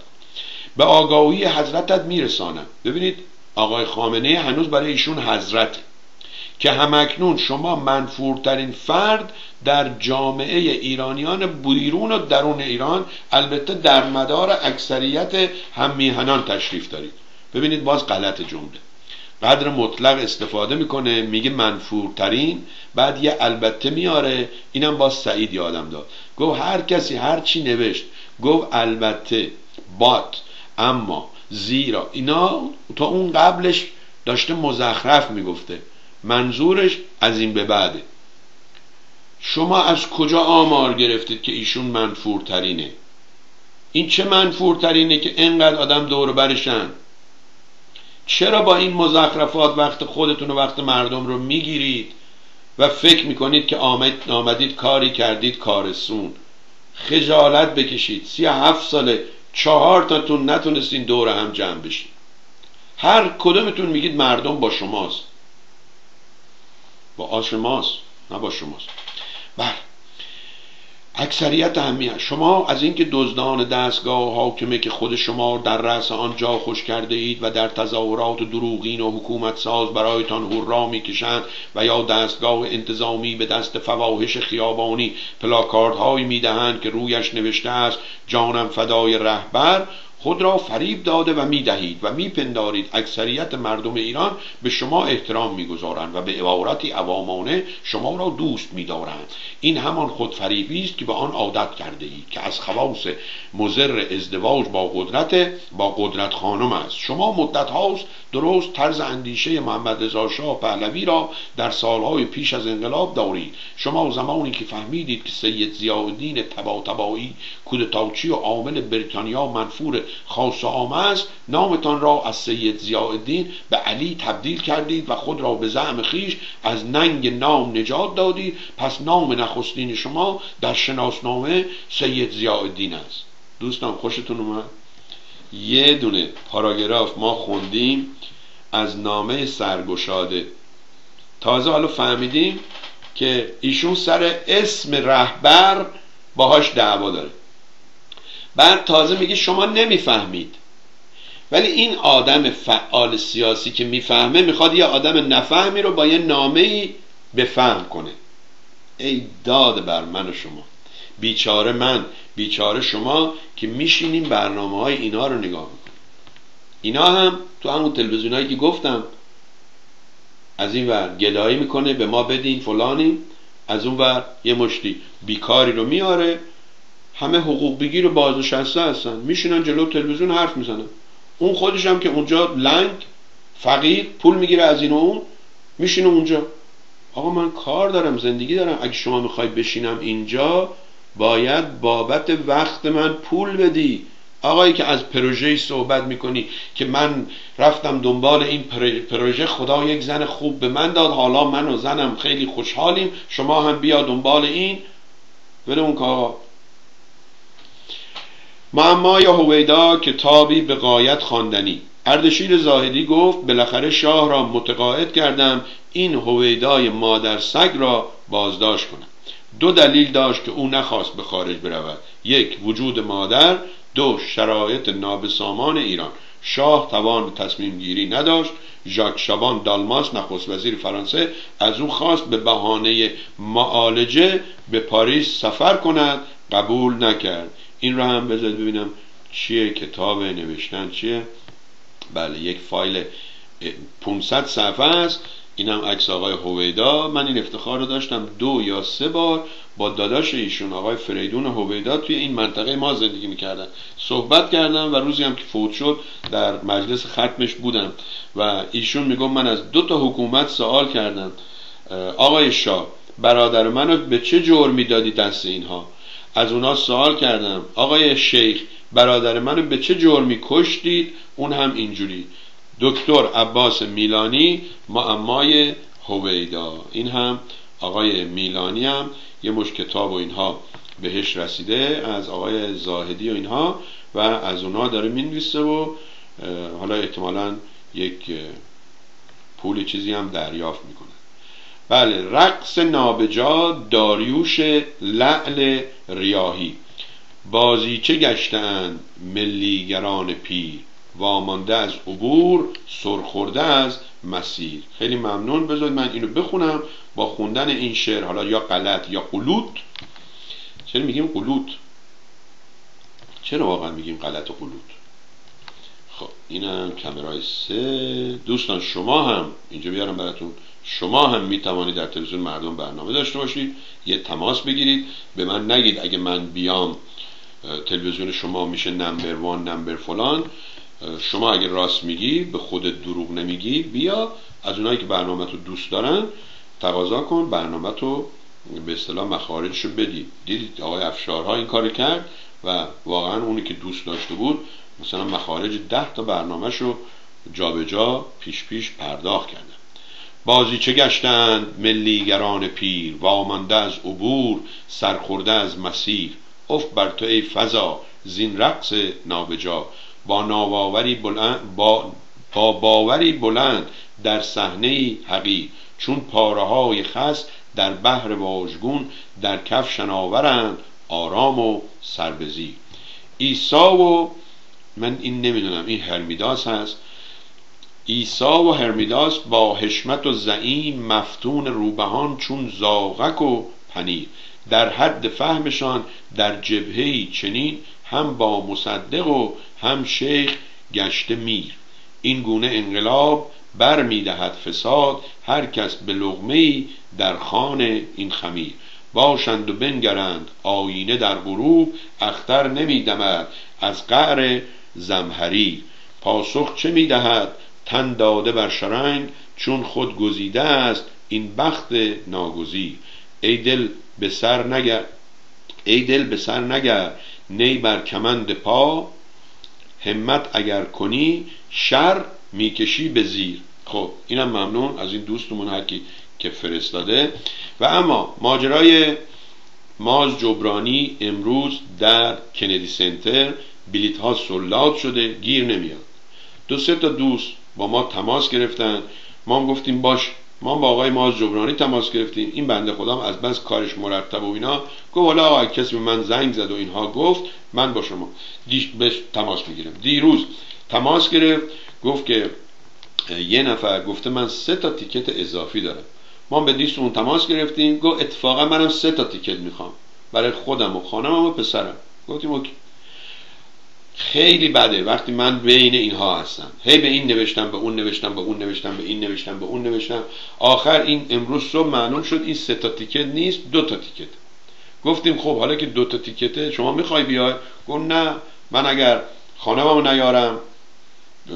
به آگاهی حضرتت میرسانم. ببینید آقای خامنه هنوز برای ایشون حضرت که همکنون شما منفورترین فرد در جامعه ایرانیان بیرون و درون ایران البته در مدار اکثریت هم میهنان تشریف دارید. ببینید باز غلط جمله. قدر مطلق استفاده می‌کنه میگه منفورترین بعد یه البته میاره اینم باز سعید یادم داد. گفت هر کسی هر چی نوشت گفت البته بات اما زیرا اینا تا اون قبلش داشته مزخرف می‌گفته. منظورش از این به بعده. شما از کجا آمار گرفتید که ایشون منفورترینه؟ این چه منفورترینه که انقدر آدم دور برشن؟ چرا با این مزخرفات وقت خودتون و وقت مردم رو می‌گیرید و فکر می‌کنید که آمد آمدید کاری کردید کارسون خجالت بکشید. سی هفت ساله چهار تاتون نتونستین دور هم جمع بشید هر کدومتون میگید مردم با شماست. با آشماست نه با شماست. بله. اکثریت همیه شما از اینکه دزدان دستگاه حاکمه که خود شما در رأس آن جا خوش کرده اید و در تظاهرات دروغین و حکومت ساز برایتان هورا می‌کشند و یا دستگاه انتظامی به دست فواهش خیابانی پلاکاردهایی می‌دهند که رویش نوشته است جانم فدای رهبر خود را فریب داده و می‌دهید و میپندارید اکثریت مردم ایران به شما احترام می‌گذارند و به عبارتی عوامانه شما را دوست میدارند. این همان خودفریبی است که به آن عادت کرده اید که از خواص مزر ازدواج با قدرت با قدرت خانم است. شما مدت هاست درست طرز اندیشه محمد رضا شاه پهلوی را در سالهای پیش از انقلاب دارید. شما زمانی که فهمیدید که سید ضیاءالدین طباطبایی کودتاچی و عامل بریتانیا منفور خاص عام است. نامتان را از سید ضیاءالدین به علی تبدیل کردید و خود را به زعم خیش از ننگ نام نجات دادید. پس نام نخستین شما در شناسنامه سید ضیاءالدین است. دوستان خوشتون اومد؟ یه دونه پاراگراف ما خوندیم از نامه سرگشاده. تازه حالا فهمیدیم که ایشون سر اسم رهبر باهاش دعوا داره. بعد تازه میگه شما نمی‌فهمید. ولی این آدم فعال سیاسی که می‌فهمه می‌خواد یه آدم نفهمی رو با یه نامه ای بفهم کنه. ای داد بر من و شما. بیچاره من بیچاره شما که میشینیم برنامه های اینا رو نگاه می‌کنیم. اینا هم تو همون تلویزیون هایی که گفتم از این ور گدایی می‌کنه به ما بدین فلانی از اون ور یه مشتی بیکاری رو میاره همه حقوق بگیر و بازنشسته هستن. میشینن جلو تلویزیون حرف می‌زنن. اون خودش هم که اونجا لنگ فقیر پول می‌گیره از این و اون میشینه اونجا. آقا من کار دارم زندگی دارم. اگه شما می‌خوای بشینم اینجا باید بابت وقت من پول بدی. آقایی که از پروژه صحبت می‌کنی که من رفتم دنبال این پروژه خدا یک زن خوب به من داد. حالا من و زنم خیلی خوشحالیم. شما هم بیا دنبال این. بده اون معمای هویدا کتابی به قایت خواندنی. اردشیر زاهدی گفت بالاخره شاه را متقاعد کردم این هویدای مادر سگ را بازداشت کنم. دو دلیل داشت که او نخواست به خارج برود. یک وجود مادر. دو شرایط نابسامان ایران. شاه توان تصمیم گیری نداشت. ژاک شابان دالماس نخست وزیر فرانسه از او خواست به بهانه معالجه به پاریس سفر کند. قبول نکرد. این رو هم بذارید ببینم چیه کتاب نوشتن چیه. بله یک فایل 500 صفحه است. این هم عکس آقای هویدا. من این افتخار رو داشتم دو یا سه بار با داداش ایشون آقای فریدون هویدا توی این منطقه ما زندگی می‌کردن. صحبت کردم و روزی هم که فوت شد در مجلس ختمش بودم و ایشون میگم من از دو تا حکومت سوال کردم. آقای شاه برادر منو به چه جرمی دادی دست اینها؟ از اونا سوال کردم آقای شیخ برادر منو به چه جرمی کشتید؟ اون هم اینجوری دکتر عباس میلانی معمای هویدا. این هم آقای میلانی هم یه مش کتاب و اینها بهش رسیده از آقای زاهدی و اینها و از اونها داره می‌نویسه و حالا احتمالا یک پول چیزی هم دریافت می‌کنه. بله رقص نابجا داریوش لعل ریاهی. بازیچه گشتند؟ ملیگران پیر. وامانده از عبور سرخورده از مسیر. خیلی ممنون. بذارید من اینو بخونم با خوندن این شعر. حالا یا غلط یا قلوت چرا میگیم قلوت چرا واقعا میگیم غلط و قلوت خب اینم کمرای سه. دوستان شما هم اینجا بیارم براتون. شما هم می‌توانید در تلویزیون مردم برنامه داشته باشید یه تماس بگیرید. به من نگید اگه من بیام تلویزیون شما میشه نمبر وان نمبر فلان. شما اگه راست میگی به خودت دروغ نمیگی بیا. از اونایی که برنامه تو دوست دارن تقاضا کن برنامه تو به اصطلاح مخارجشو بدی. دیدید آقای افشارها این کار کرد و واقعا اونی که دوست داشته بود مثلا مخارج ده تا برنامهشو جابجا پیش پیش پرداخت کردن بازی چه گشتند؟ ملیگران پیر وامانده از عبور سرخورده از مسیر. اف بر تو ای فضا زین رقص نابجا. با ناواوری بلند با, با باوری بلند در صحنه حقیر. چون پاره های خس در بحر واژگون در کف شناورند آرام و سربزی. ایسا و من این نمی‌دونم این هرمیداس هست. ایسا و هرمیداس با حشمت و زعیم مفتون روبهان چون زاغک و پنیر. در حد فهمشان در جبهه چنین هم با مصدق و هم شیخ گشته میر. این گونه انقلاب بر می‌دهد فساد هر کس به لغمه در خانه این خمیر. باشند و بنگرند آینه در غروب اختر نمیدمد از قعر زمهری پاسخ چه می‌دهد؟ تن داده بر شرنگ چون خود گزیده است این بخت ناگزیر. ای دل به سر نگر ای دل به سر نگر نی بر کمند پا. همت اگر کنی شر می‌کشی به زیر. خب اینم ممنون از این دوستمون هرکی که فرستاده. و اما ماجرای ماز جبرانی امروز در کندی سنتر. بلیت ها سلات شده گیر نمیاد. دو سه تا دوست با ما تماس گرفتن. ما هم گفتیم باش. ما با آقای ماز جبرانی تماس گرفتیم. این بنده خودم از بس کارش مرتب و اینا. گفت حالا آقا کسی به من زنگ زد و اینها گفت من با شما بهش تماس می‌گیرم. دیروز تماس گرفت. گفت که یه نفر گفته من سه تا تیکت اضافی دارم. ما به دیست اون تماس گرفتیم. گفت اتفاقا منم سه تا تیکت می‌خوام. برای خودم و خانم و پسرم. گفتیم اوکی. خیلی بده. وقتی من بین اینها هستم. هی به این نوشتم به اون نوشتم به اون نوشتم به این نوشتم به اون نوشتم. آخر این امروز صبح معلوم شد این سه تا تیکت نیست دو تا تیکت. گفتیم خب حالا که دو تا تیکته شما می‌خوای بیای؟ گفت نه من اگر خانممو نیارم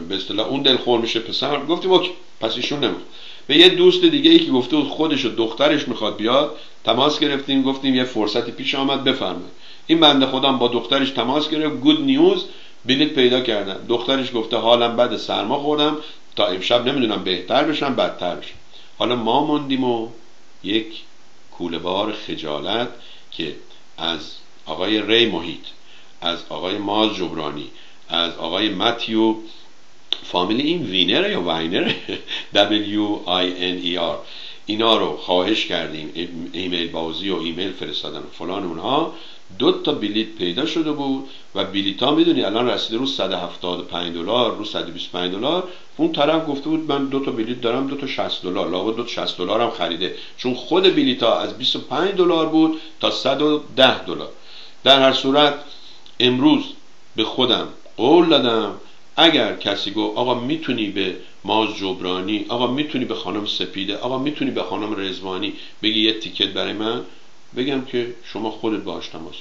به اصطلاح اون دلخور میشه پسر. گفتیم اوکی پس ایشون نمید به یه دوست دیگه ای که گفته خودش و دخترش می‌خواد بیاد تماس گرفتیم گفتیم یه فرصتی پیش آمد بفرمایید. این بنده خودم با دخترش تماس گرفت. گود نیوز بلیت پیدا کردم. دخترش گفته حالم بعد سرما خوردم. تا امشب نمی‌دونم بهتر بشم بدتر بشم. حالا ما موندیم و یک کوله بار خجالت که از آقای ری محیط از آقای ماز جبرانی از آقای متیو فامیلی این وینر یا واینر W I N E R اینا رو خواهش کردیم. ایمیل بازی و ایمیل فرستادن فلان اونها. دو تا بلیت پیدا شده بود و بلیت ها می‌دونی الان رسیده رو 175 دلار رو 125 دلار. اون طرف گفته بود من دو تا بلیت دارم دو تا 60 دلار. لابد دو تا 60 دلار هم خریده. چون خود بلیت ها از 25 دلار بود تا 110 دلار. در هر صورت امروز به خودم قول دادم اگر کسی گفت آقا می‌تونی به ماز جبرانی آقا می‌تونی به خانم سپیده آقا می‌تونی به خانم رزوانی بگی یه تیکت برای من بگم که شما خودت باش تماس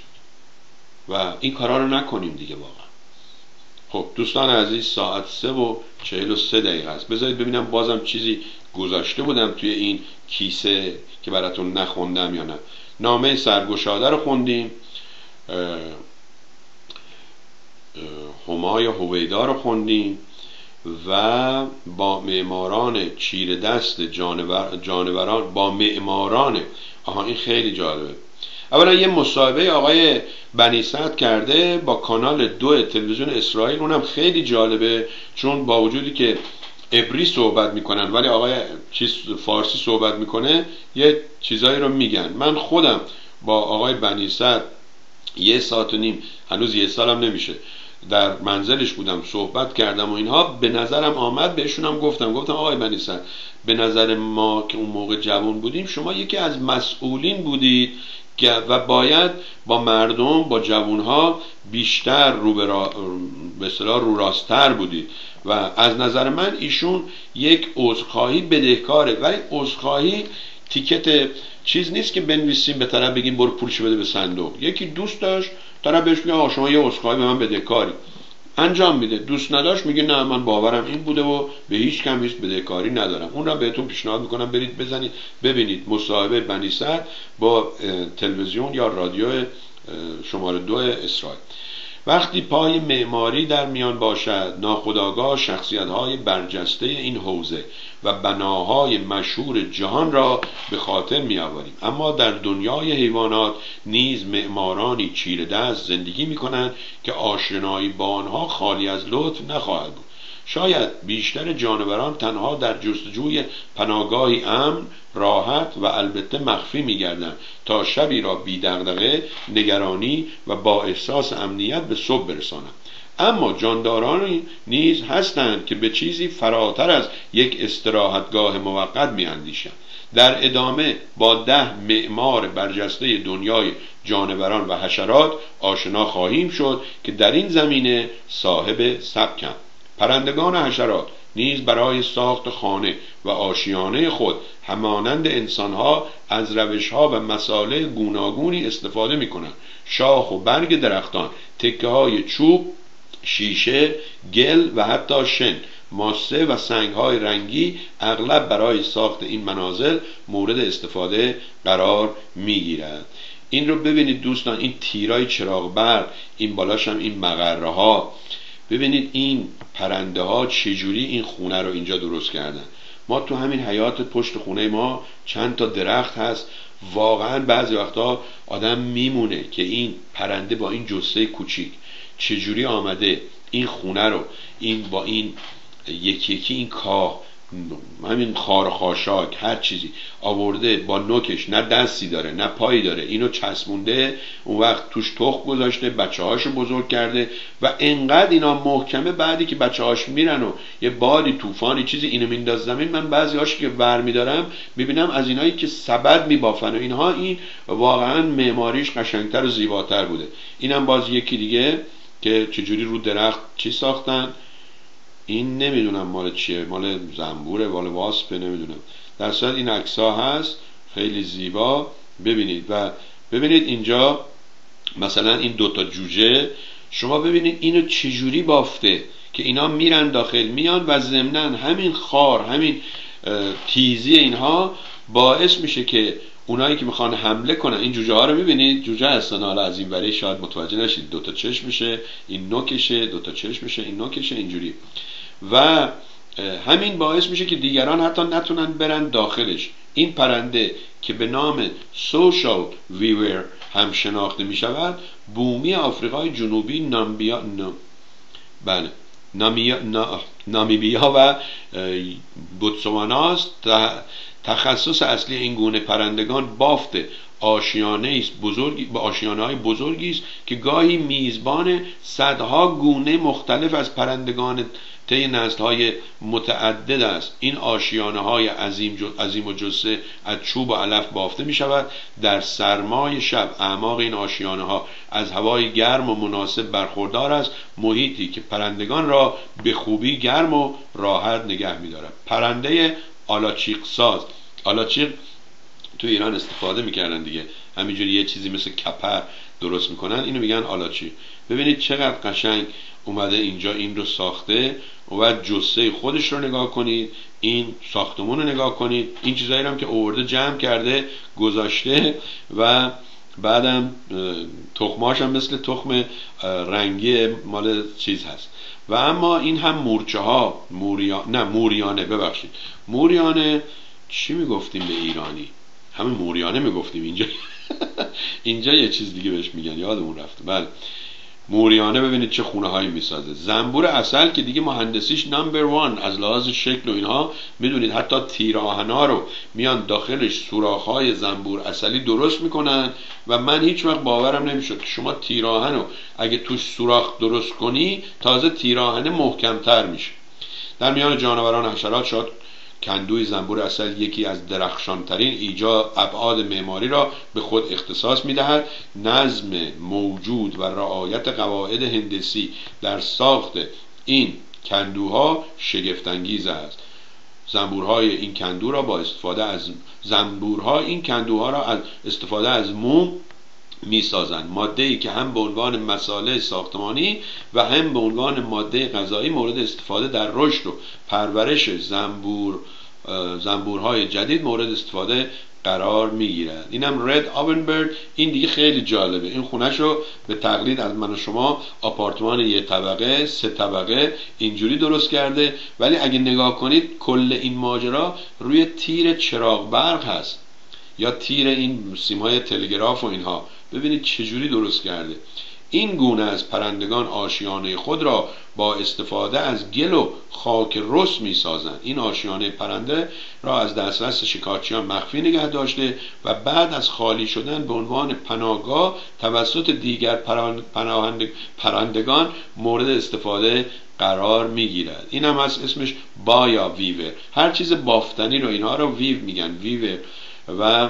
و این کارا رو نکنیم دیگه واقعا. خب دوستان عزیز ساعت سه و چهل و سه دقیقه است. بذارید ببینم بازم چیزی گذاشته بودم توی این کیسه که براتون نخوندم یا نه. نامه سرگشاده رو خوندیم. همای هویدا رو خوندیم. و با معماران چیر دست جانور جانوران با معماران آها این خیلی جالبه. اولا یه مصاحبه آقای بنیسد کرده با کانال دو تلویزیون اسرائیل اونم خیلی جالبه چون با وجودی که عبری صحبت می‌کنن ولی آقای چیز فارسی صحبت می‌کنه یه چیزایی رو میگن. من خودم با آقای بنیسد یه ساعت و نیم هنوز یه سالم نمیشه. در منزلش بودم صحبت کردم و اینها. به نظرم آمد بهشونم گفتم گفتم آقای بنیسر به نظر ما که اون موقع جوان بودیم شما یکی از مسئولین بودید و باید با مردم با جوانها بیشتر رو به, را... رو راستر بودید. و از نظر من ایشون یک عذرخواهی بدهکاره. ولی عذرخواهی تیکت چیز نیست که بنویسیم به طرف بگیم برو پولش بده به صندوق. یکی دوست داشت طرف بهش میگه شما یه عذرخواهی به من بدهکاری انجام میده. دوست نداشت میگه نه من باورم این بوده و به هیچ کم هیچ بدهکاری ندارم. اون را بهتون پیشنهاد می‌کنم برید بزنید ببینید. مصاحبه بنی با تلویزیون یا رادیو شماره دو اسرائیل. وقتی پای معماری در میان باشد ناخداگاه شخصیت های برجسته این حوزه و بناهای مشهور جهان را به خاطر می آوریم اما در دنیای حیوانات نیز معمارانی چیره دست زندگی می کنند که آشنایی با آنها خالی از لطف نخواهد بود. شاید بیشتر جانوران تنها در جستجوی پناهگاهی امن راحت و البته مخفی میگردند تا شبی را بی دغدغه نگرانی و با احساس امنیت به صبح برسانند. اما جاندارانی نیز هستند که به چیزی فراتر از یک استراحتگاه موقت میاندیشند. در ادامه با ده معمار برجسته دنیای جانوران و حشرات آشنا خواهیم شد که در این زمینه صاحب سبکند. پرندگان حشرات نیز برای ساخت خانه و آشیانه خود همانند انسانها از روشها و مساله گوناگونی استفاده می کنند شاخ و برگ درختان تکه های چوب شیشه گل و حتی شن ماسه و سنگ های رنگی اغلب برای ساخت این منازل مورد استفاده قرار می گیرد این رو ببینید دوستان این تیرای چراغ برق این بالاش هم این مغره ها ببینید این پرنده ها چجوری این خونه رو اینجا درست کردن؟ ما تو همین حیات پشت خونه ما چند تا درخت هست. واقعا بعضی وقتا آدم میمونه که این پرنده با این جسه کوچیک چجوری آمده این خونه رو این با این یکی یکی این کاه همین خار خاشاک هر چیزی آورده با نوکش نه دستی داره نه پایی داره اینو چسبونده اون وقت توش تخ گذاشته بچه هاشو بزرگ کرده و انقدر اینا محکمه بعدی که بچه هاش میرن و یه بادی طوفانی چیزی اینو مینداز زمین من بعضی هاش که ور میدارم می‌بینم از اینایی که سبد میبافن و اینها این واقعا معماریش قشنگتر و زیباتر بوده. اینم باز یکی دیگه که چجوری رو درخت چی ساختن؟ این نمی‌دونم مال چیه مال زنبوره مال واسپه نمی‌دونم. در صورت این عکس هست خیلی زیبا. ببینید و ببینید اینجا مثلا این دوتا جوجه شما ببینید اینو چجوری بافته که اینا میرن داخل میان و ضمنا همین خار همین تیزی اینها باعث میشه که اونایی که می‌خوان حمله کنن این جوجه ها رو می‌بینید؟ جوجه هستن حالا از این برای شاید متوجه نشید. دوتا چشم میشه این نوکشه دوتا چشم میشه این نوکشه اینجوری. و همین باعث میشه که دیگران حتی نتونن برن داخلش. این پرنده که به نام سوشال ویور هم شناخته می شود بومی آفریقای جنوبی نامبیا بله نامیبیا و بوتسواناست تخصص اصلی این گونه پرندگان بافت آشیانه است بزرگی به آشیانه های بزرگی است که گاهی میزبان صدها گونه مختلف از پرندگان طی نسل های متعدد است. این آشیانه های عظیم, عظیم و جسه از چوب و علف بافته می شود در سرمای شب اعماق این آشیانه ها از هوای گرم و مناسب برخوردار است محیطی که پرندگان را به خوبی گرم و راحت نگه می دارد پرنده آلاچیق ساز آلاچیق تو ایران استفاده می‌کردن دیگه. همینجوری یه چیزی مثل کپر درست می‌کنن. اینو میگن آلاچی. ببینید چقدر قشنگ اومده اینجا این رو ساخته. و بعد جسه خودش رو نگاه کنید. این ساختمون رو نگاه کنید. این چیزایی هم که اوورده جمع کرده گذاشته و بعدم تخماش هم مثل تخم رنگی مال چیز هست. و اما این هم مورچه ها موریا... نه موریانه ببخشید. موریانه چی می‌گفتیم به ایرانی؟ همین موریانه می‌گفتیم اینجا. اینجا یه چیز دیگه بهش میگن یادمون رفته. بله. موریانه ببینید چه خونه هایی می‌سازه. زنبور اصل که دیگه مهندسیش نمبر وان از لحاظ شکل و اینها می‌دونید. حتی تیراهنا رو میان داخلش سوراخ های زنبور اصلی درست می‌کنن و من هیچ وقت باورم نمی‌شد که شما تیراهن رو اگه توش سوراخ درست کنی تازه تیراهنه محکمتر میشه. در میان جانوران حشرات شاد کندوی زنبور اصل یکی از درخشانترین ایجا ابعاد معماری را به خود اختصاص می‌دهد. نظم موجود و رعایت قواعد هندسی در ساخت این کندوها شگفتانگیز است. زنبورهای این کندو را با استفاده از زنبورها این کندوها را از استفاده از موم می‌سازند ماده ای که هم به عنوان مساله ساختمانی و هم به عنوان ماده غذایی مورد استفاده در رشد و پرورش زنبور زنبورهای جدید مورد استفاده قرار می‌گیرد. اینم رد آبنبرد این دیگه خیلی جالبه. این خونش رو به تقلید از من و شما آپارتمان یه طبقه سه طبقه اینجوری درست کرده. ولی اگه نگاه کنید کل این ماجرا روی تیر چراغ برق هست. یا تیر این سیمای تلگراف و اینها. ببینید چجوری درست کرده. این گونه از پرندگان آشیانه خود را با استفاده از گل و خاک رس می سازند این آشیانه پرنده را از دسترس شکارچیان مخفی نگه داشته و بعد از خالی شدن به عنوان پناهگاه توسط دیگر پرندگان مورد استفاده قرار می گیرد این هم از اسمش بایا ویور. هر چیز بافتنی رو اینها رو ویو میگن. ویور و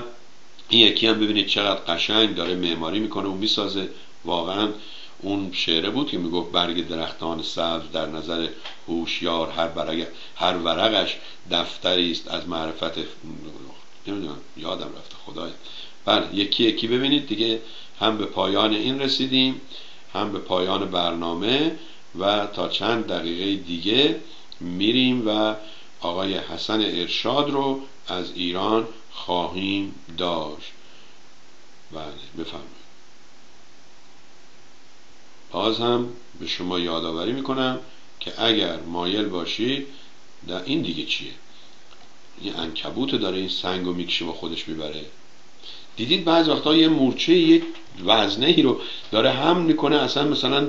این یکی هم ببینید چقدر قشنگ داره معماری می‌کنه و می‌سازه. واقعا اون شعره بود که می‌گفت برگ درختان سبز در نظر هوشیار هر برگ هر ورقش دفتری است از معرفت نمی‌دونم یادم رفته خدای. بله یکی یکی ببینید دیگه هم به پایان این رسیدیم هم به پایان برنامه و تا چند دقیقه دیگه میریم و آقای حسن ارشاد رو از ایران خواهیم داشت. بله بفرمایید. باز هم به شما یادآوری می‌کنم که اگر مایل باشید در این دیگه چیه؟ این انکبوت داره این سنگ و می‌کشه با خودش می‌بره. دیدید بعض وقتا یه مورچه یک وزنه ای رو داره هم می‌کنه اصلا مثلا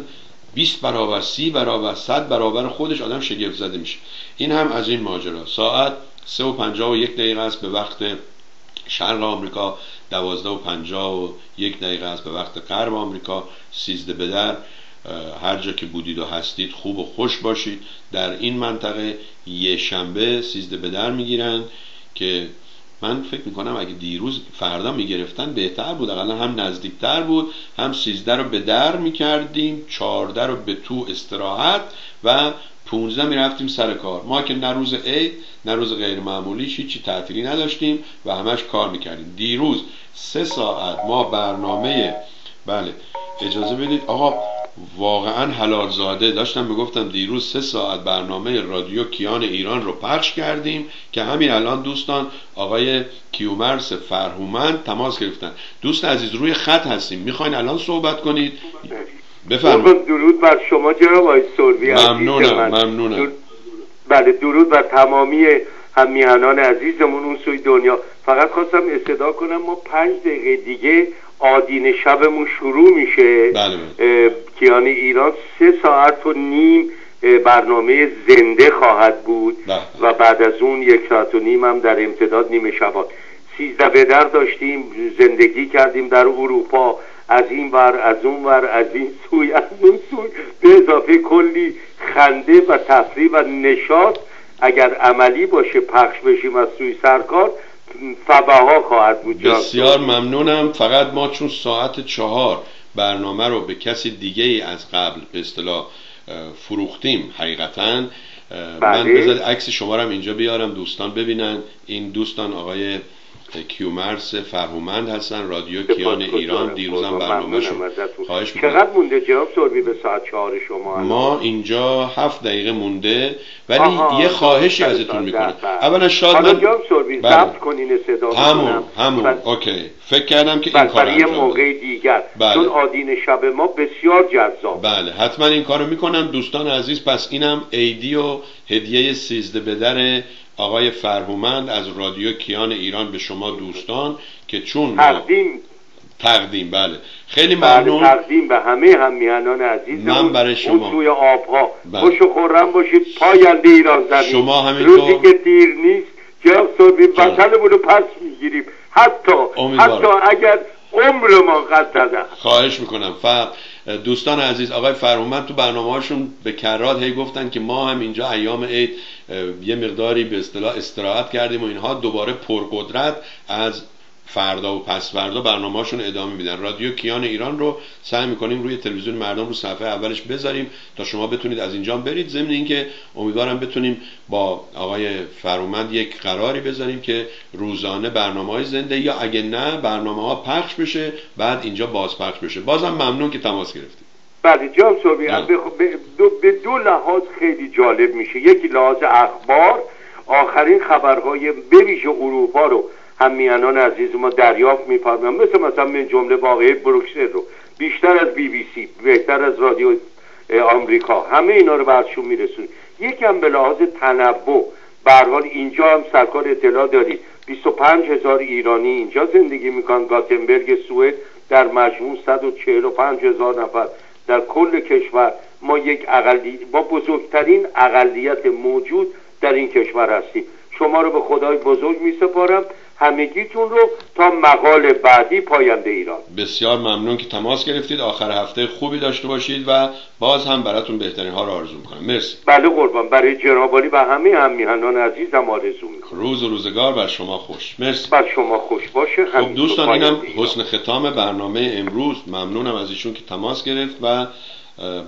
20 برابر 30 برابر 100 برابر خودش آدم شگفت زده میشه. این هم از این ماجرا. ساعت 3 و 51 دقیقه است به وقت شرق آمریکا 12 و 51 دقیقه است به وقت غرب آمریکا 13 به در. هر جا که بودید و هستید خوب و خوش باشید. در این منطقه یه شنبه 13 به در می‌گیرن که من فکر می‌کنم اگه دیروز فردا می‌گرفتن بهتر بود. اقلا هم نزدیکتر بود هم سیزده رو به در می‌کردیم چهارده رو به تو استراحت و پونزده می‌رفتیم سر کار. ما که نه روز عید نه روز غیر معمولی چی تعطیلی نداشتیم و همش کار می‌کردیم. دیروز سه ساعت ما برنامه بله اجازه بدید. آقا واقعا حلال زاده داشتم می‌گفتم دیروز سه ساعت برنامه رادیو کیان ایران رو پخش کردیم که همین الان دوستان آقای کیومرس فرهومند تماس گرفتن. دوست عزیز روی خط هستیم. می‌خواین الان صحبت کنید؟ بفرمایید. درود بر شما جناب آقای سروی ممنونم ممنونم. بله درود بر تمامی همیهنان عزیزمون اون سوی دنیا. فقط خواستم استدا کنم ما پنج دقیقه دیگه آدین شبمون شروع میشه. بله, بله. کیان ایران سه ساعت و نیم برنامه زنده خواهد بود بله. و بعد از اون یک ساعت و نیم هم در امتداد نیمه شبان. سیزده بدر داشتیم زندگی کردیم در اروپا. از این ور از اون ور از این سوی از اون سوی. به اضافه کلی خنده و تفریح و نشاط. اگر عملی باشه پخش بشیم از سوی سرکار فبها خواهد بود. بسیار ممنونم. فقط ما چون ساعت چهار برنامه رو به کسی دیگه ای از قبل به اصطلاح فروختیم حقیقتا من بله. بذارید عکس شما رو اینجا بیارم دوستان ببینن. این دوستان آقای کیومرس فرهومند هستن رادیو کیان ایران دیروزم برنامه شد. خواهش چقدر مونده جناب سربی به ساعت چهار شما ما اینجا هفت دقیقه مونده ولی یه خواهشی ازتون می‌کنم. اولا شاد من جناب سربی بله. کنین صدا همون همون. اوکی. فکر کردم که این کار یه موقع دیگر. بله. چون آدین شب ما بسیار جذاب. بله. حتما این کارو می‌کنم. دوستان عزیز پس اینم ایدی و هدیه سیزده بدر آقای فرهومند از رادیو کیان ایران به شما دوستان که چون تقدیم. تقدیم بله. خیلی بله، ممنون. تقدیم به همه هم میهنان عزیز من برای شما توی آبها. بله. خوش و خورم باشید. پاینده ایران زمین. شما همین روزی که دیر نیست جناب صبحی وطنمون رو پس می‌گیریم. حتی حتی اگر عمر ما قد خواهش می‌کنم. فقط دوستان عزیز آقای فرهومند تو برنامه هاشون به کرات هی گفتن که ما هم اینجا ایام عید یه مقداری به اصطلاح استراحت کردیم و اینها دوباره پرقدرت از فردا و پس فردا برنامهشون ادامه میدن. رادیو کیان ایران رو سعی می‌کنیم روی تلویزیون مردم رو صفحه اولش بذاریم تا شما بتونید از اینجا برید. ضمن اینکه امیدوارم بتونیم با آقای فرومند یک قراری بذاریم که روزانه برنامه های زنده یا اگه نه برنامه ها پخش بشه بعد اینجا باز پخش بشه. بازم ممنون که تماس گرفتید. بله جان صوبی به دو, به دو لحاظ خیلی جالب میشه. یکی لحاظ اخبار آخرین خبرهای بویژه اروپا رو هم میانان عزیز ما دریافت میفرمایند. مثل مثلا من جمله واقعه بروکسل رو. بیشتر از بی بی سی بهتر از رادیو آمریکا. همه اینا رو برشون میرسون یکم به لحاظ تنوع. به حال اینجا هم سرکار اطلاع دارید. 25 هزار ایرانی اینجا زندگی می‌کنن گاتنبرگ سوئد در مجموع 145 هزار نفر. در کل کشور ما یک اقلی با بزرگترین اقلیت موجود در این کشور هستیم. شما رو به خدای بزرگ می سپارم همگیتون رو تا مقال بعدی پاینده ایران. بسیار ممنون که تماس گرفتید. آخر هفته خوبی داشته باشید و باز هم براتون بهترین ها رو آرزو می‌کنم. مرسی. بله قربان. برای جنابالی و همه هم میهنان عزیزم آرزو می‌کنم. روز و روزگار بر شما خوش. مرسی. بر شما خوش باشه. خب دوستان اینم حسن ختام برنامه امروز. ممنونم از ایشون که تماس گرفت و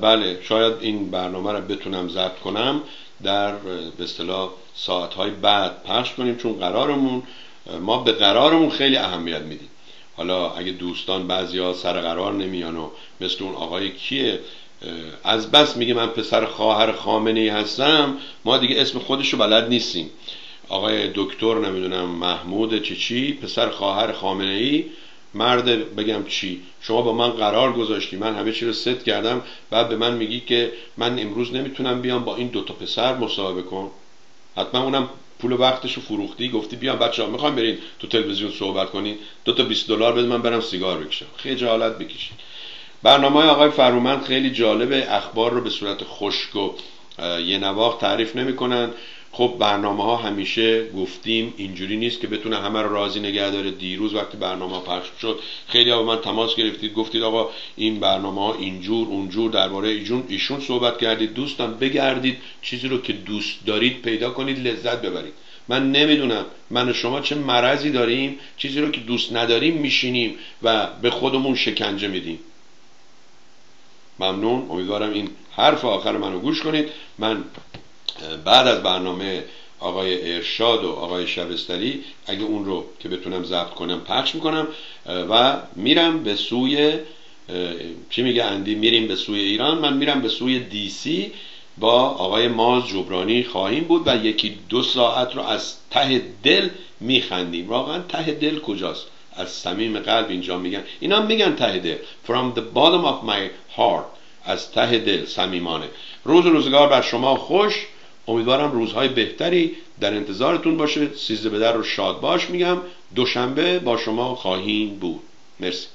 بله شاید این برنامه رو بتونم ضبط کنم. در به اصطلاح ساعتهای بعد پخش کنیم چون قرارمون ما به قرارمون خیلی اهمیت میدیم. حالا اگه دوستان ها سر قرار نمیان و مثل اون آقای کیه از بس میگه من پسر خواهر خامنه ای هستم ما دیگه اسم خودش رو بلد نیستیم. آقای دکتر نمی‌دونم محمود چی چی پسر خواهر خامنه ای مرد بگم چی. شما با من قرار گذاشتی من همه چی رو ست کردم بعد به من میگی که من امروز نمی‌تونم بیام با این دوتا پسر مصاحبه کن. حتما اونم پول وقتش رو فروختی؟ گفتی بیام بچه ها می‌خوام برین تو تلویزیون صحبت کنین. دو تا 20 دلار بده من برم سیگار بکشم. خجالت بکشید برنامه آقای فرومند خیلی جالبه. اخبار رو به صورت خشک و یه نواخت تعریف نمی‌کنن. خب برنامه ها همیشه گفتیم اینجوری نیست که بتونه همه رو راضی نگه داره. دیروز وقتی برنامه پخش شد خیلی ها به من تماس گرفتید گفتید آقا این برنامه ها اینجور اونجور درباره ایشون ایشون صحبت کردید. دوستان بگردید چیزی رو که دوست دارید پیدا کنید لذت ببرید. من نمی‌دونم من و شما چه مرضی داریم چیزی رو که دوست نداریم میشینیم و به خودمون شکنجه میدیم. ممنون. امیدوارم این حرف آخر منو گوش کنید. من بعد از برنامه آقای ارشاد و آقای شبستری اگه اون رو که بتونم ضبط کنم پخش می‌کنم و میرم به سوی چی میگه اندی؟ میریم به سوی ایران. من میرم به سوی دی سی با آقای ماز جبرانی خواهیم بود و یکی دو ساعت رو از ته دل میخندیم. واقعا ته دل کجاست؟ از صمیم قلب اینجا میگن. اینا میگن ته دل. From the bottom of my heart. از ته دل صمیمانه. روز روزگار بر شما خوش. امیدوارم روزهای بهتری در انتظارتون باشه. سیزده به در رو شاد باش میگم. دوشنبه با شما خواهیم بود. مرسی.